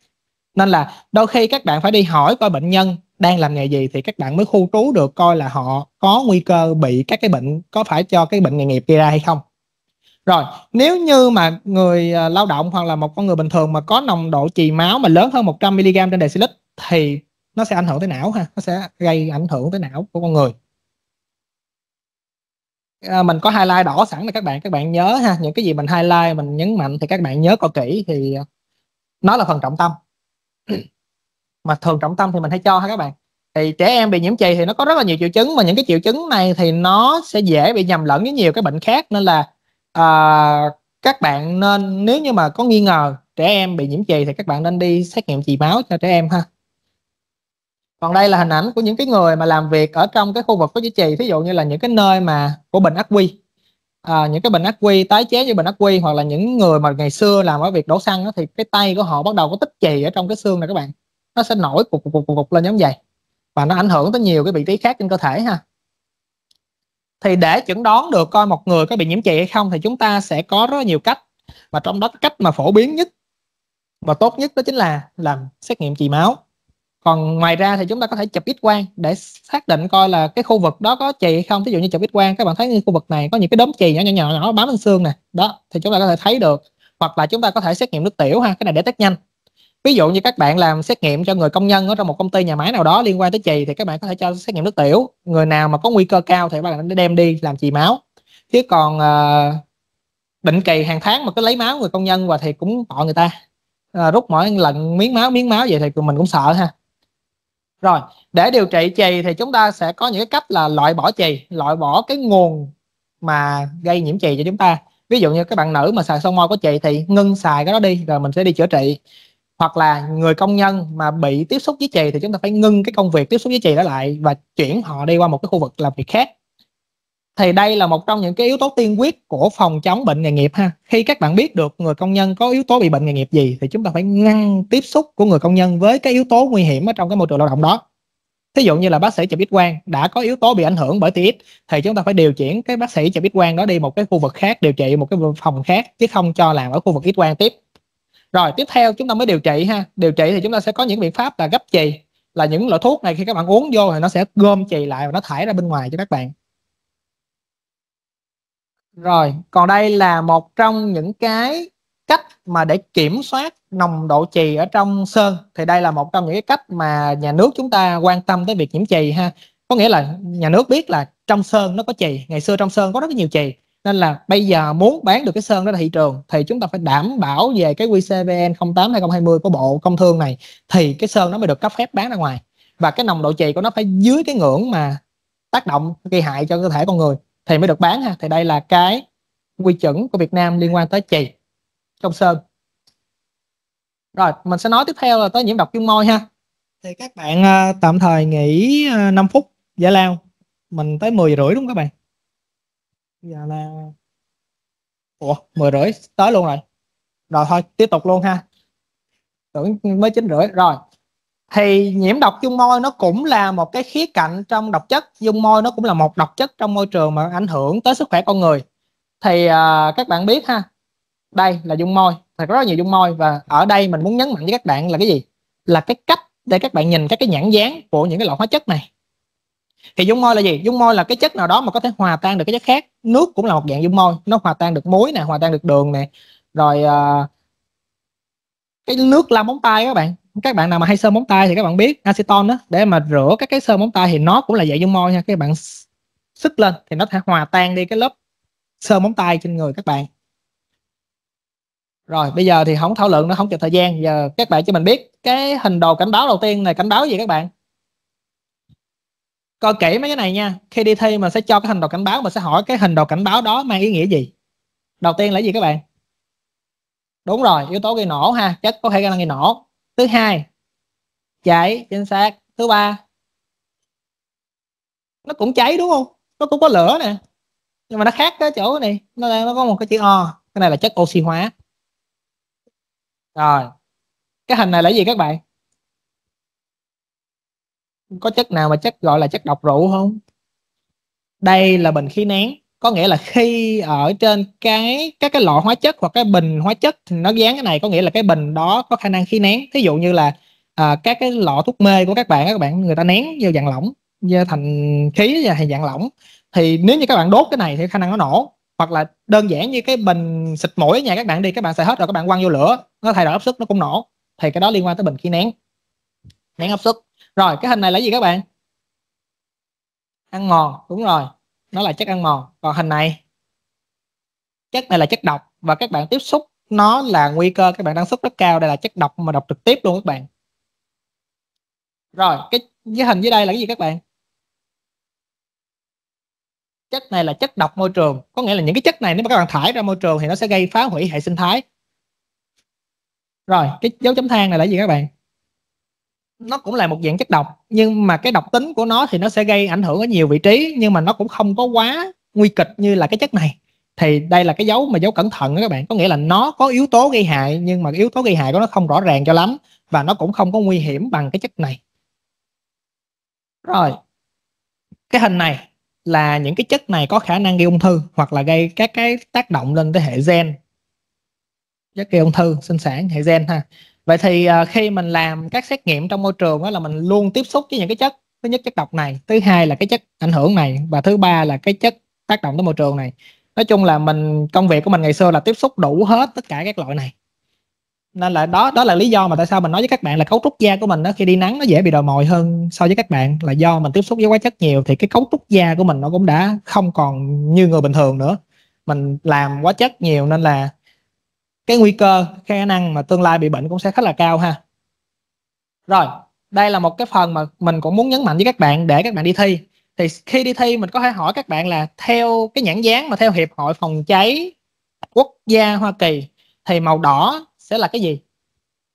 nên là đôi khi các bạn phải đi hỏi coi bệnh nhân đang làm nghề gì thì các bạn mới khu trú được coi là họ có nguy cơ bị các cái bệnh có phải cho cái bệnh nghề nghiệp gây ra hay không. Rồi nếu như mà người à, lao động hoặc là một con người bình thường mà có nồng độ trì máu mà lớn hơn 100 mg trên decilit thì nó sẽ ảnh hưởng tới não ha nó sẽ gây ảnh hưởng tới não của con người. À, mình có highlight đỏ sẵn là các bạn các bạn nhớ ha những cái gì mình highlight mình nhấn mạnh thì các bạn nhớ coi kỹ thì à, nó là phần trọng tâm mà thường trọng tâm thì mình hay cho ha các bạn. Thì trẻ em bị nhiễm chì thì nó có rất là nhiều triệu chứng mà những cái triệu chứng này thì nó sẽ dễ bị nhầm lẫn với nhiều cái bệnh khác. Nên là uh, các bạn nên nếu như mà có nghi ngờ trẻ em bị nhiễm chì thì các bạn nên đi xét nghiệm chì máu cho trẻ em ha. Còn đây là hình ảnh của những cái người mà làm việc ở trong cái khu vực có chữ chì ví dụ như là những cái nơi mà của bệnh ác quy à, những cái bình ác quy tái chế như bình ác quy hoặc là những người mà ngày xưa làm cái việc đổ xăng đó, thì cái tay của họ bắt đầu có tích chì ở trong cái xương này các bạn. Nó sẽ nổi cục cục cục, cục lên giống vậy. Và nó ảnh hưởng tới nhiều cái vị trí khác trên cơ thể ha. Thì để chẩn đoán được coi một người có bị nhiễm chì hay không thì chúng ta sẽ có rất nhiều cách. Và trong đó cách mà phổ biến nhất và tốt nhất đó chính là làm xét nghiệm chì máu còn ngoài ra thì chúng ta có thể chụp x quang để xác định coi là cái khu vực đó có chì hay không. Ví dụ như chụp x quang các bạn thấy như khu vực này có những cái đốm chì nhỏ nhỏ nhỏ, nhỏ bám lên xương nè. Đó thì chúng ta có thể thấy được. Hoặc là chúng ta có thể xét nghiệm nước tiểu ha cái này để test nhanh. Ví dụ như các bạn làm xét nghiệm cho người công nhân ở trong một công ty nhà máy nào đó liên quan tới chì thì các bạn có thể cho xét nghiệm nước tiểu. Người nào mà có nguy cơ cao thì các bạn đem đi làm chì máu. Chứ còn uh, định kỳ hàng tháng mà cứ lấy máu người công nhân và thì cũng tội người ta. Uh, rút mỗi lần miếng máu miếng máu vậy thì mình cũng sợ ha rồi, để điều trị chì thì chúng ta sẽ có những cái cách là loại bỏ chì, loại bỏ cái nguồn mà gây nhiễm chì cho chúng ta. Ví dụ như các bạn nữ mà xài son môi có chì thì ngưng xài cái đó đi, rồi mình sẽ đi chữa trị. Hoặc là người công nhân mà bị tiếp xúc với chì thì chúng ta phải ngưng cái công việc tiếp xúc với chì đó lại và chuyển họ đi qua một cái khu vực làm việc khác thì đây là một trong những cái yếu tố tiên quyết của phòng chống bệnh nghề nghiệp ha khi các bạn biết được người công nhân có yếu tố bị bệnh nghề nghiệp gì thì chúng ta phải ngăn tiếp xúc của người công nhân với cái yếu tố nguy hiểm ở trong cái môi trường lao động đó Thí dụ như là bác sĩ chụp X quang đã có yếu tố bị ảnh hưởng bởi TX thì chúng ta phải điều chuyển cái bác sĩ chụp X quang đó đi một cái khu vực khác, điều trị một cái phòng khác chứ không cho làm ở khu vực X quang tiếp. Rồi, tiếp theo chúng ta mới điều trị ha. Điều trị thì chúng ta sẽ có những biện pháp là gấp chì, là những loại thuốc này khi các bạn uống vô thì nó sẽ gom chì lại và nó thải ra bên ngoài cho các bạn. Rồi, còn đây là một trong những cái cách mà để kiểm soát nồng độ chì ở trong sơn. Thì đây là một trong những cái cách mà nhà nước chúng ta quan tâm tới việc nhiễm chì ha. Có nghĩa là nhà nước biết là trong sơn nó có chì. Ngày xưa trong sơn có rất nhiều chì. Nên là bây giờ muốn bán được cái sơn đó ra thị trường thì chúng ta phải đảm bảo về cái QCVN 08 2020 của Bộ Công Thương này. Thì cái sơn nó mới được cấp phép bán ra ngoài. Và cái nồng độ chì của nó phải dưới cái ngưỡng mà tác động gây hại cho cơ thể con người thì mới được bán ha. Thì đây là cái quy chuẩn của Việt Nam liên quan tới chì trong sơn. Rồi mình sẽ nói tiếp theo là tới nhiễm độc dung môi ha. Thì các bạn uh, tạm thời nghỉ à, uh, 5 phút giải lao. Mình tới 10 rưỡi đúng không các bạn? Giờ là ủa 10 rưỡi tới luôn rồi. Rồi thôi tiếp tục luôn ha. Tưởng mới chín rưỡi. Rồi thì nhiễm độc dung môi nó cũng là một cái khía cạnh trong độc chất. Dung môi nó cũng là một độc chất trong môi trường mà ảnh hưởng tới sức khỏe con người. Thì uh, các bạn biết ha đây là dung môi. Thật rất là nhiều dung môi và ở đây mình muốn nhấn mạnh với các bạn là cái gì? Là cái cách để các bạn nhìn các cái nhãn dán của những cái loại hóa chất này. Thì dung môi là gì? Dung môi là cái chất nào đó mà có thể hòa tan được cái chất khác. Nước cũng là một dạng dung môi. Nó hòa tan được muối nè hòa tan được đường nè. Rồi uh, cái nước lau móng tay các bạn các bạn nào mà hay sơn móng tay thì các bạn biết aceton đó, để mà rửa các cái sơn móng tay thì nó cũng là dạng dung môi nha. Các bạn sức lên thì nó sẽ hòa tan đi cái lớp sơn móng tay trên người các bạn. Rồi, bây giờ thì không thảo luận nó không kịp thời gian. Giờ các bạn cho mình biết cái hình đồ cảnh báo đầu tiên này cảnh báo gì các bạn? Coi kỹ mấy cái này nha. Khi đi thi mình sẽ cho cái hình đồ cảnh báo mình sẽ hỏi cái hình đồ cảnh báo đó mang ý nghĩa gì? Đầu tiên là gì các bạn? Đúng rồi, yếu tố gây nổ ha. Chất có thể khả năng gây nổ thứ hai cháy chính xác. Thứ ba, nó cũng cháy đúng không? Nó cũng có lửa nè. Nhưng mà nó khác cái chỗ này. Nó nó có một cái chữ o. Cái này là chất oxy hóa. Rồi. Cái hình này là gì các bạn? Có chất nào mà chất gọi là chất độc rượu không? Đây là bình khí nén có nghĩa là khi ở trên cái các cái lọ hóa chất hoặc cái bình hóa chất thì nó dán cái này có nghĩa là cái bình đó có khả năng khí nén. Ví dụ như là à, các cái lọ thuốc mê của các bạn các bạn người ta nén vô dạng lỏng vô thành khí và thành dạng lỏng. Thì nếu như các bạn đốt cái này thì khả năng nó nổ. Hoặc là đơn giản như cái bình xịt mũi ở nhà các bạn đi các bạn xài hết rồi các bạn quăng vô lửa nó thay đổi áp suất nó cũng nổ. Thì cái đó liên quan tới bình khí nén. Nén áp suất. Rồi cái hình này là gì các bạn? Ăn mòn đúng rồi nó là chất ăn mòn. Còn hình này, chất này là chất độc. Và các bạn tiếp xúc, nó là nguy cơ các bạn đang xúc rất cao. Đây là chất độc mà độc trực tiếp luôn các bạn. Rồi, cái cái hình dưới đây là cái gì các bạn? Chất này là chất độc môi trường. Có nghĩa là những cái chất này, nếu mà các bạn thải ra môi trường thì nó sẽ gây phá hủy hệ sinh thái. Rồi, cái dấu chấm than này là gì các bạn? Nó cũng là một dạng chất độc, nhưng mà cái độc tính của nó thì nó sẽ gây ảnh hưởng ở nhiều vị trí, nhưng mà nó cũng không có quá nguy kịch như là cái chất này. Thì đây là cái dấu mà dấu cẩn thận đó các bạn. Có nghĩa là nó có yếu tố gây hại, nhưng mà yếu tố gây hại của nó không rõ ràng cho lắm và nó cũng không có nguy hiểm bằng cái chất này. Rồi, cái hình này là những cái chất này có khả năng gây ung thư hoặc là gây các cái tác động lên tới hệ gen. Chất gây ung thư, sinh sản hệ gen ha vậy thì uh, khi mình làm các xét nghiệm trong môi trường đó là mình luôn tiếp xúc với những cái chất thứ nhất chất độc này. Thứ hai là cái chất ảnh hưởng này và thứ ba là cái chất tác động tới môi trường này. Nói chung là mình công việc của mình ngày xưa là tiếp xúc đủ hết tất cả các loại này. Nên là đó đó là lý do mà tại sao mình nói với các bạn là cấu trúc da của mình đó khi đi nắng nó dễ bị đòi mồi hơn so với các bạn. Là do mình tiếp xúc với hóa chất nhiều thì cái cấu trúc da của mình nó cũng đã không còn như người bình thường nữa. Mình làm hóa chất nhiều nên là cái nguy cơ khả năng mà tương lai bị bệnh cũng sẽ khá là cao ha. Rồi, đây là một cái phần mà mình cũng muốn nhấn mạnh với các bạn để các bạn đi thi. Thì khi đi thi, mình có thể hỏi các bạn là theo cái nhãn dán mà theo hiệp hội phòng cháy quốc gia Hoa Kỳ thì màu đỏ sẽ là cái gì?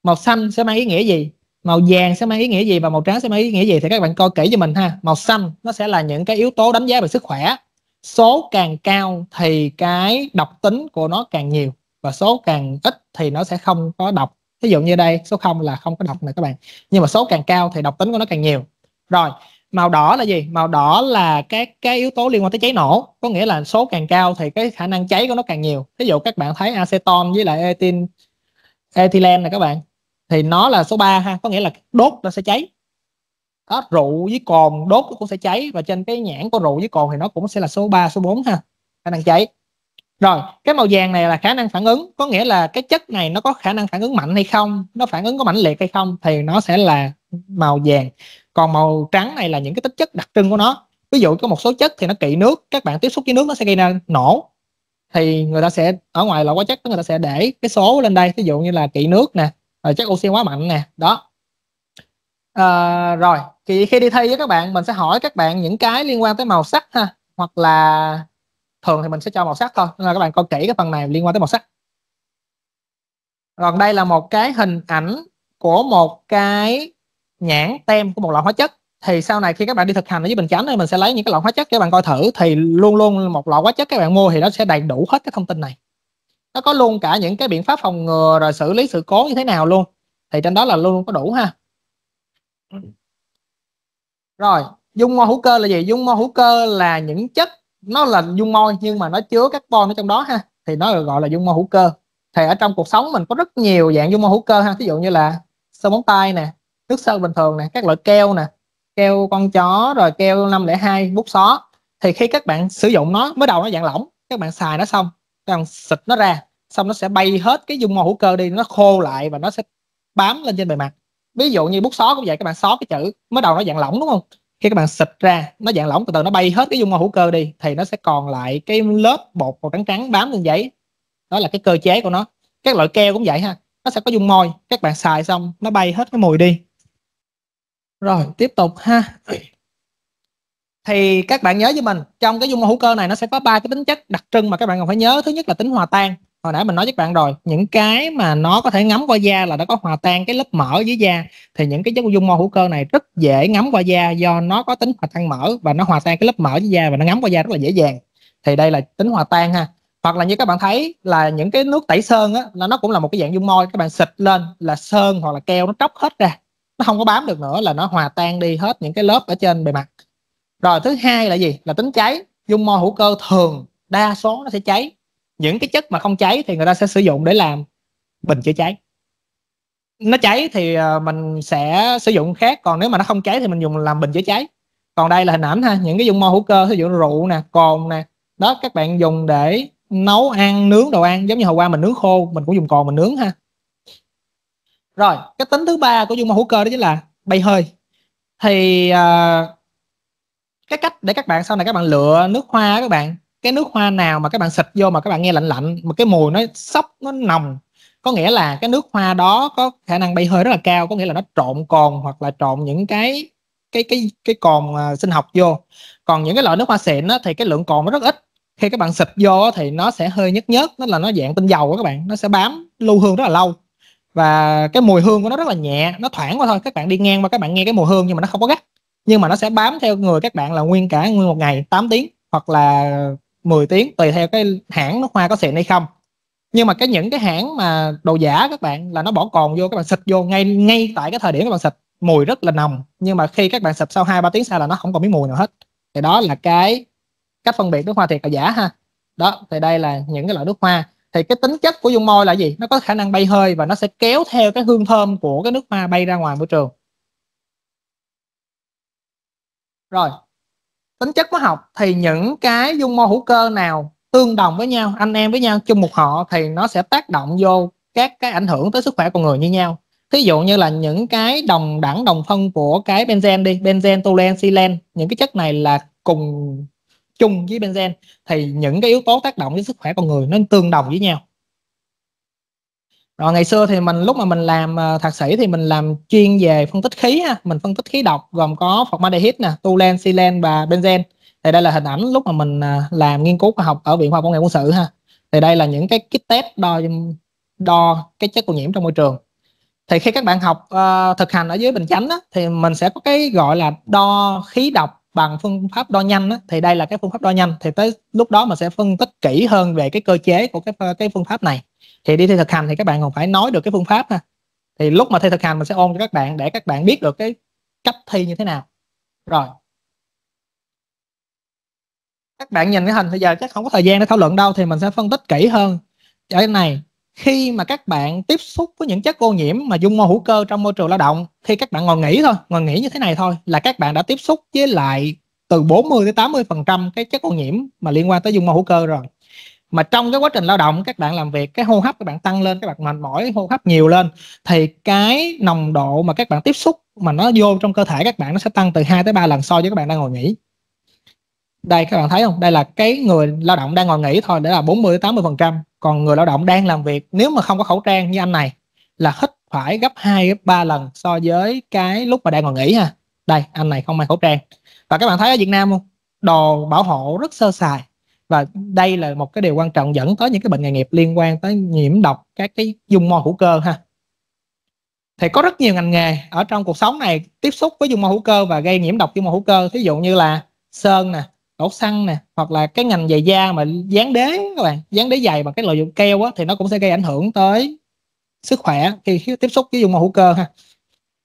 Màu xanh sẽ mang ý nghĩa gì? Màu vàng sẽ mang ý nghĩa gì và màu trắng sẽ mang ý nghĩa gì? Thì các bạn coi kỹ cho mình ha. Màu xanh nó sẽ là những cái yếu tố đánh giá về sức khỏe. Số càng cao thì cái độc tính của nó càng nhiều và số càng ít thì nó sẽ không có độc ví dụ như đây số 0 là không có độc này các bạn. Nhưng mà số càng cao thì độc tính của nó càng nhiều. Rồi màu đỏ là gì? Màu đỏ là các cái yếu tố liên quan tới cháy nổ. Có nghĩa là số càng cao thì cái khả năng cháy của nó càng nhiều. Ví dụ các bạn thấy aceton với lại etin ethylene này các bạn thì nó là số 3 ha. Có nghĩa là đốt nó sẽ cháy. Đó, rượu với cồn đốt nó cũng sẽ cháy và trên cái nhãn của rượu với cồn thì nó cũng sẽ là số 3 số 4 ha. Khả năng cháy rồi cái màu vàng này là khả năng phản ứng. Có nghĩa là cái chất này nó có khả năng phản ứng mạnh hay không? Nó phản ứng có mãnh liệt hay không? Thì nó sẽ là màu vàng. Còn màu trắng này là những cái tính chất đặc trưng của nó. Ví dụ có một số chất thì nó kỵ nước. Các bạn tiếp xúc với nước nó sẽ gây ra nổ. Thì người ta sẽ ở ngoài loại hóa chất người ta sẽ để cái số lên đây. Ví dụ như là kỵ nước nè rồi chất oxy hóa mạnh nè đó. À, rồi thì khi đi thi với các bạn mình sẽ hỏi các bạn những cái liên quan tới màu sắc ha hoặc là thường thì mình sẽ cho màu sắc thôi. Nên là các bạn coi kỹ cái phần này liên quan tới màu sắc. Còn đây là một cái hình ảnh của một cái nhãn tem của một loại hóa chất. Thì sau này khi các bạn đi thực hành ở dưới bình chánh thì mình sẽ lấy những cái loại hóa chất các bạn coi thử. Thì luôn luôn một loại hóa chất các bạn mua thì nó sẽ đầy đủ hết cái thông tin này. Nó có luôn cả những cái biện pháp phòng ngừa rồi xử lý, sự cố như thế nào luôn. Thì trên đó là luôn luôn có đủ ha. Rồi, dung môi hữu cơ là gì? Dung môi hữu cơ là những chất nó là dung môi, nhưng mà nó chứa carbon ở trong đó ha. Thì nó được gọi là dung môi hữu cơ. Thì ở trong cuộc sống mình có rất nhiều dạng dung môi hữu cơ ha. Ví dụ như là sơn móng tay nè, nước sơn bình thường nè, các loại keo nè. Keo con chó, rồi keo 502 bút xó. Thì khi các bạn sử dụng nó, mới đầu nó dạng lỏng, các bạn xài nó xong, các bạn xịt nó ra, xong nó sẽ bay hết cái dung môi hữu cơ đi, nó khô lại và nó sẽ bám lên trên bề mặt. Ví dụ như bút xó cũng vậy, các bạn xóa cái chữ, mới đầu nó dạng lỏng, đúng không? Khi các bạn xịt ra, nó dạng lỏng từ từ, nó bay hết cái dung môi hữu cơ đi, thì nó sẽ còn lại cái lớp bột màu trắng trắng bám lên giấy. Đó là cái cơ chế của nó. Các loại keo cũng vậy ha, nó sẽ có dung môi. Các bạn xài xong, nó bay hết cái mùi đi. Rồi, tiếp tục ha. Thì các bạn nhớ với mình, trong cái dung môi hữu cơ này nó sẽ có ba cái tính chất đặc trưng mà các bạn cần phải nhớ. Thứ nhất là tính hòa tan hồi nãy mình nói với bạn rồi, những cái mà nó có thể ngấm qua da là nó có hòa tan cái lớp mỡ dưới da, thì những cái chất dung môi hữu cơ này rất dễ ngấm qua da do nó có tính hòa tan mỡ và nó hòa tan cái lớp mỡ dưới da và nó ngấm qua da rất là dễ dàng. Thì đây là tính hòa tan ha. Hoặc là như các bạn thấy là những cái nước tẩy sơn á, là nó cũng là một cái dạng dung môi, các bạn xịt lên là sơn hoặc là keo nó tróc hết ra. Nó không có bám được nữa là nó hòa tan đi hết những cái lớp ở trên bề mặt. Rồi thứ hai là gì? Là tính cháy. Dung môi hữu cơ thường, đa số nó sẽ cháy những cái chất mà không cháy thì người ta sẽ sử dụng để làm bình chữa cháy. Nó cháy thì ờ, mình sẽ sử dụng khác còn nếu mà nó không cháy thì mình dùng làm bình chữa cháy. Còn đây là hình ảnh ha những cái dung môi hữu cơ ví dụ rượu nè cồn nè đó các bạn dùng để nấu ăn nướng đồ ăn giống như hồi qua mình nướng khô mình cũng dùng cồn mình nướng ha. Rồi cái tính thứ ba của dung môi hữu cơ đó chính là bay hơi. Thì uh, cái cách để các bạn sau này các bạn lựa nước hoa các bạn cái nước hoa nào mà các bạn xịt vô mà các bạn nghe lạnh lạnh mà cái mùi nó sốc nó nồng. Có nghĩa là cái nước hoa đó có khả năng bay hơi rất là cao có nghĩa là nó trộn cồn hoặc là trộn những cái cái cái cái cồn uh, sinh học vô. Còn những cái loại nước hoa xịn á, thì cái lượng cồn nó rất ít. Khi các bạn xịt vô thì nó sẽ hơi nhớt nhớt nó là nó dạng tinh dầu các bạn nó sẽ bám lưu hương rất là lâu. Và cái mùi hương của nó rất là nhẹ nó thoảng qua thôi các bạn đi ngang mà các bạn nghe cái mùi hương nhưng mà nó không có gắt. Nhưng mà nó sẽ bám theo người các bạn là nguyên cả nguyên một ngày 8 tiếng hoặc là 10 tiếng, tùy theo cái hãng nước hoa có xịn hay không. Nhưng mà cái những cái hãng mà đồ giả các bạn là nó bỏ còn vô, các bạn xịt vô ngay ngay tại cái thời điểm các bạn xịt. Mùi rất là nồng, nhưng mà khi các bạn xịt sau hai ba tiếng sau là nó không còn miếng mùi nào hết. Thì đó là cái cách phân biệt nước hoa thiệt và giả ha. Đó, thì đây là những cái loại nước hoa. Thì cái tính chất của dung môi là gì? Nó có khả năng bay hơi và nó sẽ kéo theo cái hương thơm của cái nước hoa bay ra ngoài môi trường. Rồi tính chất hóa học thì những cái dung môi hữu cơ nào tương đồng với nhau, anh em với nhau chung một họ thì nó sẽ tác động vô các cái ảnh hưởng tới sức khỏe con người như nhau. Thí dụ như là những cái đồng đẳng, đồng phân của cái benzen đi benzen toluen silen những cái chất này là cùng chung với benzen thì những cái yếu tố tác động với sức khỏe con người nó tương đồng với nhau rồi ngày xưa thì mình lúc mà mình làm uh, thạc sĩ thì mình làm chuyên về phân tích khí ha mình phân tích khí độc gồm có formaldehyde nè tulen silen và benzen thì đây là hình ảnh lúc mà mình uh, làm nghiên cứu khoa học ở viện khoa học công nghệ quân sự ha. Thì đây là những cái kit test đo đo cái chất ô nhiễm trong môi trường. Thì khi các bạn học uh, thực hành ở dưới bình chánh á, thì mình sẽ có cái gọi là đo khí độc bằng phương pháp đo nhanh á, thì đây là cái phương pháp đo nhanh. Thì tới lúc đó mình sẽ phân tích kỹ hơn về cái cơ chế của cái cái phương pháp này thì đi thi thực hành thì các bạn còn phải nói được cái phương pháp ha. Thì lúc mà thi thực hành mình sẽ ôn cho các bạn để các bạn biết được cái cách thi như thế nào. Rồi. Các bạn nhìn cái hình, bây giờ chắc không có thời gian để thảo luận đâu thì mình sẽ phân tích kỹ hơn. Ở cái này, khi mà các bạn tiếp xúc với những chất ô nhiễm mà dung môi hữu cơ trong môi trường lao động khi các bạn ngồi nghỉ thôi, ngồi nghỉ như thế này thôi là các bạn đã tiếp xúc với lại từ 40 đến 80 phần trăm cái chất ô nhiễm mà liên quan tới dung môi hữu cơ rồi mà trong cái quá trình lao động, các bạn làm việc, cái hô hấp các bạn tăng lên, các bạn mệt mỏi, hô hấp nhiều lên, thì cái nồng độ mà các bạn tiếp xúc mà nó vô trong cơ thể các bạn nó sẽ tăng từ 2 tới 3 lần so với các bạn đang ngồi nghỉ. Đây, các bạn thấy không? Đây là cái người lao động đang ngồi nghỉ thôi, để là 40 80 phần trăm. Còn người lao động đang làm việc, nếu mà không có khẩu trang như anh này, là hít phải gấp 2 gấp 3 lần so với cái lúc mà đang ngồi nghỉ ha. Đây, anh này không mang khẩu trang. Và các bạn thấy ở Việt Nam không? Đồ bảo hộ rất sơ sài và đây là một cái điều quan trọng dẫn tới những cái bệnh nghề nghiệp liên quan tới nhiễm độc các cái dung môi hữu cơ ha. Thì có rất nhiều ngành nghề ở trong cuộc sống này tiếp xúc với dung môi hữu cơ và gây nhiễm độc dung môi hữu cơ. Ví dụ như là sơn nè đổ xăng nè hoặc là cái ngành giày da mà dán đế các bạn dán đế giày bằng cái lợi dụng keo á, thì nó cũng sẽ gây ảnh hưởng tới sức khỏe khi tiếp xúc với dung môi hữu cơ ha.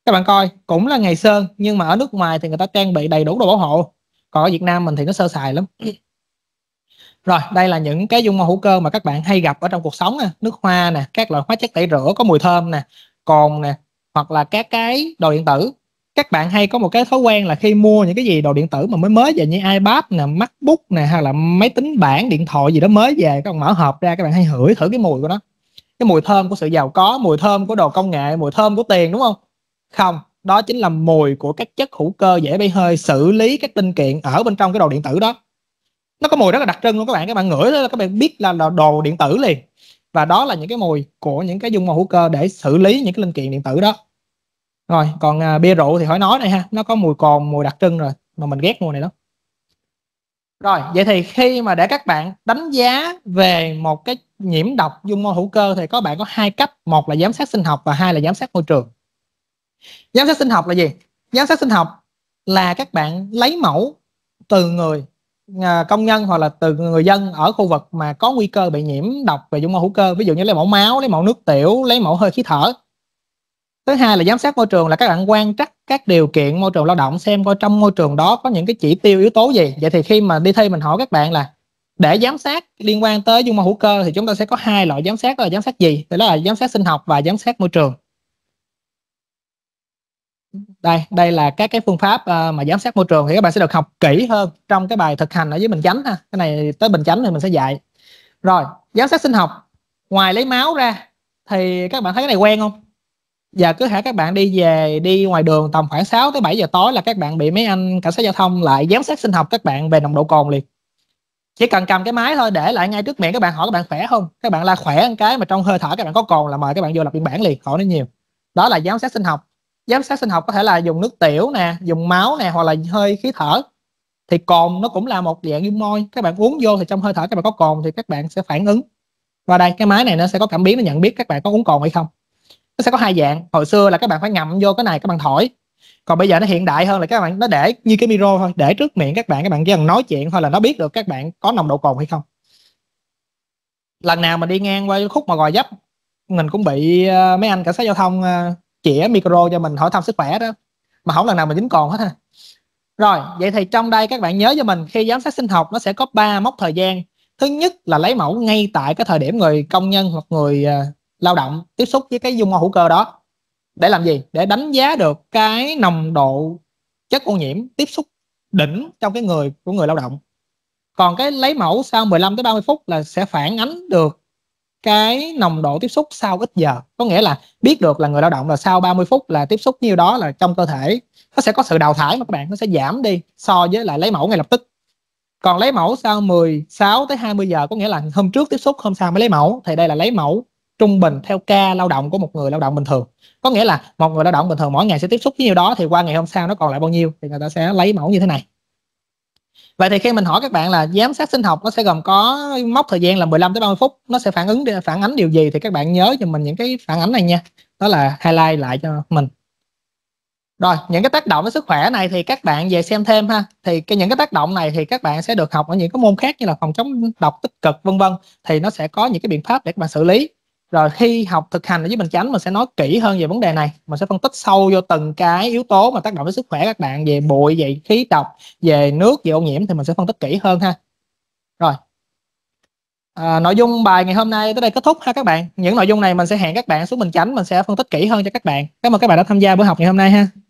Các bạn coi cũng là ngày sơn nhưng mà ở nước ngoài thì người ta trang bị đầy đủ đồ bảo hộ. Còn ở Việt Nam mình thì nó sơ sài lắm rồi, đây là những cái dung môi hữu cơ mà các bạn hay gặp ở trong cuộc sống nè, nước hoa nè, các loại hóa chất tẩy rửa có mùi thơm nè còn nè, hoặc là các cái đồ điện tử. Các bạn hay có một cái thói quen là khi mua những cái gì đồ điện tử mà mới mới về như iPad nè, MacBook nè, hay là máy tính bảng, điện thoại gì đó mới về, các bạn mở hộp ra, các bạn hay hửi thử cái mùi của nó. Cái mùi thơm của sự giàu có, mùi thơm của đồ công nghệ, mùi thơm của tiền, đúng không? Không, đó chính là mùi của các chất hữu cơ dễ bay hơi xử lý các tinh kiện ở bên trong cái đồ điện tử đó nó có mùi rất là đặc trưng luôn các bạn. Các bạn ngửi đó các bạn biết là, là đồ điện tử liền. Và đó là những cái mùi của những cái dung môi hữu cơ để xử lý những cái linh kiện điện tử đó. Rồi còn à, bia rượu thì khỏi nói này ha. Nó có mùi cồn mùi đặc trưng rồi mà mình ghét mùi này đó rồi vậy thì khi mà để các bạn đánh giá về một cái nhiễm độc dung môi hữu cơ thì có bạn có hai cách. Một là giám sát sinh học và hai là giám sát môi trường. Giám sát sinh học là gì? Giám sát sinh học là các bạn lấy mẫu từ người À, công nhân hoặc là từ người dân ở khu vực mà có nguy cơ bị nhiễm độc về dung môi hữu cơ, ví dụ như lấy mẫu máu, lấy mẫu nước tiểu, lấy mẫu hơi khí thở. Thứ hai là giám sát môi trường, là các bạn quan trắc các điều kiện môi trường lao động, xem coi trong môi trường đó có những cái chỉ tiêu, yếu tố gì. Vậy thì khi mà đi thi mình hỏi các bạn là để giám sát liên quan tới dung môi hữu cơ thì chúng ta sẽ có hai loại giám sát, đó là giám sát gì? Thì đó là giám sát sinh học và giám sát môi trường đây đây là các cái phương pháp uh, mà giám sát môi trường thì các bạn sẽ được học kỹ hơn trong cái bài thực hành ở dưới bình chánh ha. Cái này tới bình chánh thì mình sẽ dạy. Rồi giám sát sinh học. Ngoài lấy máu ra thì các bạn thấy cái này quen không? Và cứ hả các bạn đi về đi ngoài đường tầm khoảng 6 tới 7 giờ tối là các bạn bị mấy anh cảnh sát giao thông lại giám sát sinh học các bạn về nồng độ cồn liền. Chỉ cần cầm cái máy thôi để lại ngay trước miệng các bạn hỏi các bạn khỏe không? Các bạn la khỏe ăn cái mà trong hơi thở các bạn có cồn là mời các bạn vô lập biên bản liền hỏi nó nhiều. Đó là giám sát sinh học giám sát sinh học có thể là dùng nước tiểu nè, dùng máu nè, hoặc là hơi khí thở. Thì cồn nó cũng là một dạng dung môi các bạn uống vô thì trong hơi thở các bạn có cồn thì các bạn sẽ phản ứng. Và đây, cái máy này nó sẽ có cảm biến nó nhận biết các bạn có uống cồn hay không. Nó sẽ có hai dạng. Hồi xưa là các bạn phải ngậm vô cái này các bạn thổi. Còn bây giờ nó hiện đại hơn là các bạn, nó để như cái micro thôi, để trước miệng các bạn. Các bạn chỉ cần nói chuyện thôi là nó biết được các bạn có nồng độ cồn hay không. Lần nào mà đi ngang qua khúc mà gò dấp mình cũng bị ờ, mấy anh cảnh sát giao thông ờ, chĩa micro cho mình hỏi thăm sức khỏe đó. Mà không lần nào mình dính còn hết ha. Rồi vậy thì trong đây các bạn nhớ cho mình khi giám sát sinh học nó sẽ có 3 mốc thời gian. Thứ nhất là lấy mẫu ngay tại cái thời điểm người công nhân hoặc người uh, lao động tiếp xúc với cái dung môi hữu cơ đó. Để làm gì? Để đánh giá được cái nồng độ chất ô nhiễm tiếp xúc đỉnh trong cái người của người lao động. Còn cái lấy mẫu sau 15 tới 30 phút là sẽ phản ánh được cái nồng độ tiếp xúc sau ít giờ. Có nghĩa là biết được là người lao động là sau 30 phút là tiếp xúc nhiêu đó là trong cơ thể, nó sẽ có sự đào thải mà các bạn, nó sẽ giảm đi so với lại lấy mẫu ngay lập tức. Còn lấy mẫu sau 16 tới 20 giờ, có nghĩa là hôm trước tiếp xúc, hôm sau mới lấy mẫu, thì đây là lấy mẫu trung bình theo ca lao động của một người lao động bình thường. Có nghĩa là một người lao động bình thường mỗi ngày sẽ tiếp xúc với nhiêu đó, thì qua ngày hôm sau nó còn lại bao nhiêu, thì người ta sẽ lấy mẫu như thế này. Vậy thì khi mình hỏi các bạn là giám sát sinh học nó sẽ gồm có mốc thời gian là 15 tới 30 phút, nó sẽ phản ứng phản ánh điều gì thì các bạn nhớ cho mình những cái phản ánh này nha. Đó là highlight lại cho mình. Rồi, những cái tác động với sức khỏe này thì các bạn về xem thêm ha. Thì cái những cái tác động này thì các bạn sẽ được học ở những cái môn khác như là phòng chống độc tích cực vân vân thì nó sẽ có những cái biện pháp để các bạn xử lý rồi khi học thực hành ở dưới bình chánh mình sẽ nói kỹ hơn về vấn đề này. Mình sẽ phân tích sâu vô từng cái yếu tố mà tác động đến sức khỏe các bạn về bụi về khí độc về nước về ô nhiễm thì mình sẽ phân tích kỹ hơn ha. Rồi. À, nội dung bài ngày hôm nay tới đây kết thúc ha các bạn. Những nội dung này mình sẽ hẹn các bạn xuống bình chánh mình sẽ phân tích kỹ hơn cho các bạn. Cảm ơn các bạn đã tham gia buổi học ngày hôm nay ha.